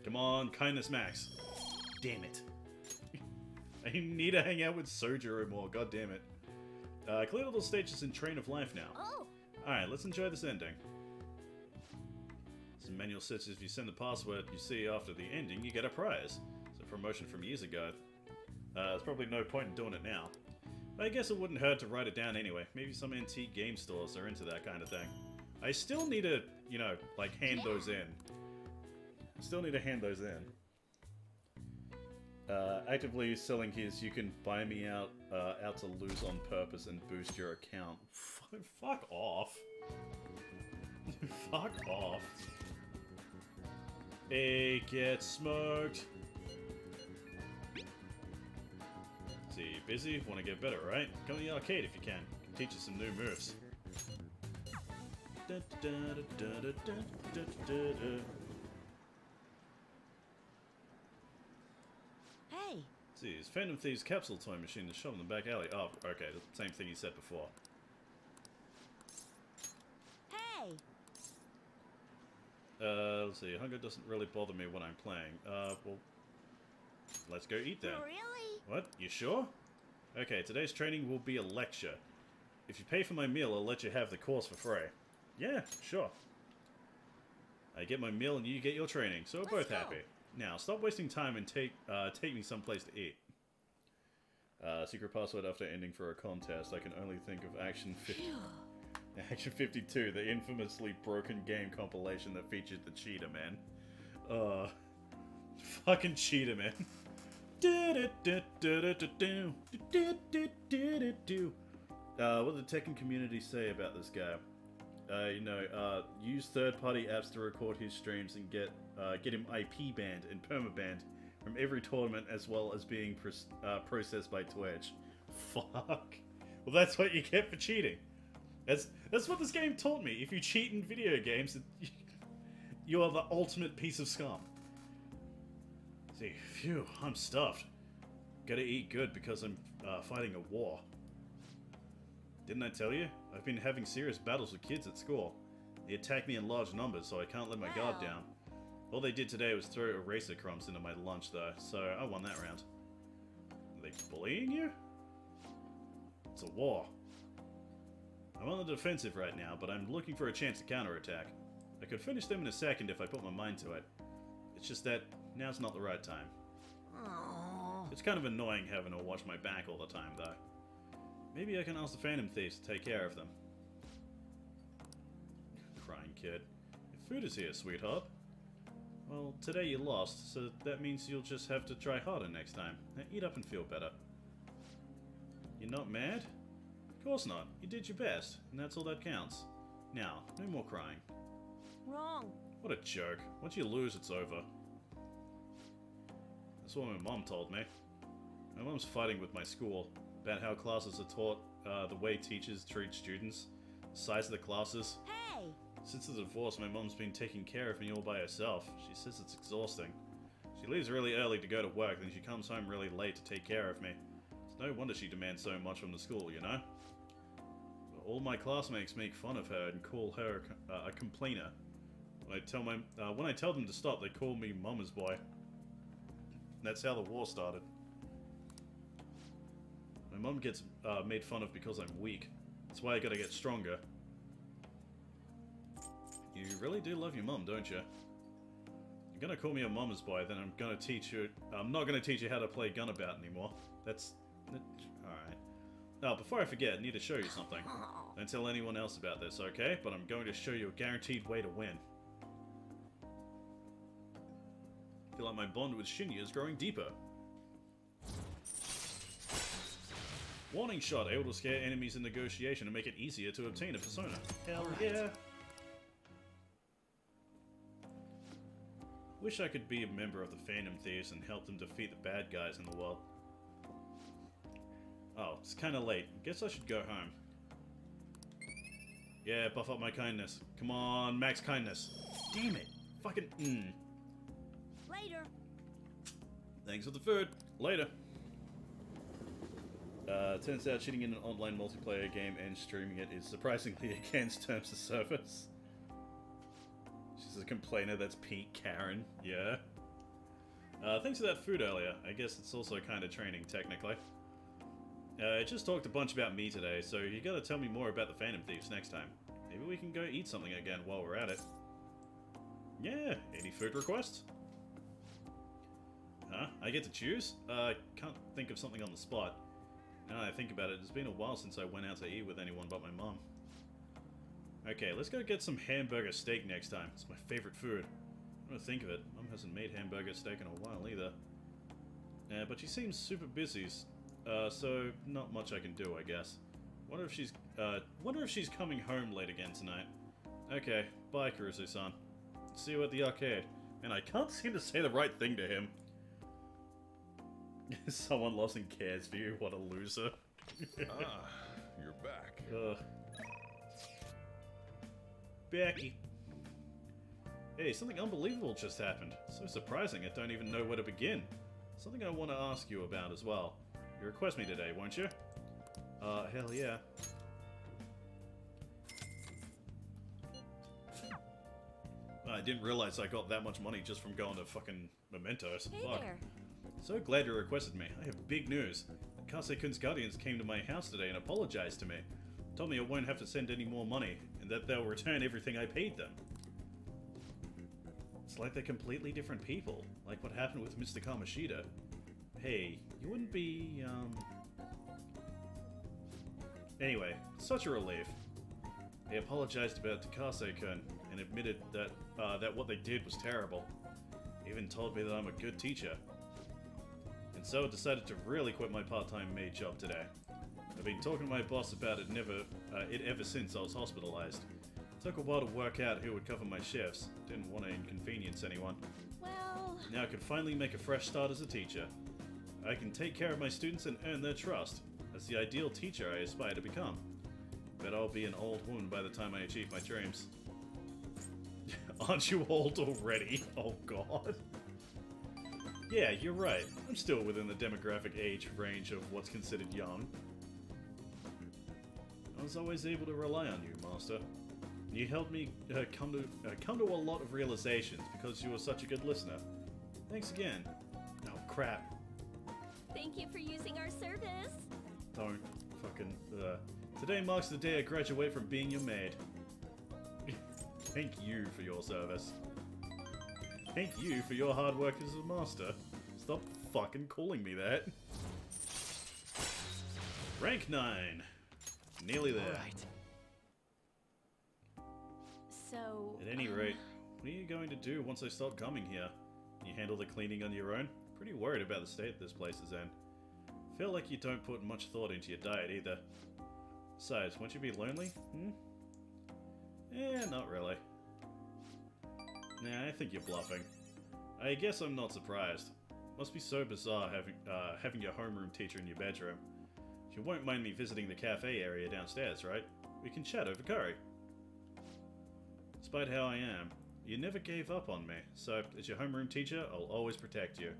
A: Come on, kindness max. Damn it. I need to hang out with Sojiro more, god damn it. Uh, cleared all the stages in Train of Life now.
B: Oh.
A: Alright, let's enjoy this ending. Some manual says if you send the password you see after the ending, you get a prize. It's a promotion from years ago. Uh, there's probably no point in doing it now. I guess it wouldn't hurt to write it down anyway. Maybe some antique game stores are into that kind of thing. I still need to, you know, like hand those in. Still need to hand those in. Uh, actively selling his you can buy me out uh, out to lose on purpose and boost your account. Fuck, fuck off. fuck off. Hey, get smoked. See, busy? Want to get better, right? Come to the arcade if you can. can teach you some new moves.
L: Hey,
A: See, his Phantom Thieves capsule toy machine is shot in the back alley. Oh, okay, the same thing he said before.
L: hey!
A: Uh, let's see, hunger doesn't really bother me when I'm playing. Uh, well, let's go eat then.
L: Really?
A: What? You sure? Okay, today's training will be a lecture. If you pay for my meal, I'll let you have the course for free. Yeah, sure. I get my meal and you get your training, so we're both happy. Now, stop wasting time and take uh, take me someplace to eat. Uh, secret password after ending for a contest. I can only think of Action 50, Action 52, the infamously broken game compilation that featured the Cheetah Man. Uh, fucking Cheetah Man. Uh, what did the Tekken community say about this guy? Uh, you know, uh, use third-party apps to record his streams and get uh, get him IP banned and permabanned from every tournament, as well as being uh, processed by Twitch. Fuck. Well, that's what you get for cheating. That's that's what this game taught me. If you cheat in video games, you are the ultimate piece of scum. See, phew, I'm stuffed. Gotta eat good because I'm uh, fighting a war. Didn't I tell you? I've been having serious battles with kids at school. They attack me in large numbers, so I can't let my guard down. All they did today was throw eraser crumbs into my lunch, though, so I won that round. Are they bullying you? It's a war. I'm on the defensive right now, but I'm looking for a chance to counterattack. I could finish them in a second if I put my mind to it. It's just that now's not the right time. It's kind of annoying having to watch my back all the time, though. Maybe I can ask the Phantom Thieves to take care of them. Crying kid. If food is here, sweetheart. Well, today you lost, so that means you'll just have to try harder next time. Now eat up and feel better. You're not mad? Of course not. You did your best, and that's all that counts. Now, no more crying.
L: Wrong.
A: What a joke. Once you lose, it's over. That's what my mom told me. My mom's fighting with my school about how classes are taught, uh, the way teachers treat students, the size of the classes.
L: Hey!
A: Since the divorce, my mom's been taking care of me all by herself. She says it's exhausting. She leaves really early to go to work, then she comes home really late to take care of me. No wonder she demands so much from the school, you know? All my classmates make fun of her and call her a uh, a complainer. When I tell my uh, when I tell them to stop, they call me Mama's boy. That's how the war started. My mom gets uh, made fun of because I'm weak. That's why I gotta get stronger. You really do love your mom, don't you? You're gonna call me a mama's boy, then I'm gonna teach you. I'm not gonna teach you how to play Gunabout anymore. That's. Alright. Now, before I forget, I need to show you something. Don't tell anyone else about this, okay? But I'm going to show you a guaranteed way to win. I feel like my bond with Shinya is growing deeper. Warning shot, able to scare enemies in negotiation and make it easier to obtain a persona. Hell yeah! Wish I could be a member of the Phantom Thieves and help them defeat the bad guys in the world. Oh, it's kinda late. Guess I should go home. Yeah, buff up my kindness. Come on, max kindness. Damn it. Fucking mm.
L: Later.
A: Thanks for the food. Later. Uh, turns out cheating in an online multiplayer game and streaming it is surprisingly against terms of service. She's a complainer that's Pete Karen. Yeah. Uh, thanks for that food earlier. I guess it's also kind of training, technically. Uh, I just talked a bunch about me today, so you gotta tell me more about the Phantom Thieves next time. Maybe we can go eat something again while we're at it. Yeah, any food requests? Huh? I get to choose? Uh, I can't think of something on the spot. Now I think about it, it's been a while since I went out to eat with anyone but my mom. Okay, let's go get some hamburger steak next time. It's my favorite food. I'm gonna think of it. Mom hasn't made hamburger steak in a while either. Yeah, but she seems super busy, uh, so not much I can do, I guess. Wonder if she's, uh, wonder if she's coming home late again tonight. Okay, bye, Kurusu-san. See you at the arcade. And I can't seem to say the right thing to him. Someone lost in cares for you. What a loser.
D: ah, you're back.
A: Ugh. Becky. Hey, something unbelievable just happened. So surprising, I don't even know where to begin. Something I want to ask you about as well. You request me today, won't you? Uh, hell yeah. I didn't realize I got that much money just from going to fucking Mementos.
M: Hey
A: Fuck.
M: there.
A: So glad you requested me. I have big news. Kase Kun's Guardians came to my house today and apologized to me. Told me I won't have to send any more money, and that they'll return everything I paid them. It's like they're completely different people, like what happened with Mr. Kamoshida. Hey, you wouldn't be, um... Anyway, such a relief. They apologized about Takase-kun and admitted that uh, that what they did was terrible. Even told me that I'm a good teacher. And so I decided to really quit my part-time maid job today. I've been talking to my boss about it never uh, it ever since I was hospitalized. Took a while to work out who would cover my shifts. Didn't want to inconvenience anyone.
M: Well,
A: Now I can finally make a fresh start as a teacher. I can take care of my students and earn their trust. That's the ideal teacher I aspire to become. Bet I'll be an old woman by the time I achieve my dreams. Aren't you old already? Oh god. Yeah, you're right. I'm still within the demographic age range of what's considered young. I was always able to rely on you, Master. You helped me uh, come to uh, come to a lot of realizations because you were such a good listener. Thanks again. Oh crap!
M: Thank you for using our service.
A: Don't fucking. Uh, today marks the day I graduate from being your maid. Thank you for your service. Thank you for your hard work as a master. Stop fucking calling me that. Rank 9. Nearly there. Alright.
M: So.
A: At any
M: um,
A: rate, what are you going to do once I stop coming here? You handle the cleaning on your own? Pretty worried about the state this place is in. Feel like you don't put much thought into your diet either. Besides, won't you be lonely? Hmm? Eh, not really. Nah, I think you're bluffing. I guess I'm not surprised. Must be so bizarre having uh, having your homeroom teacher in your bedroom. You won't mind me visiting the cafe area downstairs, right? We can chat over curry. Despite how I am, you never gave up on me, so as your homeroom teacher, I'll always protect you.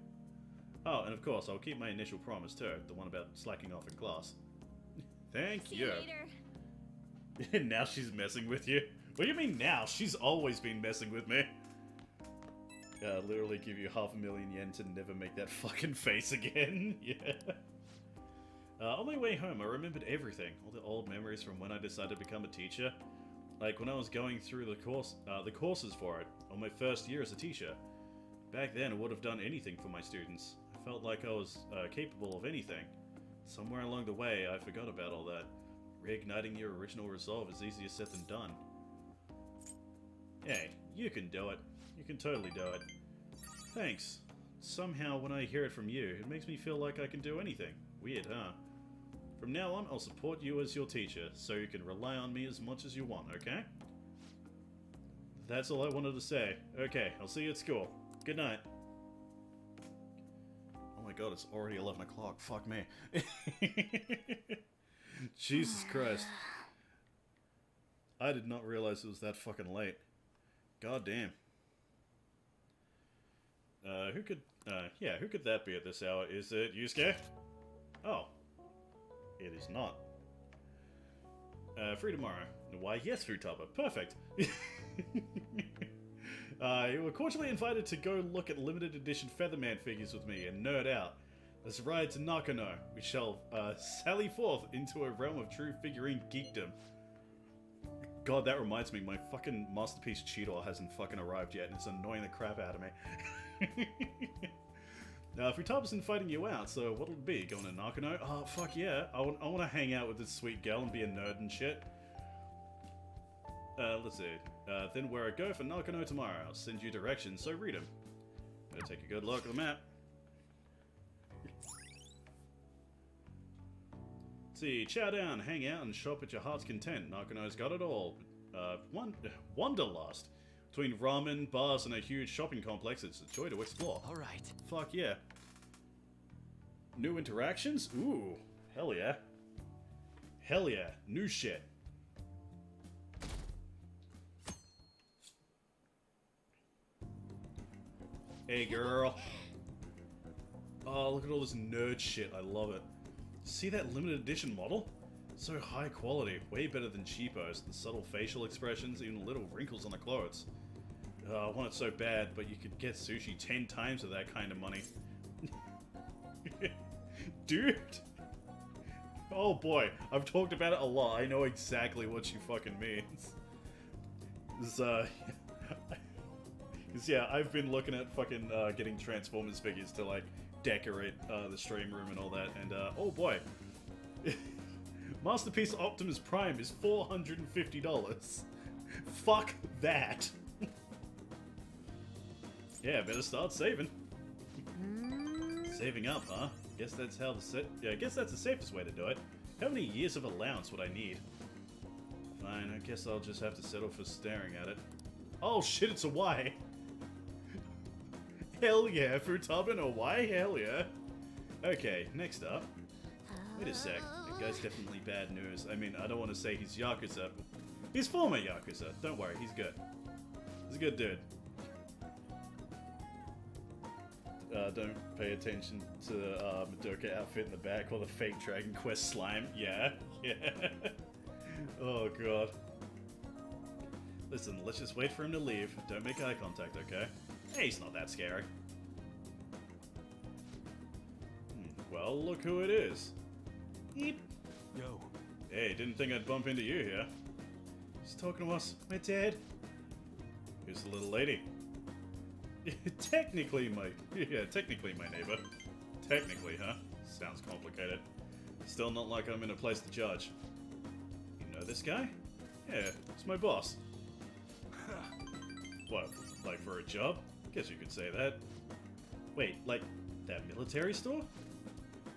A: Oh, and of course, I'll keep my initial promise too, the one about slacking off in class. Thank
M: See
A: you.
M: you later.
A: now she's messing with you. What do you mean now? She's always been messing with me. Uh, literally give you half a million yen to never make that fucking face again. yeah. Uh, on my way home, I remembered everything. All the old memories from when I decided to become a teacher. Like when I was going through the course, uh, the courses for it, on my first year as a teacher. Back then, I would have done anything for my students. Felt like I was uh, capable of anything. Somewhere along the way, I forgot about all that. Reigniting your original resolve is easier said than done. Hey, you can do it. You can totally do it. Thanks. Somehow, when I hear it from you, it makes me feel like I can do anything. Weird, huh? From now on, I'll support you as your teacher, so you can rely on me as much as you want, okay? That's all I wanted to say. Okay, I'll see you at school. Good night. My god, it's already 11 o'clock. Fuck me. Jesus Christ. I did not realize it was that fucking late. God damn. Uh, who could, uh, yeah, who could that be at this hour? Is it Yusuke? Oh. It is not. Uh, free tomorrow. Why, yes, Futaba. Perfect. uh, you were cordially invited to go look at limited edition Featherman figures with me and nerd out. Let's ride to Nakano. We shall uh, sally forth into a realm of true figurine geekdom. God, that reminds me, my fucking masterpiece Cheetor hasn't fucking arrived yet, and it's annoying the crap out of me. now, if Futaba's inviting you out, so what'll it be? Going to Nakano? Oh, fuck yeah. I want, I want to hang out with this sweet girl and be a nerd and shit. Uh, let's see. Uh, then where I go for Nakano tomorrow. I'll send you directions, so read them. Better take a good look at the map. See, chow down, hang out, and shop at your heart's content. Nakano's got it all. Uh, one, Wanderlust. Between ramen, bars, and a huge shopping complex, it's a joy to explore.
F: All right.
A: Fuck yeah. New interactions? Ooh, hell yeah. Hell yeah, new shit. Hey girl. Oh, look at all this nerd shit. I love it. See that limited edition model? So high quality, way better than cheapos. The subtle facial expressions, even little wrinkles on the clothes. Uh, I want it so bad, but you could get sushi ten times of that kind of money. Dude! Oh boy, I've talked about it a lot. I know exactly what she fucking means. This, uh... Because, yeah, I've been looking at fucking uh, getting Transformers figures to, like, decorate uh, the stream room and all that, and, uh, oh boy. Masterpiece Optimus Prime is $450. Fuck that. yeah, better start saving. Saving up, huh? Guess that's how the set. Yeah, I guess that's the safest way to do it. How many years of allowance would I need? Fine, I guess I'll just have to settle for staring at it. Oh shit, it's Iwai! Hell yeah, Futaba and Iwai Hell yeah! Okay, next up. Wait a sec, that guy's definitely bad news. I mean, I don't want to say he's Yakuza. He's former Yakuza. Don't worry, he's good. He's a good dude. Uh, don't pay attention to the uh, Madoka outfit in the back or the fake Dragon Quest slime. Yeah, yeah. oh god. Listen, let's just wait for him to leave. Don't make eye contact, okay? Hey, he's not that scary. Hmm, well, look who it is. Eep.
R: Yo.
A: Hey, didn't think I'd bump into you here. He's talking to us. My dad. Who's the little lady? technically my... Yeah, technically my neighbor. Technically, huh? Sounds complicated. Still not like I'm in a place to judge. You know this guy? Yeah, it's my boss. what, like for a job? Guess you could say that. Wait, like that military store?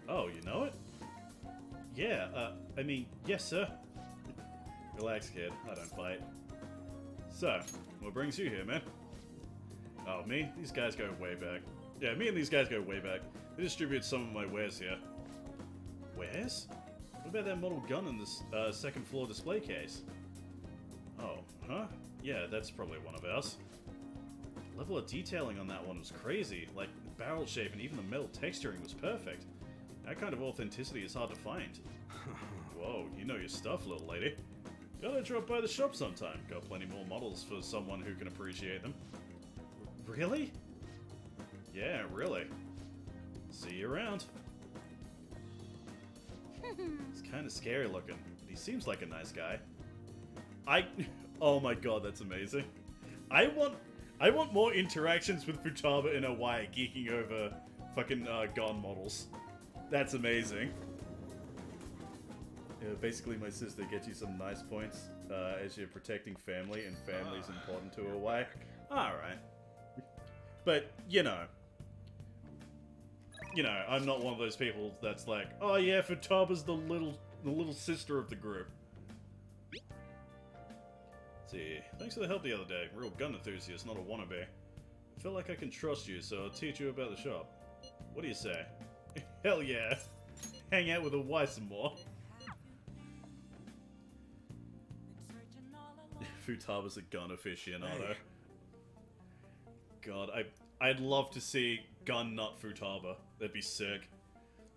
A: Oh, you know it? Yeah, uh, I mean, yes, sir. Relax, kid. I don't fight. So, what brings you here, man? Oh, me? These guys go way back. Yeah, me and these guys go way back. They distribute some of my wares here. Wares? What about that model gun in this uh, second floor display case? Oh, huh? Yeah, that's probably one of ours. Level of detailing on that one was crazy. Like, the barrel shape and even the metal texturing was perfect. That kind of authenticity is hard to find. Whoa, you know your stuff, little lady. Gotta drop by the shop sometime. Got plenty more models for someone who can appreciate them. Really? Yeah, really. See you around. He's kind of scary looking, but he seems like a nice guy. I... Oh my god, that's amazing. I want... I want more interactions with Futaba and Iwai geeking over fucking uh, Gon models. That's amazing. Yeah, basically my sister gets you some nice points uh, as you're protecting family, and family's important to Iwai. Alright. But, you know. You know, I'm not one of those people that's like, oh yeah, Futaba's the little the little sister of the group. See, thanks for the help the other day. Real gun enthusiast, not a wannabe. I feel like I can trust you, so I'll teach you about the shop. What do you say? Hell yeah! Hang out with Iwai some more. Futaba's a gun aficionado.
R: Hey.
A: God, I I'd love to see Gun Nut Futaba. That'd be sick.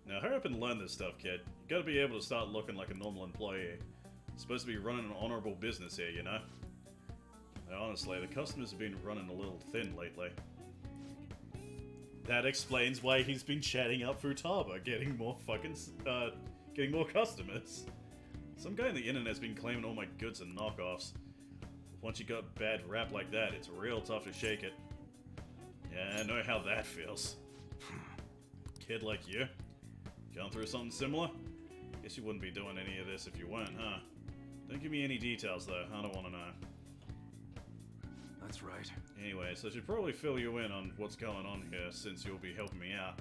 A: Now hurry up and learn this stuff, kid. You gotta be able to start looking like a normal employee. supposed to be running an honorable business here, you know? Honestly, the customers have been running a little thin lately. That explains why he's been chatting up Futaba, getting more fucking, uh, getting more customers. Some guy on the internet's been claiming all my goods are knockoffs. Once you got bad rap like that, it's real tough to shake it. Yeah, I know how that feels. Kid like you? Going through something similar? Guess you wouldn't be doing any of this if you weren't, huh? Don't give me any details, though. I don't want to know.
R: That's right.
A: Anyway, so I should probably fill you in on what's going on here, since you'll be helping me out.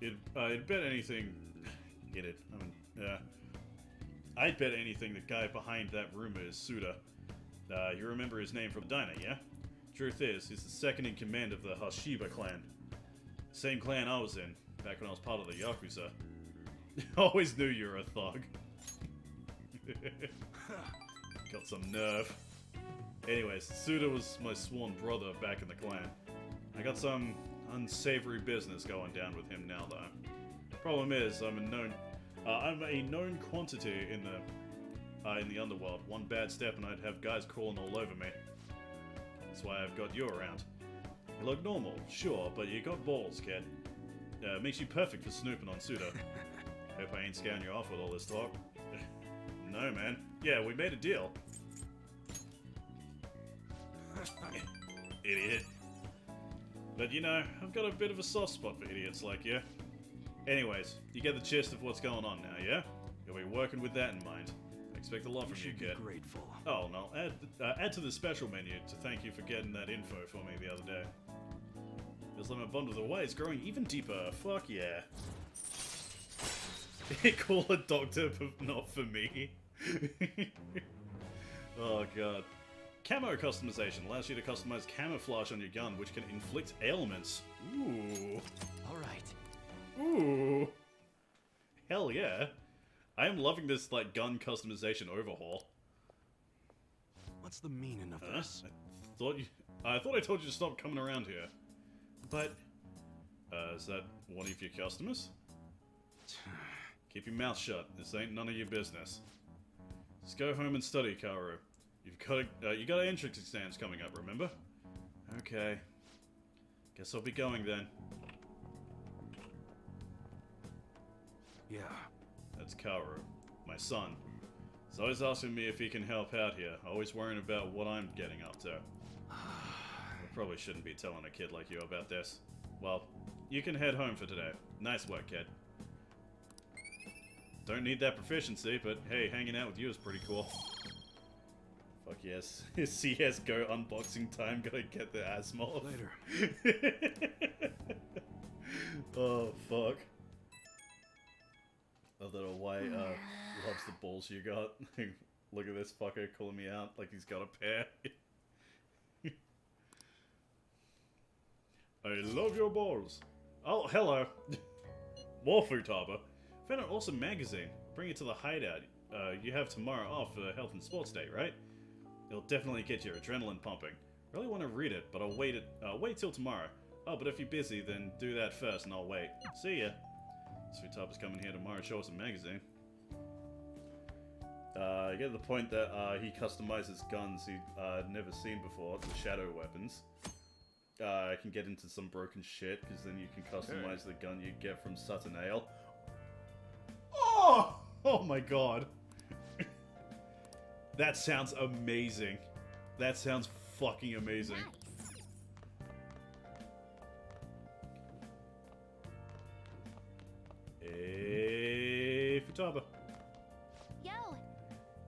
A: It, uh, I'd bet anything... Get it? I mean, yeah. I'd bet anything the guy behind that rumor is Suda. Uh, you remember his name from diner, yeah? Truth is, he's the second in command of the Hashiba clan. Same clan I was in. back when I was part of the Yakuza. Always knew you were a thug. Got some nerve. Anyways, Suda was my sworn brother back in the clan. I got some unsavory business going down with him now, though. Problem is, I'm a known, uh, I'm a known quantity in the, uh, in the underworld. One bad step and I'd have guys crawling all over me. That's why I've got you around. You look normal, sure, but you got balls, kid. Uh, makes you perfect for snooping on Suda. Hope I ain't scaring you off with all this talk. no, man. Yeah, we made a deal. Idiot. But you know, I've got a bit of a soft spot for idiots like you. Anyways, you get the gist of what's going on now, yeah? You'll be working with that in mind. I expect a lot from you, kid.
R: Grateful.
A: Oh, no. Add, uh, add to the special menu to thank you for getting that info for me the other day. This lemon bundle away is growing even deeper. Fuck yeah. Call a doctor, but not for me. oh god. Camo customization allows you to customize camouflage on your gun, which can inflict ailments. Ooh.
F: Alright.
A: Ooh. Hell yeah. I am loving this, like, gun customization overhaul.
R: What's the meaning of
A: Huh?
R: this?
A: I thought you... I thought I told you to stop coming around here. But... Uh, is that one of your customers? Keep your mouth shut. This ain't none of your business. Just go home and study, Kaoru. You've got a, uh, you got entrance exams coming up, remember? Okay. Guess I'll be going then.
R: Yeah.
A: That's Kaoru, my son. He's always asking me if he can help out here, always worrying about what I'm getting up to. I probably shouldn't be telling a kid like you about this. Well, you can head home for today. Nice work, kid. Don't need that proficiency, but hey, hanging out with you is pretty cool. Fuck yes. CSGO unboxing time, gotta get the Asmol.
R: Later.
A: oh, fuck. I don't know why uh, loves the balls you got. Look at this fucker calling me out like he's got a pair. I love your balls. Oh, hello. More Futaba. Found an awesome magazine. Bring it to the hideout. Uh, you have tomorrow off for Health and Sports Day, right? It'll definitely get your adrenaline pumping. Really want to read it, but I'll wait it. Uh, wait till tomorrow. Oh, but if you're busy, then do that first, and I'll wait. See ya. Sweetapa's coming here tomorrow to show us a magazine. Uh, I get the point that uh, he customizes guns he'd uh, never seen before, the shadow weapons. Uh, I can get into some broken shit, because then you can customize the gun you get from Satanael. Oh! Oh my god. That sounds amazing. That sounds fucking amazing. Hey, Futaba.
B: Yo,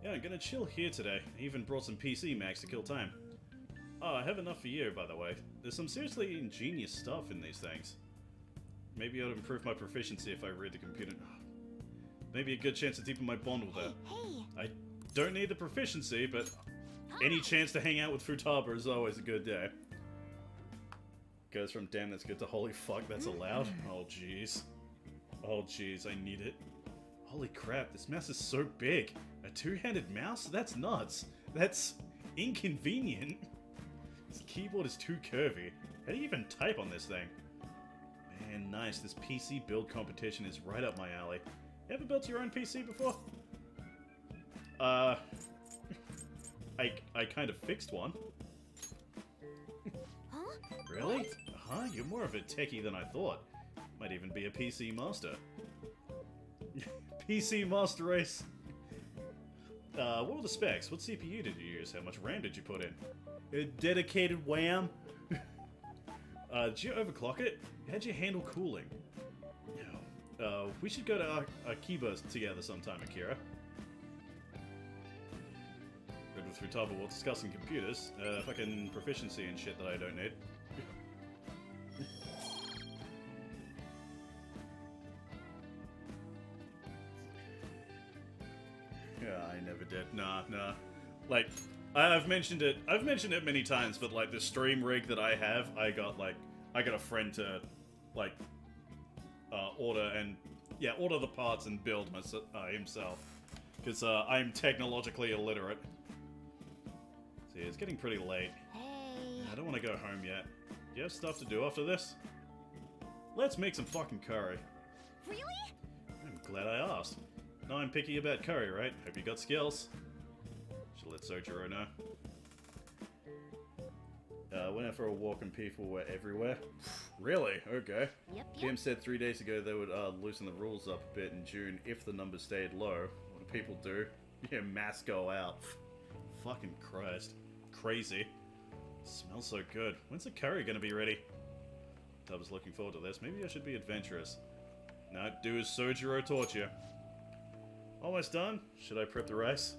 A: Yeah, I'm gonna chill here today. I even brought some PC max to kill time. Oh, I have enough for you, by the way. There's some seriously ingenious stuff in these things. Maybe I'd improve my proficiency if I read the computer. Maybe a good chance to deepen my bond with her.
B: hey,
A: I don't need the proficiency, but any ah. chance to hang out with Futaba is always a good day. Goes from damn that's good to holy fuck that's allowed. Mm. Oh jeez. Oh jeez, I need it. Holy crap, this mouse is so big. A two-handed mouse? That's nuts. That's inconvenient. This keyboard is too curvy. How do you even type on this thing? Man, nice. This PC build competition is right up my alley. You ever built your own PC before? Uh, I I kind of fixed one.
B: huh?
A: Really? Huh? You're more of a techie than I thought. Might even be a PC master. PC master race. Uh, what were the specs? What CPU did you use? How much RAM did you put in? A dedicated WAM. uh, did you overclock it? How'd you handle cooling? Uh, we should go to Akiba together sometime, Akira. With Futaba while discussing computers. Uh, fucking proficiency and shit that I don't need. yeah, I never did. Nah, nah. Like, I've mentioned it. I've mentioned it many times, but like the stream rig that I have, I got like, I got a friend to, like, uh, order and yeah, order the parts and build myself uh, himself because uh, I'm technologically illiterate. See, it's getting pretty late.
B: Hey.
A: I don't want to go home yet. Do you have stuff to do after this? Let's make some fucking curry.
B: Really?
A: I'm glad I asked. Now I'm picky about curry, right? Hope you got skills. Should let Sojiro know. Uh, went out for a walk and people were everywhere. really? Okay.
B: Yep,
A: Kim
B: yep.
A: said three days ago they would uh, loosen the rules up a bit in June if the numbers stayed low. What do people do? Yeah, mass go out. Fucking Christ. Crazy. Smells so good. When's the curry gonna be ready? Was looking forward to this. Maybe I should be adventurous. No, do as Sojiro taught you. Almost done. Should I prep the rice?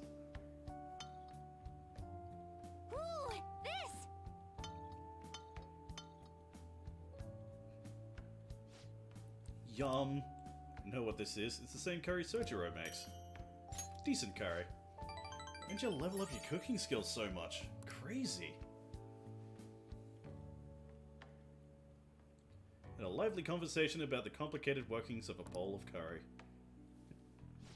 B: Ooh, this!
A: Yum. Know what this is? It's the same curry Sojiro makes. Decent curry. When'd you level up your cooking skills so much? Crazy. And a lively conversation about the complicated workings of a bowl of curry.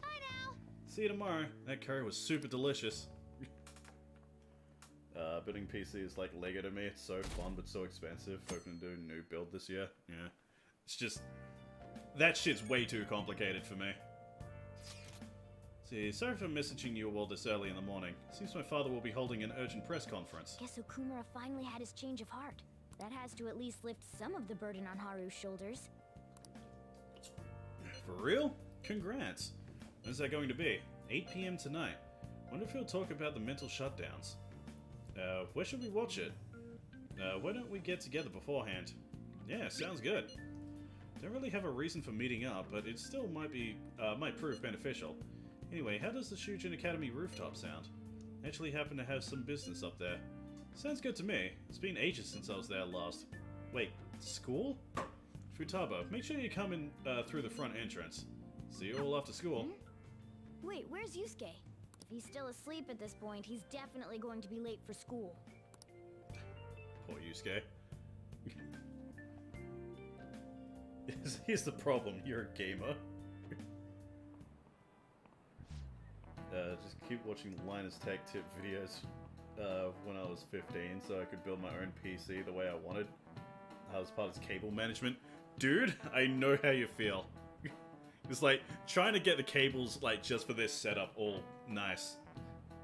B: Bye now.
A: See you tomorrow. That curry was super delicious. uh, building PC is like Lego to me. It's so fun but so expensive. Hoping to do a new build this year. Yeah. It's just... That shit's way too complicated for me. See, sorry for messaging you all this early in the morning. Seems my father will be holding an urgent press conference.
B: Guess Okumura finally had his change of heart. That has to at least lift some of the burden on Haru's shoulders.
A: For real? Congrats. When's that going to be? 8 p.m. tonight. Wonder if he'll talk about the mental shutdowns. Uh, where should we watch it? Uh, why don't we get together beforehand? Yeah, sounds good. Don't really have a reason for meeting up, but it still might be, uh, might prove beneficial. Anyway, how does the Shujin Academy rooftop sound? Actually happen to have some business up there. Sounds good to me. It's been ages since I was there last. Wait, school? Futaba, make sure you come in uh, through the front entrance. See you all after school.
B: Wait, where's Yusuke? If he's still asleep at this point, he's definitely going to be late for school.
A: Poor Yusuke. Here's the problem, you're a gamer. Uh, just keep watching Linus Tech Tip videos uh, when I was 15 so I could build my own PC the way I wanted. I was part of his cable management. Dude, I know how you feel. it's like, trying to get the cables, like, just for this setup all nice,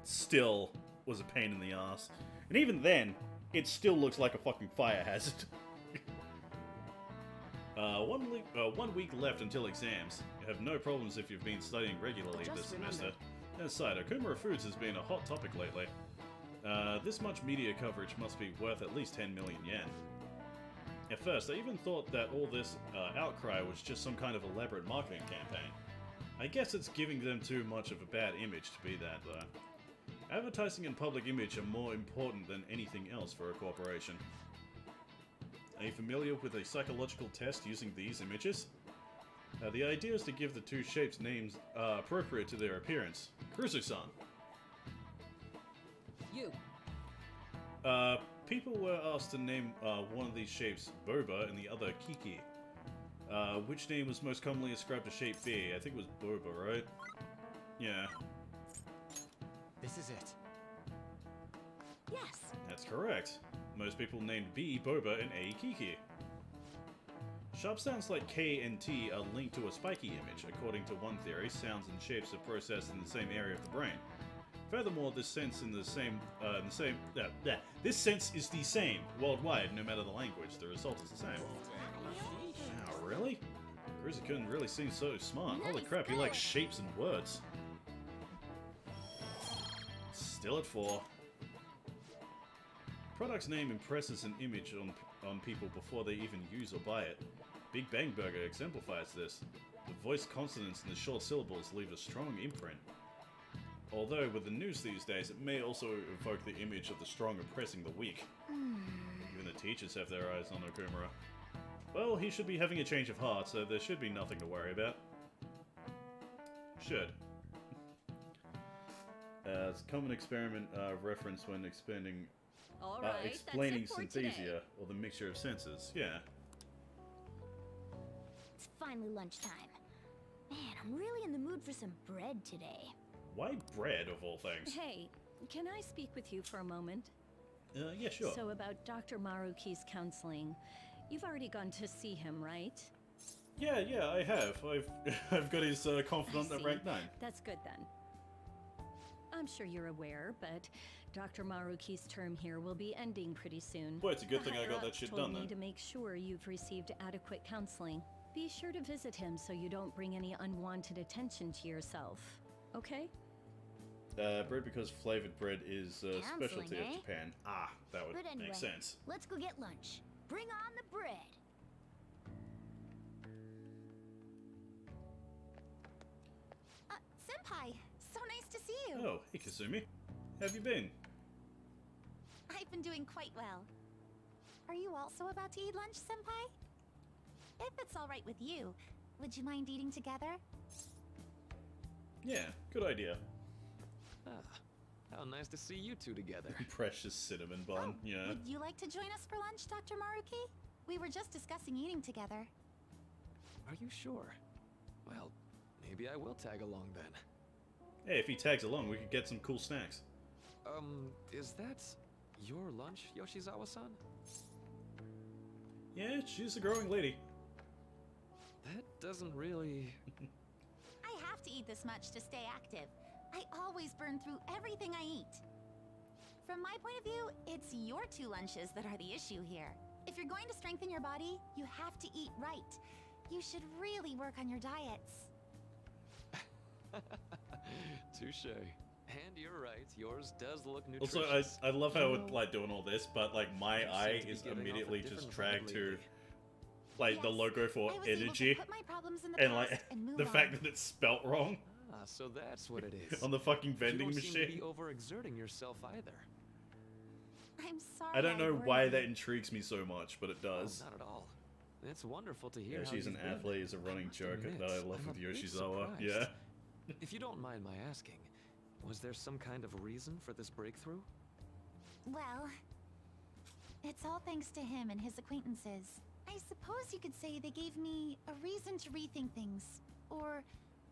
A: still was a pain in the ass. And even then, it still looks like a fucking fire hazard. uh, one, week, uh, one week left until exams. You have no problems if you've been studying regularly this semester.
B: remember-
A: Aside, Okumura Foods has been a hot topic lately. Uh, this much media coverage must be worth at least 10 million yen. At first, I even thought that all this uh, outcry was just some kind of elaborate marketing campaign. I guess it's giving them too much of a bad image to be that, though. Advertising and public image are more important than anything else for a corporation. Are you familiar with a psychological test using these images? Uh, the idea is to give the two shapes names uh, appropriate to their appearance. Kurusu-san.
F: You.
A: Uh, people were asked to name uh, one of these shapes Bouba and the other Kiki. Uh, which name was most commonly ascribed to shape B? I think it was Bouba, right? Yeah,
F: This is it.
B: Yes.
A: that's correct. Most people named B Bouba and A Kiki. Sharp sounds like K and T are linked to a spiky image. According to one theory, sounds and shapes are processed in the same area of the brain. Furthermore, this sense in the same, uh, in the same, uh, this sense is the same worldwide, no matter the language. The result is the same. Wow, really? Kurusu-kun really seems so smart. Holy crap, he likes shapes and words. Still at four. Product's name impresses an image on, on people before they even use or buy it. Big Bang Burger exemplifies this. The voice consonants and the short syllables leave a strong imprint. Although, with the news these days, it may also evoke the image of the strong oppressing the weak. Even the teachers have their eyes on Okumura. Well, he should be having a change of heart, so there should be nothing to worry about. Should. Uh, it's a common experiment uh, reference when expanding,
M: All
A: uh,
M: right,
A: explaining
M: for today.
A: or the mixture of senses. Yeah.
B: It's it's finally lunchtime. Man, I'm really in the mood for some bread today.
A: Why bread of all things?
M: Hey, can I speak with you for a moment?
A: Uh, yeah, sure.
M: So about Dr. Maruki's counseling. You've already gone to see him, right?
A: Yeah, yeah, I have. I've I've got his uh, confidant
M: I
A: at rank nine.
M: That's good then. I'm sure you're aware, but Dr. Maruki's term here will be ending pretty soon.
A: Well, it's a good
M: The
A: thing I got that
M: higher-ups
A: shit
M: told
A: done
M: me
A: then.
M: to make sure you've received adequate counseling. Be sure to visit him so you don't bring any unwanted attention to yourself. Okay?
A: Uh, bread because flavored bread is a
B: Counseling,
A: specialty
B: eh?
A: of Japan. Ah, that would
B: anyway,
A: make sense.
B: let's go get lunch. Bring on the bread.
L: Uh, Senpai, so nice to see you.
A: Oh, hey Kasumi. Have you been?
L: I've been doing quite well. Are you also about to eat lunch, Senpai? If it's all right with you, would you mind eating together?
A: Yeah, good idea.
G: Ah, how nice to see you two together.
A: Precious cinnamon bun, yeah.
L: Would you like to join us for lunch, Dr. Maruki? We were just discussing eating together.
G: Are you sure? Well, maybe I will tag along then.
A: Hey, if he tags along, we could get some cool snacks.
G: Um, is that your lunch, Yoshizawa-san?
A: Yeah, she's a growing lady.
G: That doesn't really...
L: I have to eat this much to stay active. I always burn through everything I eat. From my point of view, it's your two lunches that are the issue here. If you're going to strengthen your body, you have to eat right. You should really work on your diets.
G: Touche. And you're right, yours does look nutritious.
A: Also, I, I love how
G: You
A: it's like doing all this, but like my
G: You
A: eye is
G: giving off a
A: immediately just dragged to
G: lately.
A: like the logo for
L: I was able to
A: energy
L: put my problems in the
A: and like
L: and move
A: the fact that it's spelt wrong
G: Ah, so that's what it is.
A: on the fucking vending
G: you don't Seem to
A: machine.
G: be overexerting yourself either.
L: I'm sorry.
A: I don't know
L: worried
A: why
L: you.
A: that intrigues me so much, but it
G: Oh,
A: does.
G: not at all. It's wonderful to hear.
A: Yeah, she's an
G: been.
A: athlete, is a running
G: must
A: joke
G: admit,
A: that I love
G: I'm
A: with
G: a bit
A: Yoshizawa. Yeah.
G: if you don't mind my asking, was there some kind of reason for this breakthrough?
L: Well, it's all thanks to him and his acquaintances. I suppose you could say they gave me a reason to rethink things. Or,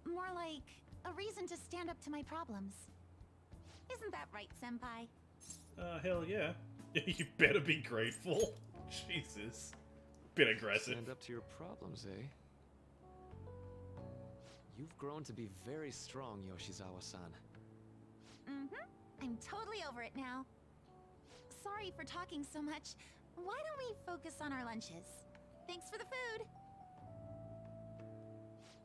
L: more like, a reason to stand up to my problems. Isn't that right, Senpai?
A: Uh, hell yeah. you better be grateful. Jesus. Bit aggressive.
G: Stand up to your problems, eh? You've grown to be very strong, Yoshizawa-san.
L: Mm-hmm. I'm totally over it now. Sorry for talking so much. Why don't we focus on our lunches? Thanks for the food.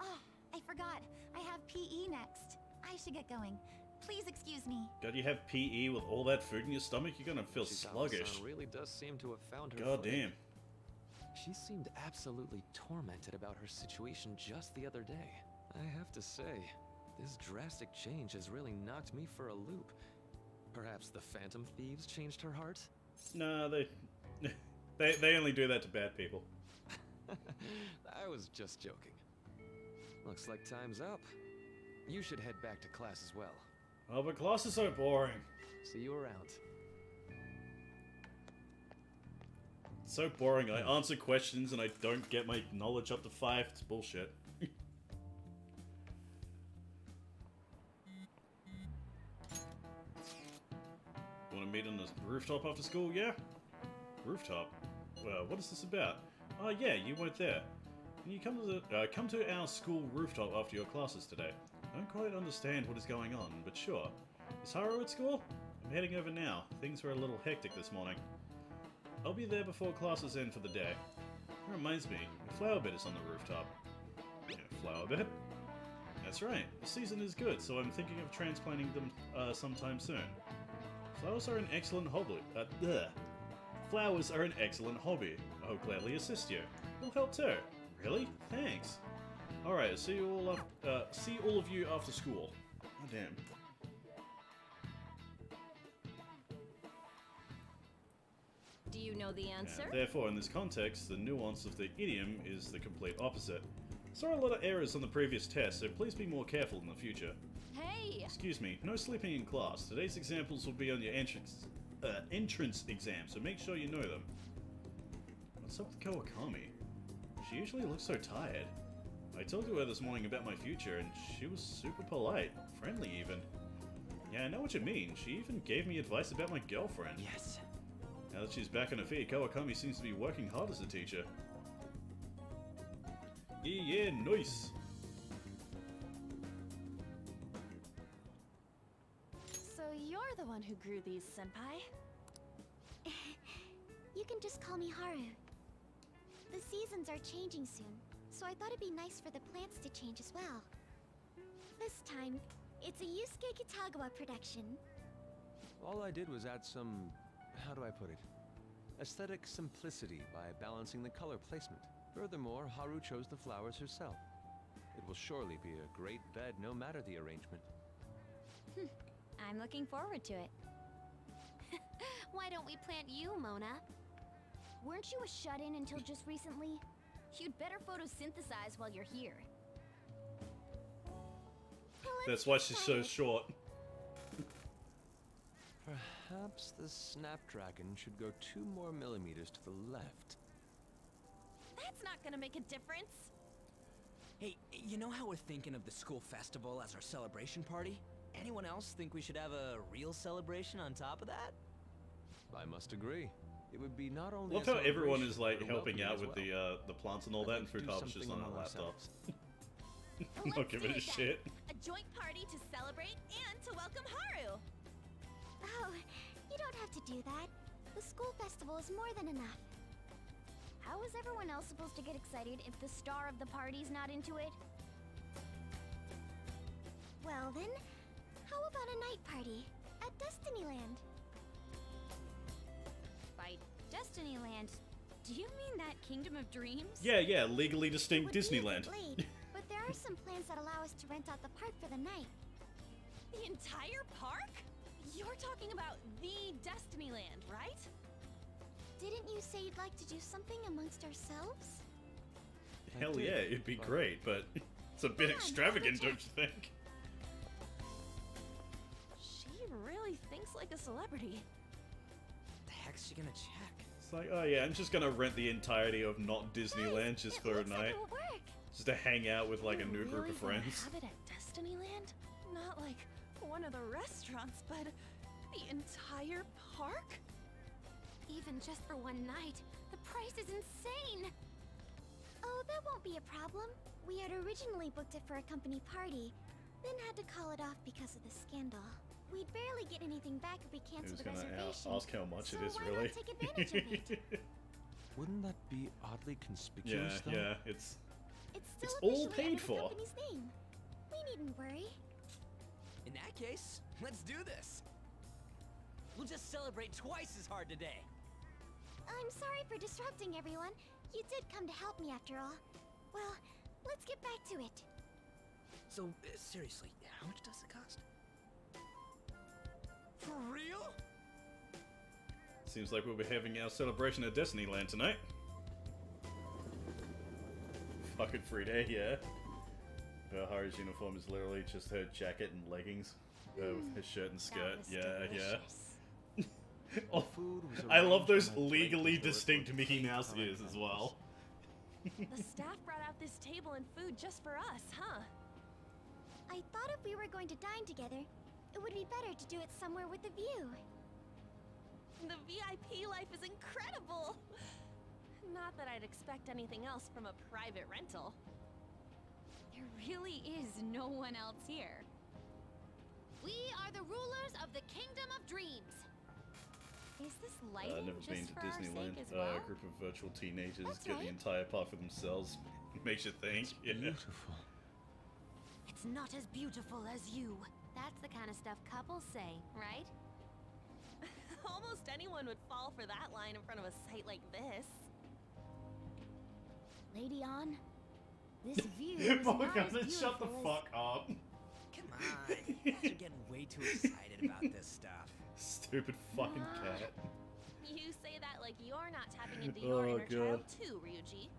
L: Oh, I forgot. I have PE next. I should get going. Please excuse me.
A: God, you have PE with all that food in your stomach, you're gonna feel
G: Yoshizawa-san uh,
A: sluggish.
G: really does seem to have found her
A: God
G: footing.
A: damn.
G: She seemed absolutely tormented about her situation just the other day. I have to say, this drastic change has really knocked me for a loop. Perhaps the Phantom Thieves changed her heart?
A: No, they, they they only do that to bad people.
G: I was just joking. Looks like time's up. You should head back to class as well.
A: Oh, but class is so boring.
G: See you around.
A: It's so boring. I answer questions and I don't get my knowledge up to five. It's bullshit. Want to meet on the rooftop after school? Yeah. Rooftop. Well, what is this about? Oh yeah, you weren't there. Can you come to the uh, come to our school rooftop after your classes today? I don't quite understand what is going on, but sure. Is Haru at school? I'm heading over now. Things were a little hectic this morning. I'll be there before classes end for the day. That reminds me, flower bed is on the rooftop. Yeah, flower bed? That's right. The season is good, so I'm thinking of transplanting them uh, sometime soon. Flowers are an excellent hobby. Uh. Flowers are an excellent hobby. I'll gladly assist you. We'll help too. Really? Thanks. All right. See you all. Af- uh, see all of you after school. Oh damn.
M: Do you know the answer?
A: And therefore, in this context, the nuance of the idiom is the complete opposite. Saw a lot of errors on the previous test, so please be more careful in the future.
M: Hey!
A: Excuse me, no sleeping in class. Today's examples will be on your entrance uh, entrance exam, so make sure you know them. What's up with Kawakami? She usually looks so tired. I talked to her this morning about my future, and she was super polite, friendly even. Yeah, I know what you mean. She even gave me advice about my girlfriend.
J: Yes.
A: Now that she's back on her feet, Kawakami seems to be working hard as a teacher. Yeah, yeah, nice.
M: So you're the one who grew these, Senpai?
B: You can just call me Haru. The seasons are changing soon, so I thought it'd be nice for the plants to change as well. This time, it's a Yusuke Kitagawa production.
Q: All I did was add some. how do I put it? Aesthetic simplicity by balancing the color placement. Furthermore, Haru chose the flowers herself. It will surely be a great bed no matter the arrangement.
B: Hmm, I'm looking forward to it.
L: Why don't we plant you, Mona?
B: Weren't you a shut-in until just recently? You'd better photosynthesize while you're here.
A: That's why she's so short.
Q: Perhaps the Snapdragon should go two more millimeters to the left.
M: That's not gonna make a difference.
S: Hey, you know how we're thinking of the school festival as our celebration party? Anyone else think we should have a real celebration on top of that?
Q: I must agree. It would be not only
A: Love
Q: a
A: how everyone is like helping out with
Q: well.
A: the uh, the plants and all that, and
Q: do
A: Futaba's just on her
Q: laptops.
A: laptop.
Q: ourselves.
A: Not giving a shit.
M: A joint party to celebrate and to welcome Haru.
B: Oh, you don't have to do that. The school festival is more than enough. How is everyone else supposed to get excited if the star of the party's not into it? Well then, how about a night party at Destinyland?
M: Destinyland, do you mean that Kingdom of Dreams?
A: Yeah, yeah, legally distinct
B: Would be a
A: Disneyland.
B: bit but there are some plans that allow us to rent out the park for the night.
M: The entire park? You're talking about the Destinyland, right?
B: Didn't you say you'd like to do something amongst ourselves?
A: Hell yeah, it'd be great, but it's a bit extravagant, don't you think?
M: She really thinks like a celebrity.
S: What The heck's she gonna check?
A: It's like, oh yeah, I'm just gonna rent the entirety of not Disneyland just for a night,
M: It'll
A: just to hang out with like a
M: We're
A: new group of
M: gonna
A: friends.
M: Have it at Destinyland? Not like one of the restaurants, but the entire park?
L: Even just for one night, the price is insane!
B: Oh, that won't be a problem. We had originally booked it for a company party, then had to call it off because of the scandal. We'd barely get anything back if we
A: Who's
B: canceled the
A: gonna
B: reservation.
A: ask how much
B: so
A: it is
B: why
A: really?
B: Not take advantage of it?
Q: Wouldn't that be oddly
A: yeah,
Q: conspicuous, though?
A: yeah, it's
B: It's still
A: It's all
B: officially
A: paid
B: under
A: for.
B: the company's name. We needn't worry.
S: In that case, let's do this. We'll just celebrate twice as hard today.
B: I'm sorry for disrupting everyone. You did come to help me after all. Well, let's get back to it.
S: So, uh, seriously, how much does it cost? For real?
A: seems like we'll be having our celebration at Disneyland tonight. Fucking free day, yeah. Uh, Haru's uniform is literally just her jacket and leggings uh, with her shirt and skirt.
M: was
A: Yeah, yeah. Oh,
Q: Food was
A: I love those
Q: on a plate
A: legally distinct Mickey Mouse
Q: times
A: ears as well.
M: The staff brought out this table and food just for us, huh?
B: I thought if we were going to dine together, it would be better to do it somewhere with a view.
M: The VIP life is incredible! Not that I'd expect anything else from a private rental.
L: There really is no one else here. We are the rulers of the Kingdom of Dreams.
M: Is this
A: Uh,
M: lighting
A: never
M: just
A: been to
M: for our
A: Disneyland.
M: sake as
A: Uh,
M: well?
A: a group of virtual teenagers
B: That's
A: get the entire park for themselves. Makes you think. Yeah.
Q: Beautiful.
L: It's not as beautiful as you. That's the kind of stuff couples say, right?
M: Almost anyone would fall for that line in front of a site like this.
B: Lady on, this view is not as beautiful
A: shut the fuck up.
S: Come on, you're getting way too excited about this stuff.
A: Stupid fucking
M: Nah.
A: cat.
M: You say that like you're not tapping into your
A: Oh,
M: inner child too, Ryuji.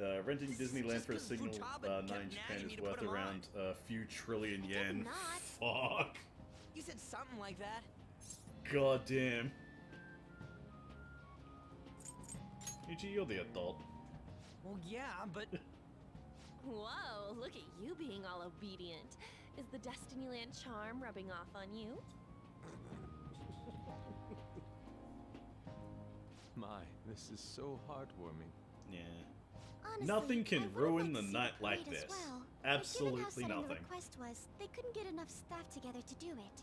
A: Uh, renting
S: This
A: Disneyland for a single
S: Futaba
A: uh, night in Japan is worth
S: put 'em on.
A: around a few trillion yen. Fuck.
S: You said something like that.
A: God damn. Yuji, you're the adult.
S: Well, yeah, but
M: Whoa, look at you being all obedient. Is the Destinyland charm rubbing off on you?
Q: My, this is so heartwarming.
A: Yeah.
B: Honestly,
A: Nothing can ruin the night like this.
B: well. But given how
A: Absolutely nothing.
B: The request was they couldn't get enough staff together to do it.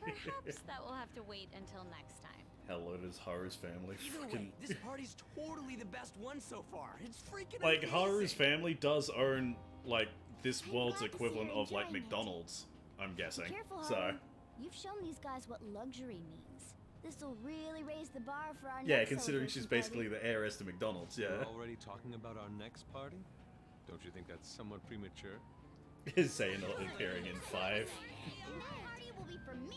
T: Perhaps that will have to wait until next time.
A: Hello to Haru's family.
S: either
A: Fucking-
S: way, this party's totally the best one so far. It's freaking
A: like
S: amazing.
A: Haru's family does own like this
B: I'm
A: world's
B: glad to see
A: equivalent of like
B: enjoying it.
A: McDonald's. I'm
B: Be
A: guessing.
B: careful,
A: So
B: You've shown these guys what luxury means. This will really raise the bar for our
A: yeah,
B: next
A: considering she's basically
B: party.
A: the heiress to McDonald's. Yeah,
Q: We're already talking about our next party? Don't you think that's somewhat premature?
A: is Xehanort appearing in five.
B: And that party will be for me.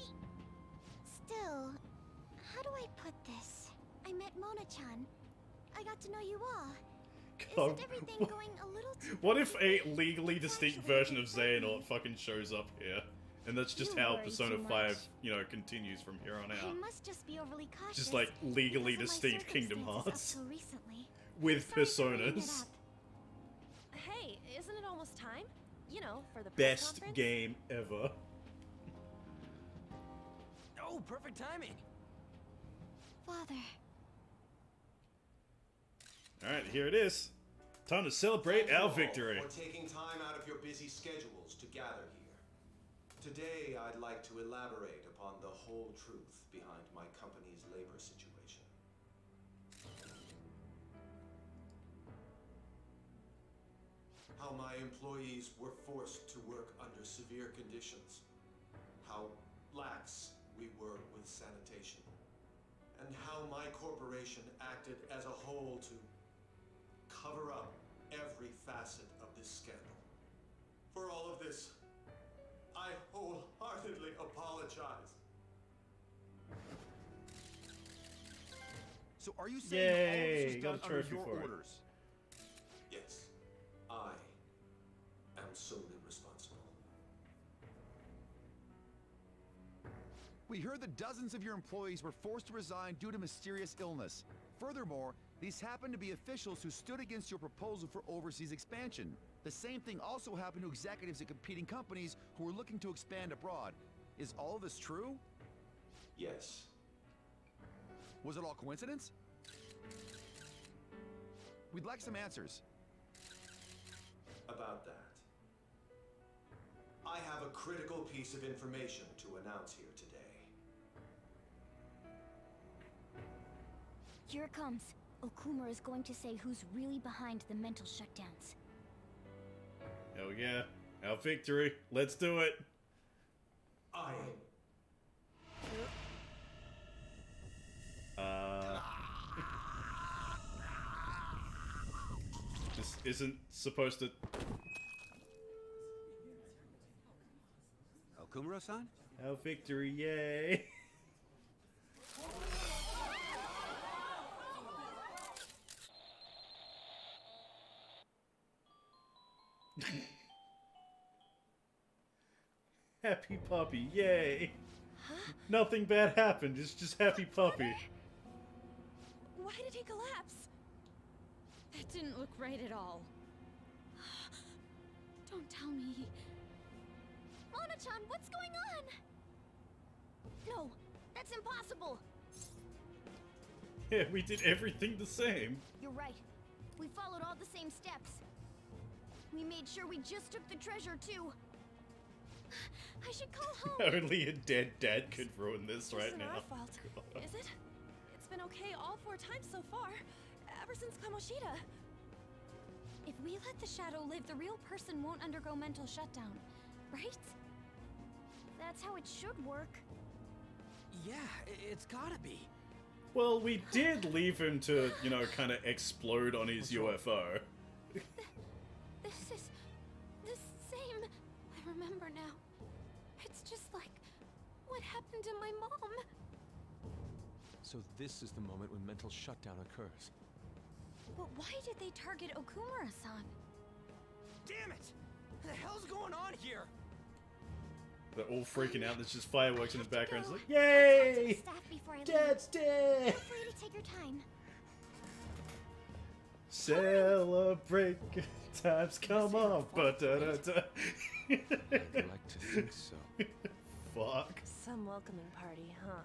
B: Still, how do I put this? I met Mona-chan. I got to know you all.
A: God,
B: Isn't everything
A: what-
B: going a little too
A: What if a legally distinct version of Xehanort fucking shows up here? And that's just
B: You
A: how Persona 5, you know, continues from here on
B: I
A: out.
B: must just be overly cautious.
A: Just like legally
B: because of
A: distinct Kingdom Hearts.
B: Up recently.
A: With
B: Sorry for bringing it
A: personas.
M: Hey, isn't it almost time? You know, for the
A: Best
M: conference?
A: game ever.
S: Oh, perfect timing.
B: Father.
A: Alright, here it is. Time to celebrate
U: Thank you
A: our
U: all
A: victory.
U: For taking time out of your busy schedules to gather here. Today, I'd like to elaborate upon the whole truth behind my company's labor situation. How my employees were forced to work under severe conditions. How lax we were with sanitation. And how my corporation acted as a whole to cover up every facet of this scandal. For all of this, I wholeheartedly apologize.
V: So are you saying that all of this was done under your
A: for it.
V: orders?
U: Yes, I am solely responsible.
V: We heard that dozens of your employees were forced to resign due to mysterious illness. Furthermore, these happened to be officials who stood against your proposal for overseas expansion. The same thing also happened to executives at competing companies who were looking to expand abroad. Is all of this true?
U: Yes.
V: Was it all coincidence? We'd like some answers.
U: About that. I have a critical piece of information to announce here today.
B: Here it comes. Okuma is going to say who's really behind the mental shutdowns.
A: Hell yeah. Our victory. Let's do it.
U: I.
A: Uh. this isn't supposed to.
R: Okumura-san?
A: Our victory, yay! happy puppy, yay! Nothing bad happened, it's just happy puppy.
M: Why did he collapse?
T: That didn't look right at all.
B: Don't tell me. Mona-chan, what's going on? No, that's impossible.
A: Yeah, we did everything the same.
B: You're right. We followed all the same steps. We made sure we just took the treasure, too. I should call home.
A: Only a dead dad could ruin this right
M: Isn't
A: now.
M: our fault, is it? It's been okay all four times so far, ever since Kamoshida.
T: If we let the shadow live, the real person won't undergo mental shutdown, right?
B: That's how it should work.
S: Yeah, it's gotta be.
A: Well, we did leave him to, you know, kind of explode on his UFO.
T: This is the same. I remember now. It's just like what happened to my mom.
Q: So this is the moment when mental shutdown occurs.
T: But why did they target Okumura-san?
S: Damn it! What the hell's going on here?
A: They're all freaking out. There's just fireworks in the background. It's like, yay!
B: Staff I leave.
A: Dad's dead!
B: Feel free to take your time.
A: Celebrate, good times come on. But da da da.
Q: I'd like to think so.
A: Fuck.
M: Some welcoming party, huh?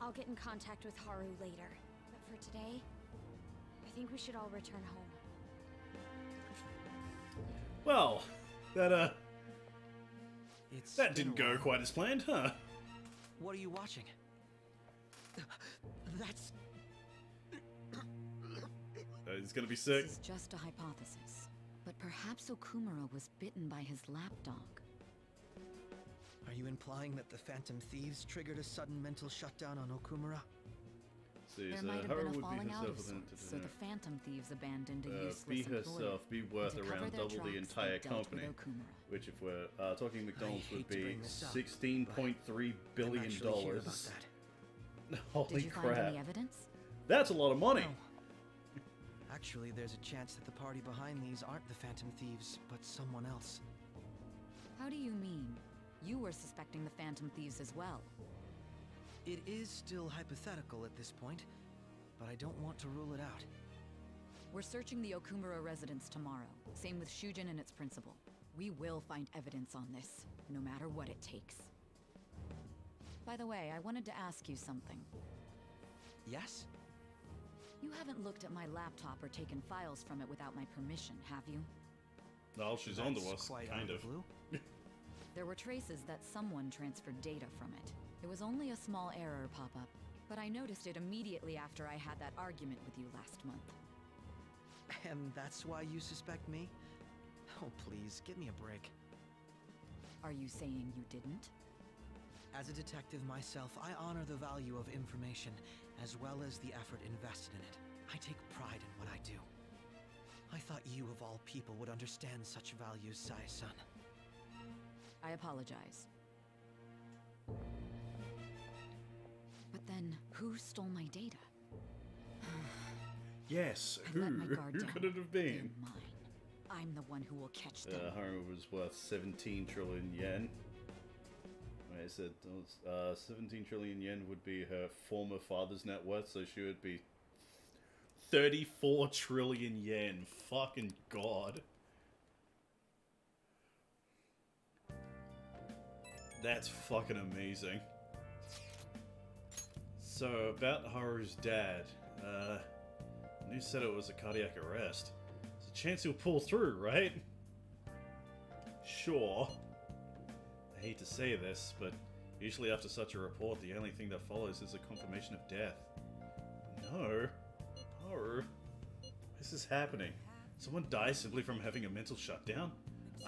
B: I'll get in contact with Haru later. But for today, I think we should all return home.
A: Well, that uh,
S: It's
A: that didn't go quite as planned, huh?
S: What are you watching? That's
A: Uh, he's gonna be sick.
W: This is just a hypothesis. But perhaps Okumura was bitten by his lapdog.
J: Are you implying that the Phantom Thieves triggered a sudden mental shutdown on Okumura?
A: See,
W: There
A: so
W: might have been a falling out of sorts, so the Phantom Thieves abandoned a
A: uh,
W: useless
A: be
W: employee.
A: herself, be
W: And
A: worth
W: to cover
A: around
W: their
A: double the
W: tracks, they
A: entire company. Which, if we're uh, talking McDonald's, would be
J: bring this up,
A: sixteen point three billion
J: actually hear
A: dollars.
J: that.
A: Holy
W: Did you
A: crap!
W: find any evidence?
A: That's a lot of money.
J: Actually, there's a chance that the party behind these aren't the Phantom Thieves, but someone else.
W: How do you mean? You were suspecting the Phantom Thieves as well.
J: It is still hypothetical at this point, but I don't want to rule it out.
W: We're searching the Okumura residence tomorrow. Same with Shujin and its principal. We will find evidence on this, no matter what it takes. By the way, I wanted to ask you something.
J: Yes?
W: You haven't looked at my laptop or taken files from it without my permission, have you?
A: Well, she's onto
J: That's
A: us,
J: quite
A: kind
J: of
A: of.
J: blue.
W: There were traces that someone transferred data from it. It was only a small error pop up, but I noticed it immediately after I had that argument with you last month.
J: And that's why you suspect me? Oh, please, give me a break.
W: Are you saying you didn't?
J: As a detective myself, I honor the value of information, as well as the effort invested in it. I take pride in what I do. I thought you, of all people, would understand such values, Sae-san.
W: I apologize. But then, who stole my data?
A: Yes, who?
W: let my guard
A: Who
W: down.
A: could it have been?
W: Mine. I'm the one who will catch them.
A: Uh, Haru was worth 17 trillion yen. Wait, said uh, 17 trillion yen would be her former father's net worth, so she would be 34 trillion yen. Fucking god. That's fucking amazing. So, about Haru's dad. Uh, said it was a cardiac arrest. There's a chance he'll pull through, right? Sure. I hate to say this, but usually after such a report, the only thing that follows is a confirmation of death. No. Haru. This is happening. Someone dies simply from having a mental shutdown?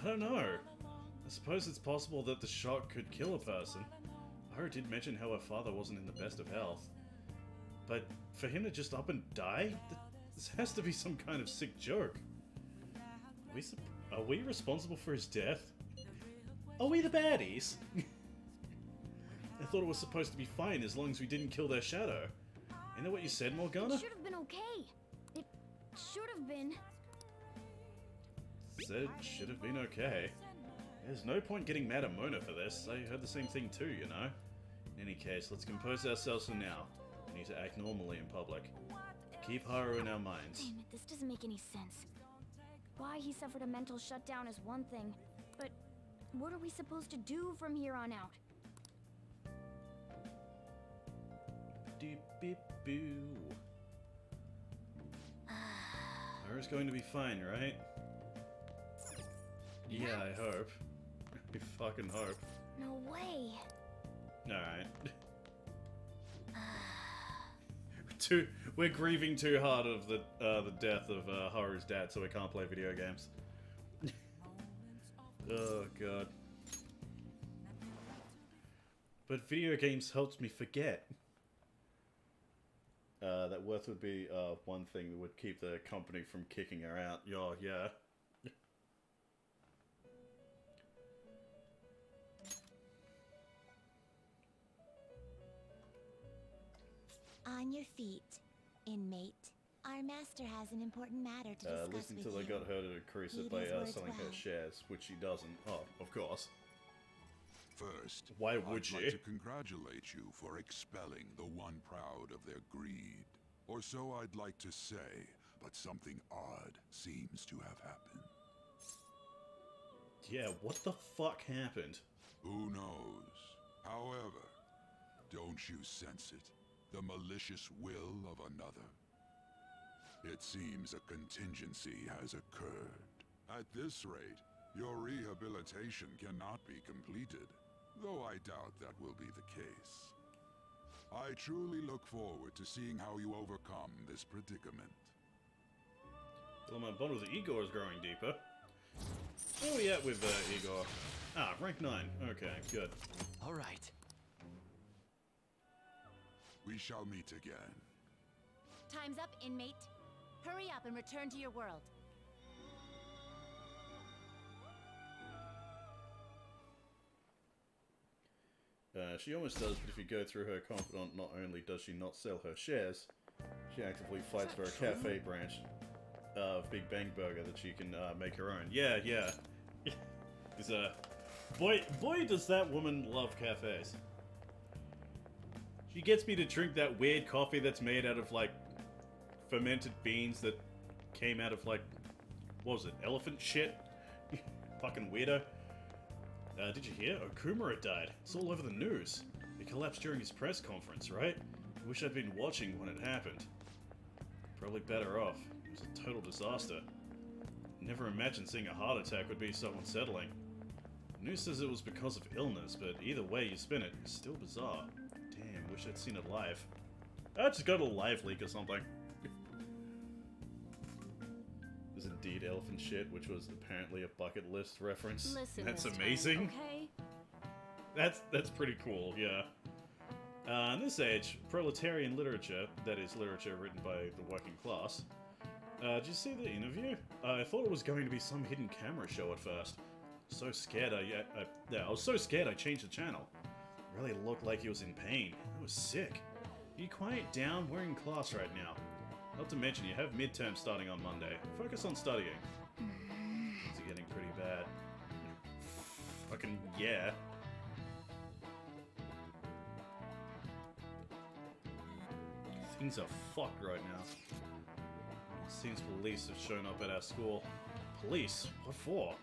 A: I don't know. I suppose it's possible that the shock could kill a person. Haru did mention how her father wasn't in the best of health. But for him to just up and die? This has to be some kind of sick joke. Are we, are we responsible for his death? Are we the baddies? I thought it was supposed to be fine as long as we didn't kill their shadow. Isn't that what you said, Morgana?
B: It should have been okay. It should have been.
A: Said should have been okay. There's no point getting mad at Mona for this. I heard the same thing too, you know? In any case, let's compose ourselves for now. We need to act normally in public. Keep Haru in our minds.
B: Damn it, this doesn't make any sense. Why he suffered a mental shutdown is one thing, what are we supposed to do from here on out?
A: Doop beep boo. Haru's going to be fine, right? Yeah, I hope. I fucking hope.
B: No way.
A: Alright. too, we're grieving too hard of the uh, the death of uh, Haru's dad, so we can't play video games. Oh god. But video games helps me forget. Uh, that worth would be uh, one thing that would keep the company from kicking her out. Yeah, yeah.
X: On your feet, inmate. Our master has an important matter to
A: Uh,
X: discuss
A: listen
X: with
A: till I
X: you.
A: got her to increase it
X: Heed
A: by uh,
X: words
A: selling her shares, which she doesn't. Oh, of course.
D: First,
A: Why would
D: I'd
A: she?
D: like to congratulate you for expelling the one proud of their greed. Or so I'd like to say, but something odd seems to have happened.
A: Yeah, what the fuck happened?
D: Who knows? However, don't you sense it? The malicious will of another? It seems a contingency has occurred. At this rate, your rehabilitation cannot be completed, though I doubt that will be the case. I truly look forward to seeing how you overcome this predicament.
A: Well, my bond with Igor is growing deeper. Where are we at with uh, Igor? Ah, rank 9. Okay, good.
E: Alright.
D: We shall meet again.
X: Time's up, inmate. Hurry up and return to your world.
A: Uh, she almost does, but if you go through her confidant, not only does she not sell her shares, she actively fights for a cafe branch of Big Bang Burger that she can uh, make her own. Yeah, yeah. Because, uh, boy, boy, does that woman love cafes. She gets me to drink that weird coffee that's made out of, like, fermented beans that came out of, like, what was it, elephant shit? Fucking weirdo. Uh, did you hear? Okumura died. It's all over the news. He collapsed during his press conference, right? I wish I'd been watching when it happened. Probably better off. It was a total disaster. Never imagined seeing a heart attack would be so unsettling. News says it was because of illness, but either way you spin it, it's still bizarre. Damn, wish I'd seen it live. I just got a live leak or something. Indeed elephant shit, which was apparently a bucket list reference.
M: Listen
A: That's
M: this time,
A: amazing.
M: okay?
A: That's that's pretty cool, yeah. Uh, in this age, proletarian literature, that is literature written by the working class. Uh, did you see the interview? Uh, I thought it was going to be some hidden camera show at first. So scared I, yeah, I, yeah, I was so scared I changed the channel. Really looked like he was in pain. It was sick. You quiet down, we're in class right now. Not to mention you have midterms starting on Monday. Focus on studying. Things are getting pretty bad. Fucking yeah. Things are fucked right now. Seems police have shown up at our school. Police? What for?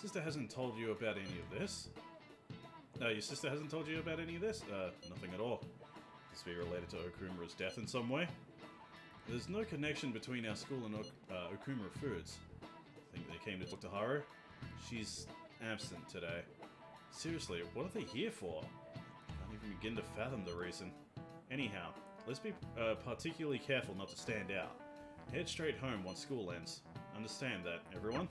A: Sister hasn't told you about any of this? No, your sister hasn't told you about any of this? Uh, nothing at all. Must be related to Okumura's death in some way. There's no connection between our school and ok uh, Okumura Foods. I think they came to talk to Haru? She's absent today. Seriously, what are they here for? I can't even begin to fathom the reason. Anyhow, let's be uh, particularly careful not to stand out. Head straight home once school ends. Understand that, everyone?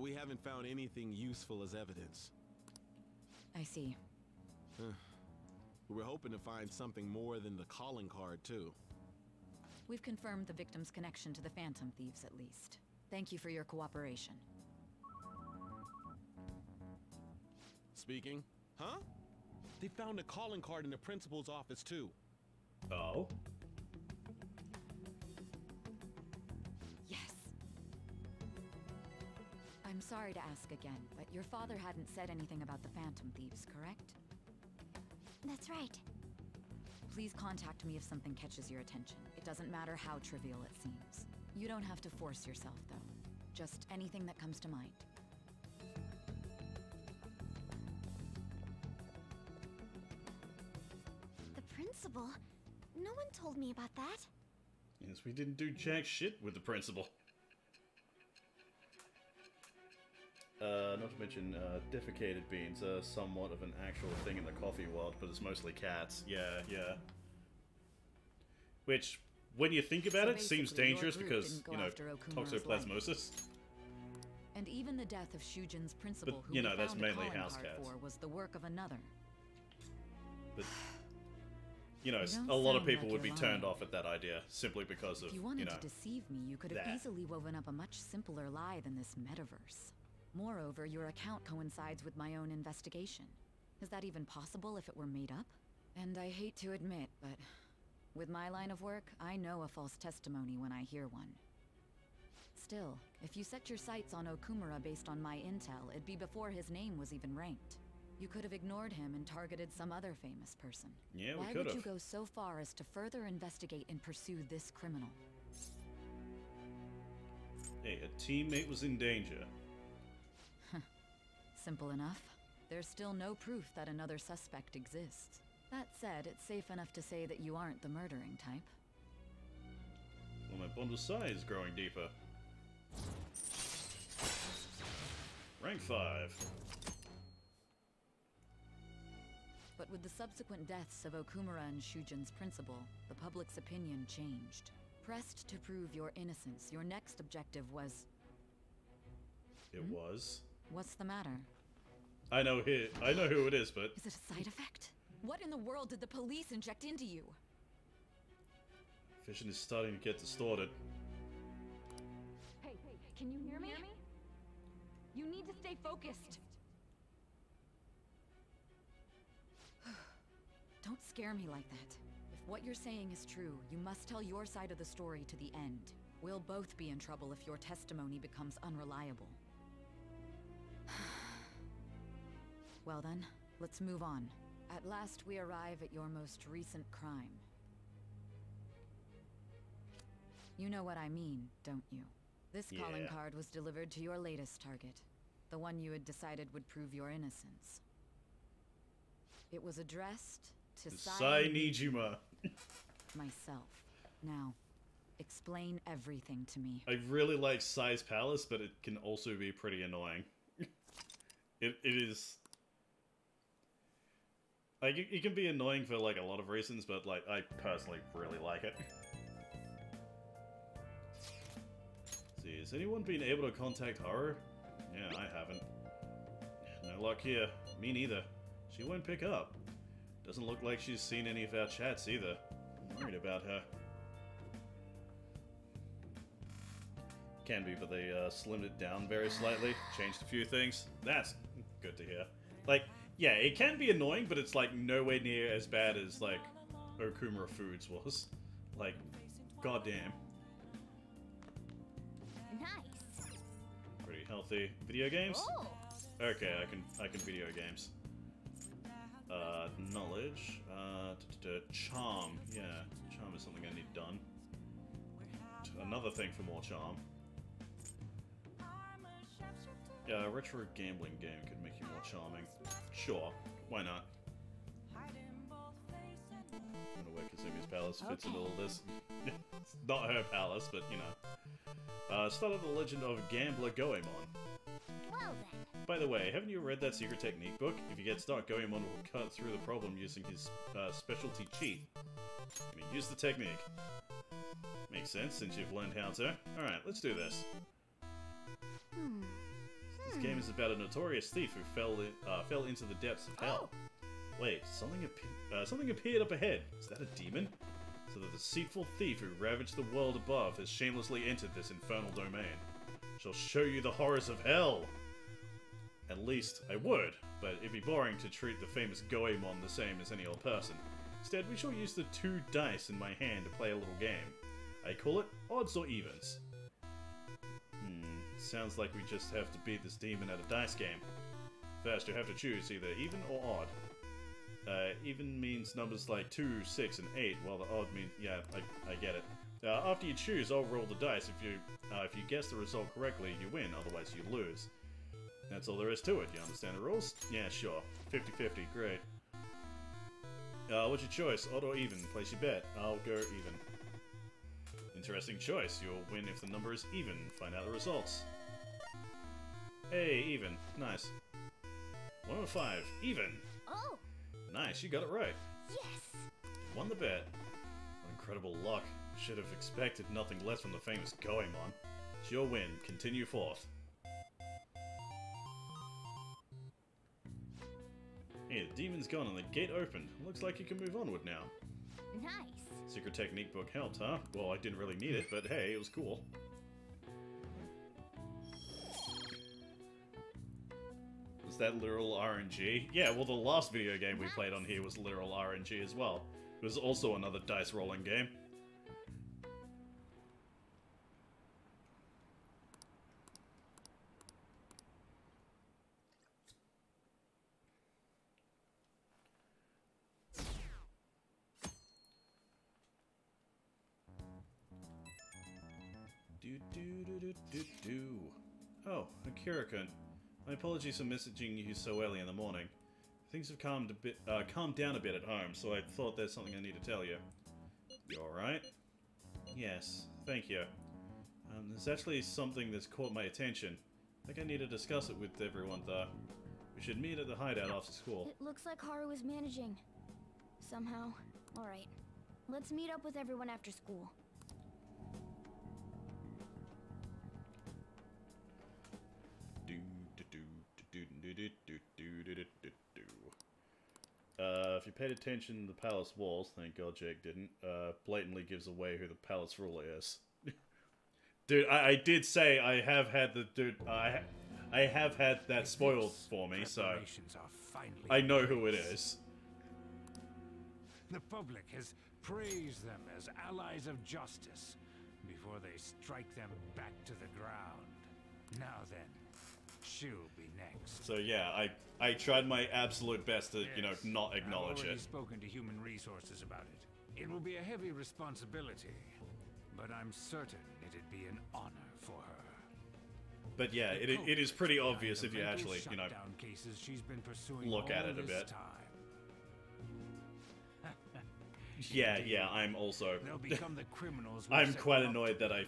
Y: We haven't found anything useful as evidence.
W: I see.
Y: We were hoping to find something more than the calling card, too.
W: We've confirmed the victim's connection to the Phantom Thieves, at least. Thank you for your cooperation.
Y: Speaking? Huh? They found a calling card in the principal's office, too.
A: Oh?
W: I'm sorry to ask again, but your father hadn't said anything about the Phantom Thieves, correct?
B: That's right.
W: Please contact me if something catches your attention. It doesn't matter how trivial it seems. You don't have to force yourself, though. Just anything that comes to mind.
B: The principal? No one told me about that.
A: Yes, we didn't do jack shit with the principal. Uh, not to mention, uh, defecated beans are somewhat of an actual thing in the coffee world, but it's mostly cats. Yeah, yeah. Which, when you think about
W: So
A: it, seems dangerous because, you know,
W: after life.
A: toxoplasmosis.
W: And even the death of Shujin's principal, who
A: you know, that's mainly house cats.
W: for, was the work of another.
A: But, you know,
W: You
A: a lot of people
W: like
A: would be
W: you're
A: turned off at that idea simply because of,
W: If you wanted
A: you know,
W: to deceive me, you could have
A: that.
W: easily woven up a much simpler lie than this metaverse. Moreover, your account coincides with my own investigation. Is that even possible if it were made up? And I hate to admit, but with my line of work, I know a false testimony when I hear one. Still, if you set your sights on Okumura based on my intel, it'd be before his name was even ranked. You could have ignored him and targeted some other famous person.
A: Yeah, we
W: Why would you go so far as to further investigate and pursue this criminal?
A: Hey, a teammate was in danger.
W: Simple enough. There's still no proof that another suspect exists. That said, it's safe enough to say that you aren't the murdering type.
A: Well, my bond of Sae is growing deeper. Rank 5.
W: But with the subsequent deaths of Okumura and Shujin's principal, the public's opinion changed. Pressed to prove your innocence, your next objective was...
A: It was.
W: What's the matter?
A: I know who I know who it is, but
W: Is it a side effect? What in the world did the police inject into you?
A: vision is starting to get distorted.
W: Hey, hey can you hear me? You need to stay focused. Don't scare me like that. If what you're saying is true, you must tell your side of the story to the end. We'll both be in trouble if your testimony becomes unreliable. well then, let's move on. At last we arrive at your most recent crime. You know what I mean, don't you? This calling card was delivered to your latest target, the one you had decided would prove your innocence. It was addressed to
A: Sae Nijima.
W: myself. Now, explain everything to me.
A: I really like Sae's Palace, but it can also be pretty annoying. It, it is... Like, it, it can be annoying for, like, a lot of reasons, but, like, I personally really like it. see, has anyone been able to contact Haru? Yeah, I haven't. No luck here. Me neither. She won't pick up. Doesn't look like she's seen any of our chats either. I'm worried about her. Can be, but they uh, slimmed it down very slightly, changed a few things. That's good to hear. Like, yeah, it can be annoying, but it's like nowhere near as bad as like Okumura Foods was. Like, goddamn,
B: Nice.
A: pretty healthy. Video games? Okay, I can I can video games. Uh, knowledge. Uh, charm. Yeah, charm is something I need done. Another thing for more charm. Yeah, a retro gambling game could make you more charming. Sure, why not? I don't know where Kasumi's palace fits into all this. it's not her palace, but you know. Uh, start of the legend of Gambler Goemon.
B: Well then.
A: By the way, haven't you read that secret technique book? If you get stuck, Goemon will cut through the problem using his uh, specialty cheat. I mean, use the technique. Makes sense since you've learned how to. Alright, let's do this.
B: Hmm.
A: This game is about a notorious thief who fell in, uh, fell into the depths of hell. Wait, something appe- uh, something appeared up ahead. Is that a demon? So the deceitful thief who ravaged the world above has shamelessly entered this infernal domain. Shall show you the horrors of hell. At least I would, but it'd be boring to treat the famous Goemon the same as any old person. Instead, we shall use the two dice in my hand to play a little game. I call it odds or evens. Sounds like we just have to beat this demon at a dice game. First, you have to choose either even or odd. Uh, even means numbers like 2, 6, and 8, while the odd means... Yeah, I, I get it. Uh, after you choose, I'll roll the dice. If you uh, if you guess the result correctly, you win, otherwise you lose. That's all there is to it. You understand the rules? Yeah, sure. 50-50, great. Uh, what's your choice? Odd or even? Place your bet. I'll go even. Interesting choice. You'll win if the number is even. Find out the results. Hey, even. Nice. 105. Even.
B: Oh,
A: Nice, you got it right.
B: yes.
A: Won the bet. Incredible luck. Should have expected nothing less from the famous Goemon. It's your win. Continue forth. Hey, the demon's gone and the gate opened. Looks like you can move onward now.
B: Nice.
A: Secret technique book helped, huh? Well, I didn't really need it, but hey, it was cool. Was that literal RNG? Yeah, well, the last video game we played on here was literal RNG as well. It was also another dice rolling game. Akira-kun. My apologies for messaging you so early in the morning. Things have calmed a bit, uh, calmed down a bit at home, so I thought there's something I need to tell you. You alright? Yes, thank you. Um, there's actually something that's caught my attention. I think I need to discuss it with everyone, though. We should meet at the hideout after school.
B: It looks like Haru is managing. Somehow. Alright. Let's meet up with everyone after school.
A: If you paid attention to the palace walls, thank God Jake didn't, uh, blatantly gives away who the palace ruler is. dude, I, I did say I have had the dude. I I have had that spoiled for me, so
C: Preparations are finally
A: I know who it is.
C: The public has praised them as allies of justice before they strike them back to the ground. Now then, she'll next.
A: So yeah, I I tried my absolute best to you know not acknowledge
C: I've already
A: it.
C: spoken to human resources about it. It will be a heavy responsibility, but I'm certain it'd be an honor for her.
A: But yeah, it, it is pretty obvious if you actually you know
C: shutdown cases she's been pursuing
A: look at it a bit.
C: Time.
A: Yeah, yeah, I'm also.
C: They'll become the criminals
A: I'm quite annoyed that I,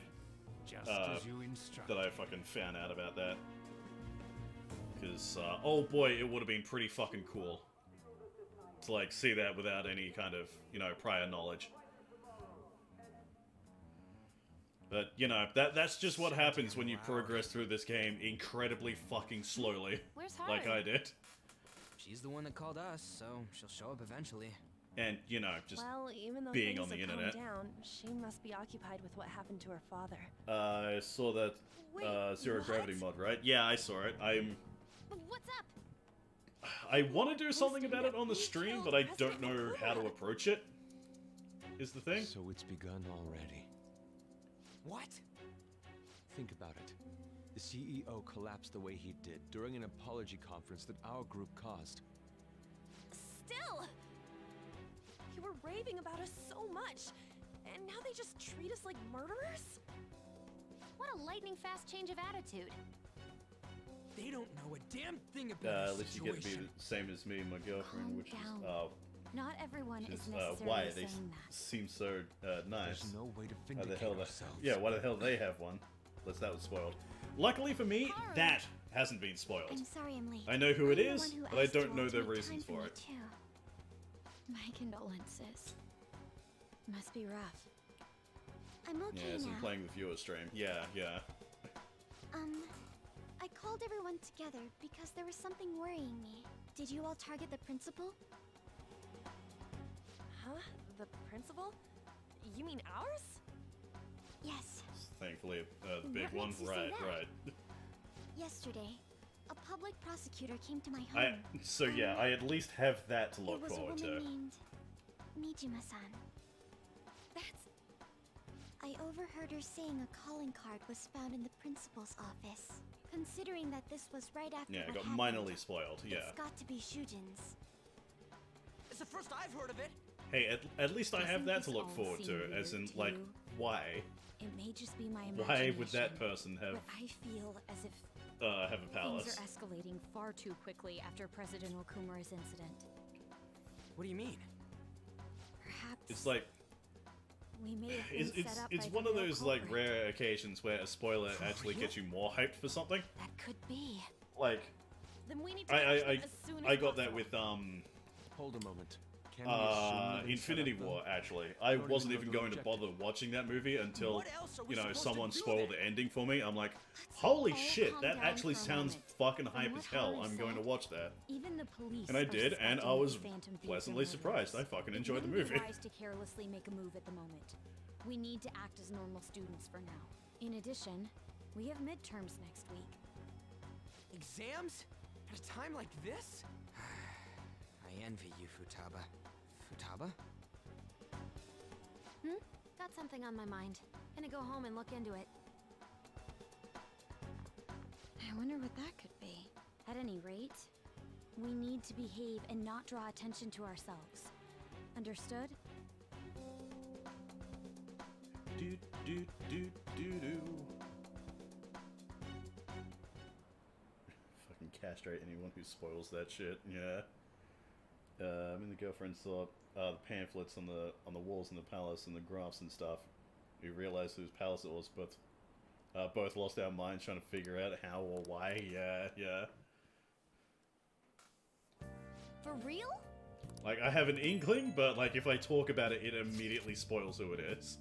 C: Just
A: uh,
C: as you instruct.
A: that I fucking found out about that. Because, uh, oh boy, it would have been pretty fucking cool to like see that without any kind of you know prior knowledge. But you know that that's just what happens when you progress through this game incredibly fucking slowly, like I did.
E: She's the one that called us, so she'll show up eventually.
A: And you know, just
M: well, even though
A: being
M: things
A: on the
M: have
A: internet.
M: calmed down, she must be occupied with what happened to her father.
A: Uh, I saw that
M: Wait,
A: uh, zero
M: what?
A: gravity mod, right? Yeah, I saw it. I'm.
B: What's up?
A: I want to do something about it on the stream, but I don't know how to approach it. Is the thing?
Q: So it's begun already.
E: What?
Q: Think about it. The CEO collapsed the way he did during an apology conference that our group caused.
M: Still! You were raving about us so much, and now they just treat us like murderers?
B: What a lightning fast change of attitude.
S: They don't know a damn thing
A: Uh, at least you get to be the same as me and my girlfriend,
B: Calm
A: which
B: down.
A: is uh,
B: Not everyone
A: which
B: is
A: is uh, why they
B: saying
A: seem so uh, nice.
Q: There's no way to
A: Why the
Q: vindicate
A: hell they,
Q: ourselves.
A: yeah, why the hell they have one? Unless that was spoiled. Luckily for me, that hasn't been spoiled.
B: I'm sorry I'm late.
A: I know who it
B: I'm the
A: is,
B: one who
A: but I don't know
B: to
A: the
B: make
A: reasons
B: time
A: for it.
B: Too. My condolences. Must be rough. I'm okay
A: Yeah, so
B: now.
A: I'm playing the viewer stream. Yeah, yeah.
B: Um, I called everyone together because there was something worrying me. Did you all target the principal?
M: Huh? The principal? You mean ours?
B: Yes.
A: Thankfully, uh, the big
B: What
A: one.
B: makes you say
A: Right, right.
B: Yesterday, a public prosecutor came to my home.
A: I so yeah, I at least have that to look forward to.
B: it was
A: forward
B: a woman
A: to.
B: named Nijima-san. That's. I overheard her saying a calling card was found in the principal's office. Considering that this was right after
A: Yeah, it got
B: happened,
A: minorly spoiled. Yeah.
B: it's got to be Shujin's.
E: It's the first I've heard of it.
A: Hey, at, at least I have that to look forward to. As in,
B: to
A: like,
B: you?
A: why?
B: It may just be my
A: Why would that person have
B: But I feel as if
A: uh, have a
W: Things are escalating far too quickly after President Okumura's incident.
E: What do you mean?
B: perhaps
A: It's like it's
B: set
A: it's,
B: up
A: it's
B: by
A: one of
B: real
A: those like rare occasions where a spoiler actually gets you more hyped for something.
B: That could be.
A: Like
M: Then we need to
A: I I I,
M: as soon
A: I
M: as
A: got that with um
Q: Hold a moment. Can we
A: uh,
Q: assume that they set
A: Infinity
Q: up the-
A: War. Actually, I
Q: don't
A: wasn't
Q: even
A: even going
Q: the
A: to bother watching that movie until
E: What else are we
A: you know someone spoiled
E: then?
A: the ending for me. I'm like, holy
B: all
A: shit, that actually sounds
B: moment.
A: fucking
B: From
A: hype as hell. I'm going to watch that.
B: Even the police.
A: And I did, and I was
B: the Phantom Thieves and
A: pleasantly surprised. I fucking enjoyed the movie.
W: Be wise to carelessly make a move at the moment. We need to act as normal students for now. In addition, we have midterms next week.
E: Exams? At a time like this? I envy you, Futaba. Taba?
B: Hmm? Got something on my mind. Gonna go home and look into it. I wonder what that could be. At any rate, we need to behave and not draw attention to ourselves. Understood?
A: Do do do do do. Fucking castrate anyone who spoils that shit. Yeah. Uh, I mean, the girlfriend saw uh, the pamphlets on the on the walls in the palace and the graphs and stuff. We realized whose palace it was, but uh, both lost our minds trying to figure out how or why. Yeah, yeah.
B: For real?
A: Like, I have an inkling, but, like, if I talk about it, it immediately spoils who it is.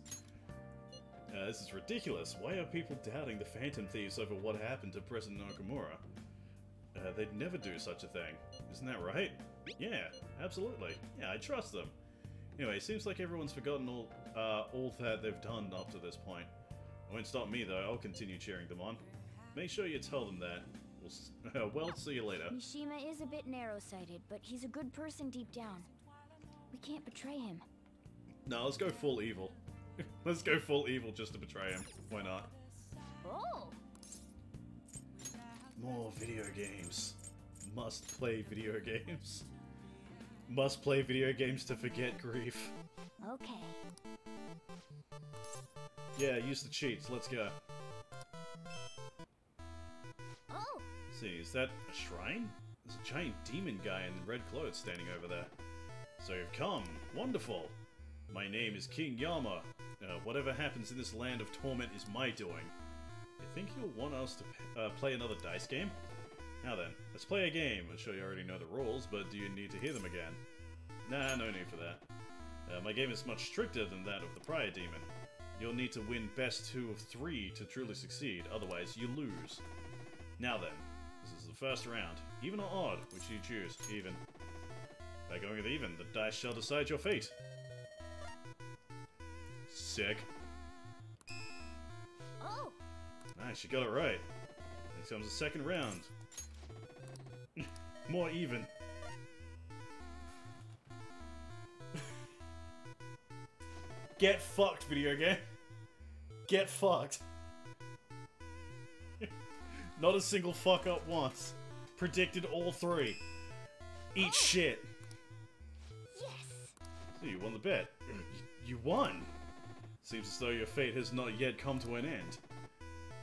A: Uh, this is ridiculous. Why are people doubting the Phantom Thieves over what happened to President Nakamura? Uh, they'd never do such a thing. Isn't that right? Yeah, absolutely. Yeah, I trust them. Anyway, it seems like everyone's forgotten all, uh, all that they've done up to this point. It won't stop me, though. I'll continue cheering them on. Make sure you tell them that. We'll, uh, well, see you later.
B: Mishima is a bit narrow-sighted, but he's a good person deep down. We can't betray him.
A: No, let's go full evil. let's go full evil just to betray him. Why not?
B: Oh!
A: More video games. Must play video games. Must play video games to forget grief.
B: Okay.
A: Yeah, use the cheats. Let's go.
B: Oh!
A: see, is that a shrine? There's a giant demon guy in red clothes standing over there. So you've come. Wonderful. My name is King Yama. Uh, whatever happens in this land of torment is my doing. You think you'll want us to uh, play another dice game? Now then, let's play a game. I'm sure you already know the rules, but do you need to hear them again? Nah, no need for that. Uh, my game is much stricter than that of the prior demon. You'll need to win best two of three to truly succeed, otherwise you lose. Now then, this is the first round. Even or odd, which you choose. Even. By going with even, the dice shall decide your fate. Sick.
B: Oh!
A: Nice, you got it right. Next comes the second round. More even. Get fucked, video game. Get fucked. Not a single fuck up once. Predicted all three. Eat oh. shit.
B: Yes.
A: So you won the bet. You won. Seems as though your fate has not yet come to an end.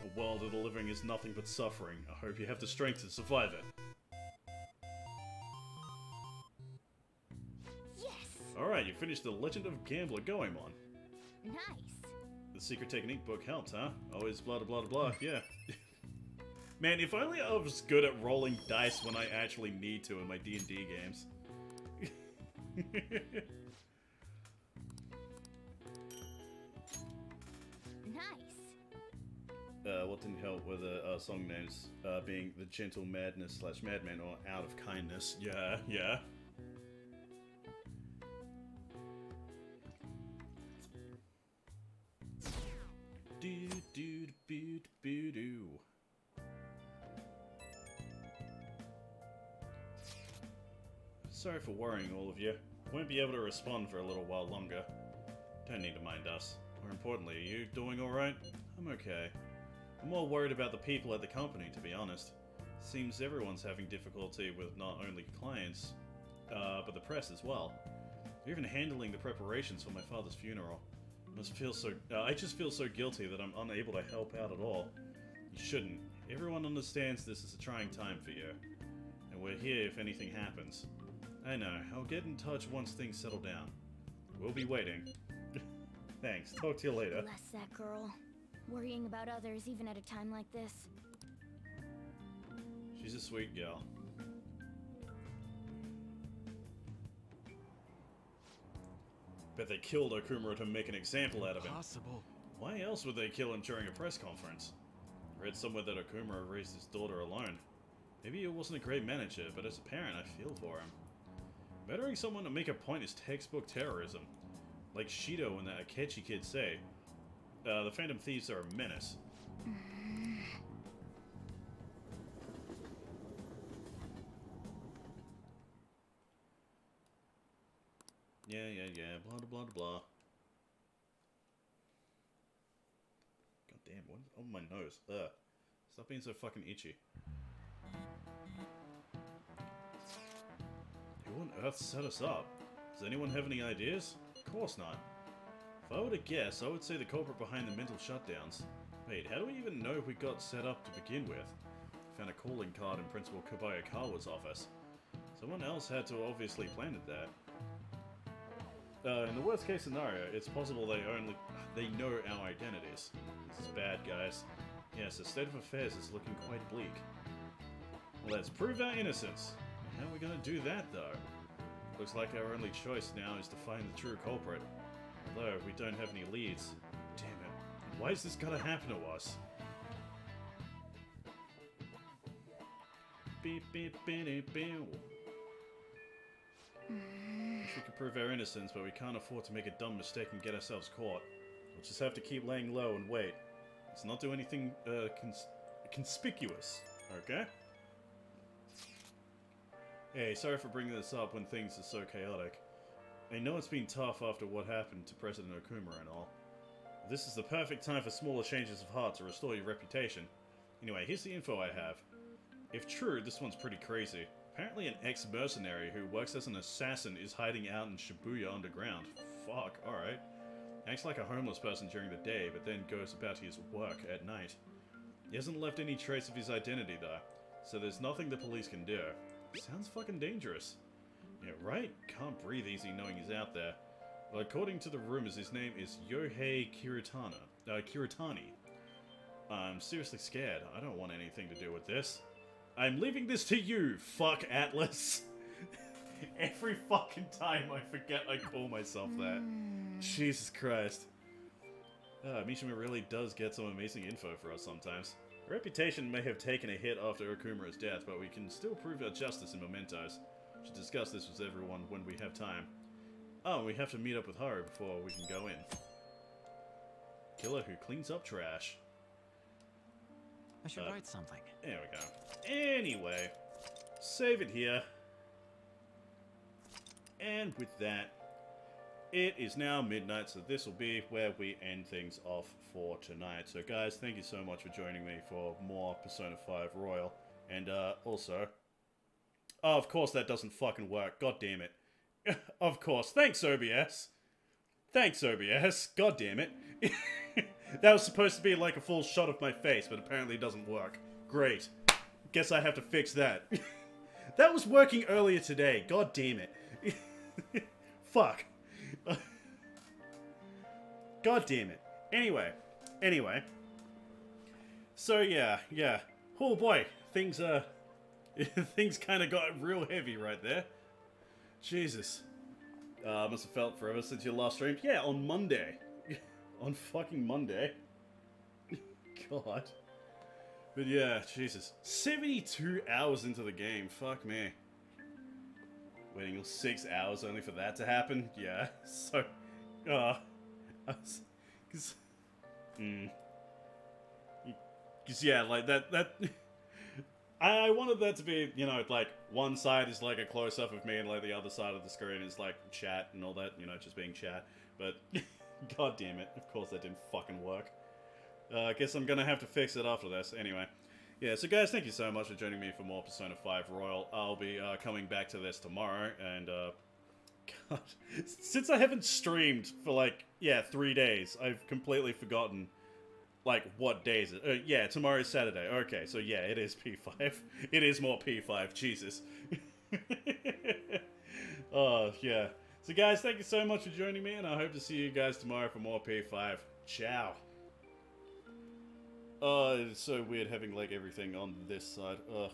A: A world of the living is nothing but suffering. I hope you have the strength to survive it.
B: Yes.
A: Alright, you finished The Legend of Gambler Goemon.
B: Nice.
A: The secret technique book helps, huh? Always blah blah blah blah, yeah. Man, if only I was good at rolling dice when I actually need to in my D&D games. uh, what didn't help were the uh, song names uh, being The Gentle Madness slash Madman or Out of Kindness. Yeah, yeah. Do do do do do. Sorry for worrying all of you. Won't be able to respond for a little while longer. Don't need to mind us. More importantly, are you doing alright? I'm okay. I'm more worried about the people at the company, to be honest. Seems everyone's having difficulty with not only clients, uh, but the press as well. Even handling the preparations for my father's funeral. Must feel so. Uh, I just feel so guilty that I'm unable to help out at all. You shouldn't. Everyone understands this is a trying time for you, and we're here if anything happens. I know. I'll get in touch once things settle down. We'll be waiting. Thanks. Talk to you later.
B: Bless that girl. Worrying about others even at a time like this.
A: She's a sweet gal. Bet they killed Okumura to make an example out of him.
R: Possible.
A: Why else would they kill him during a press conference? I read somewhere that Okumura raised his daughter alone. Maybe he wasn't a great manager, but as a parent, I feel for him. Murdering someone to make a point is textbook terrorism. Like Shido and the Akechi kids say, uh, the Phantom Thieves are a menace. Yeah, yeah, yeah, blah, blah, blah, blah. God damn, what is on my nose? Ugh. Stop being so fucking itchy. Who on earth set us up? Does anyone have any ideas? Of course not. If I were to guess, I would say the culprit behind the mental shutdowns. Wait, how do we even know if we got set up to begin with? found a calling card in Principal Kobayakawa's office. Someone else had to obviously planted that. Uh, in the worst case scenario, it's possible they only they know our identities. This is bad, guys. Yes, the state of affairs is looking quite bleak. Let's prove our innocence. How are we gonna do that, though? Looks like our only choice now is to find the true culprit. Although, we don't have any leads. Damn it. Why is this gonna happen to us? Beep, beep, beep, beep. We could prove our innocence, but we can't afford to make a dumb mistake and get ourselves caught. We'll just have to keep laying low and wait. Let's not do anything uh, cons conspicuous, okay? Hey, sorry for bringing this up when things are so chaotic. I know it's been tough after what happened to President Okuma and all. This is the perfect time for smaller changes of heart to restore your reputation. Anyway, here's the info I have. If true, this one's pretty crazy. Apparently an ex-mercenary who works as an assassin is hiding out in Shibuya underground. Fuck, alright. Acts like a homeless person during the day, but then goes about his work at night. He hasn't left any trace of his identity, though, so there's nothing the police can do. Sounds fucking dangerous. Yeah, right? Can't breathe easy knowing he's out there. Well, according to the rumors, his name is Yohei Kiritana. Uh, Kiritani. I'm seriously scared. I don't want anything to do with this. I'm leaving this to you, fuck Atlas. Every fucking time I forget I call myself that. Jesus Christ. Uh, Mishima really does get some amazing info for us sometimes. Our reputation may have taken a hit after Okumura's death, but we can still prove our justice in mementos. Should discuss this with everyone when we have time. Oh, we have to meet up with Haru before we can go in. Killer who cleans up trash.
Z: I should
A: Uh,
Z: write something.
A: There we go. Anyway, save it here. And with that, it is now midnight, so this will be where we end things off for tonight. So guys, thank you so much for joining me for more Persona 5 Royal. And uh, also... Oh, of course that doesn't fucking work. God damn it. of course. Thanks, OBS. Thanks, OBS. God damn it. that was supposed to be like a full shot of my face, but apparently it doesn't work. Great. Guess I have to fix that. that was working earlier today. God damn it. Fuck. God damn it. Anyway. Anyway. So yeah, yeah. Oh boy, things uh things kind of got real heavy right there. Jesus. Uh, must have felt forever since your last stream. Yeah, on Monday. on fucking Monday. God. But yeah, Jesus. 72 hours into the game. Fuck me. Waiting six hours only for that to happen? Yeah. So, uh, cause, mm, cause yeah, like that, that, I wanted that to be, you know, like one side is like a close up of me and like the other side of the screen is like chat and all that, you know, just being chat. But, god damn it, of course that didn't fucking work. Uh, I guess I'm gonna have to fix it after this. Anyway. Yeah, so guys, thank you so much for joining me for more Persona 5 Royal. I'll be uh, coming back to this tomorrow, and, uh, God, since I haven't streamed for, like, yeah, three days, I've completely forgotten, like, what day is it? Uh, yeah, tomorrow's Saturday. Okay, so yeah, it is P5. It is more P5, Jesus. oh, yeah. So guys, thank you so much for joining me, and I hope to see you guys tomorrow for more P5. Ciao. Oh, it's so weird having like everything on this side. Ugh.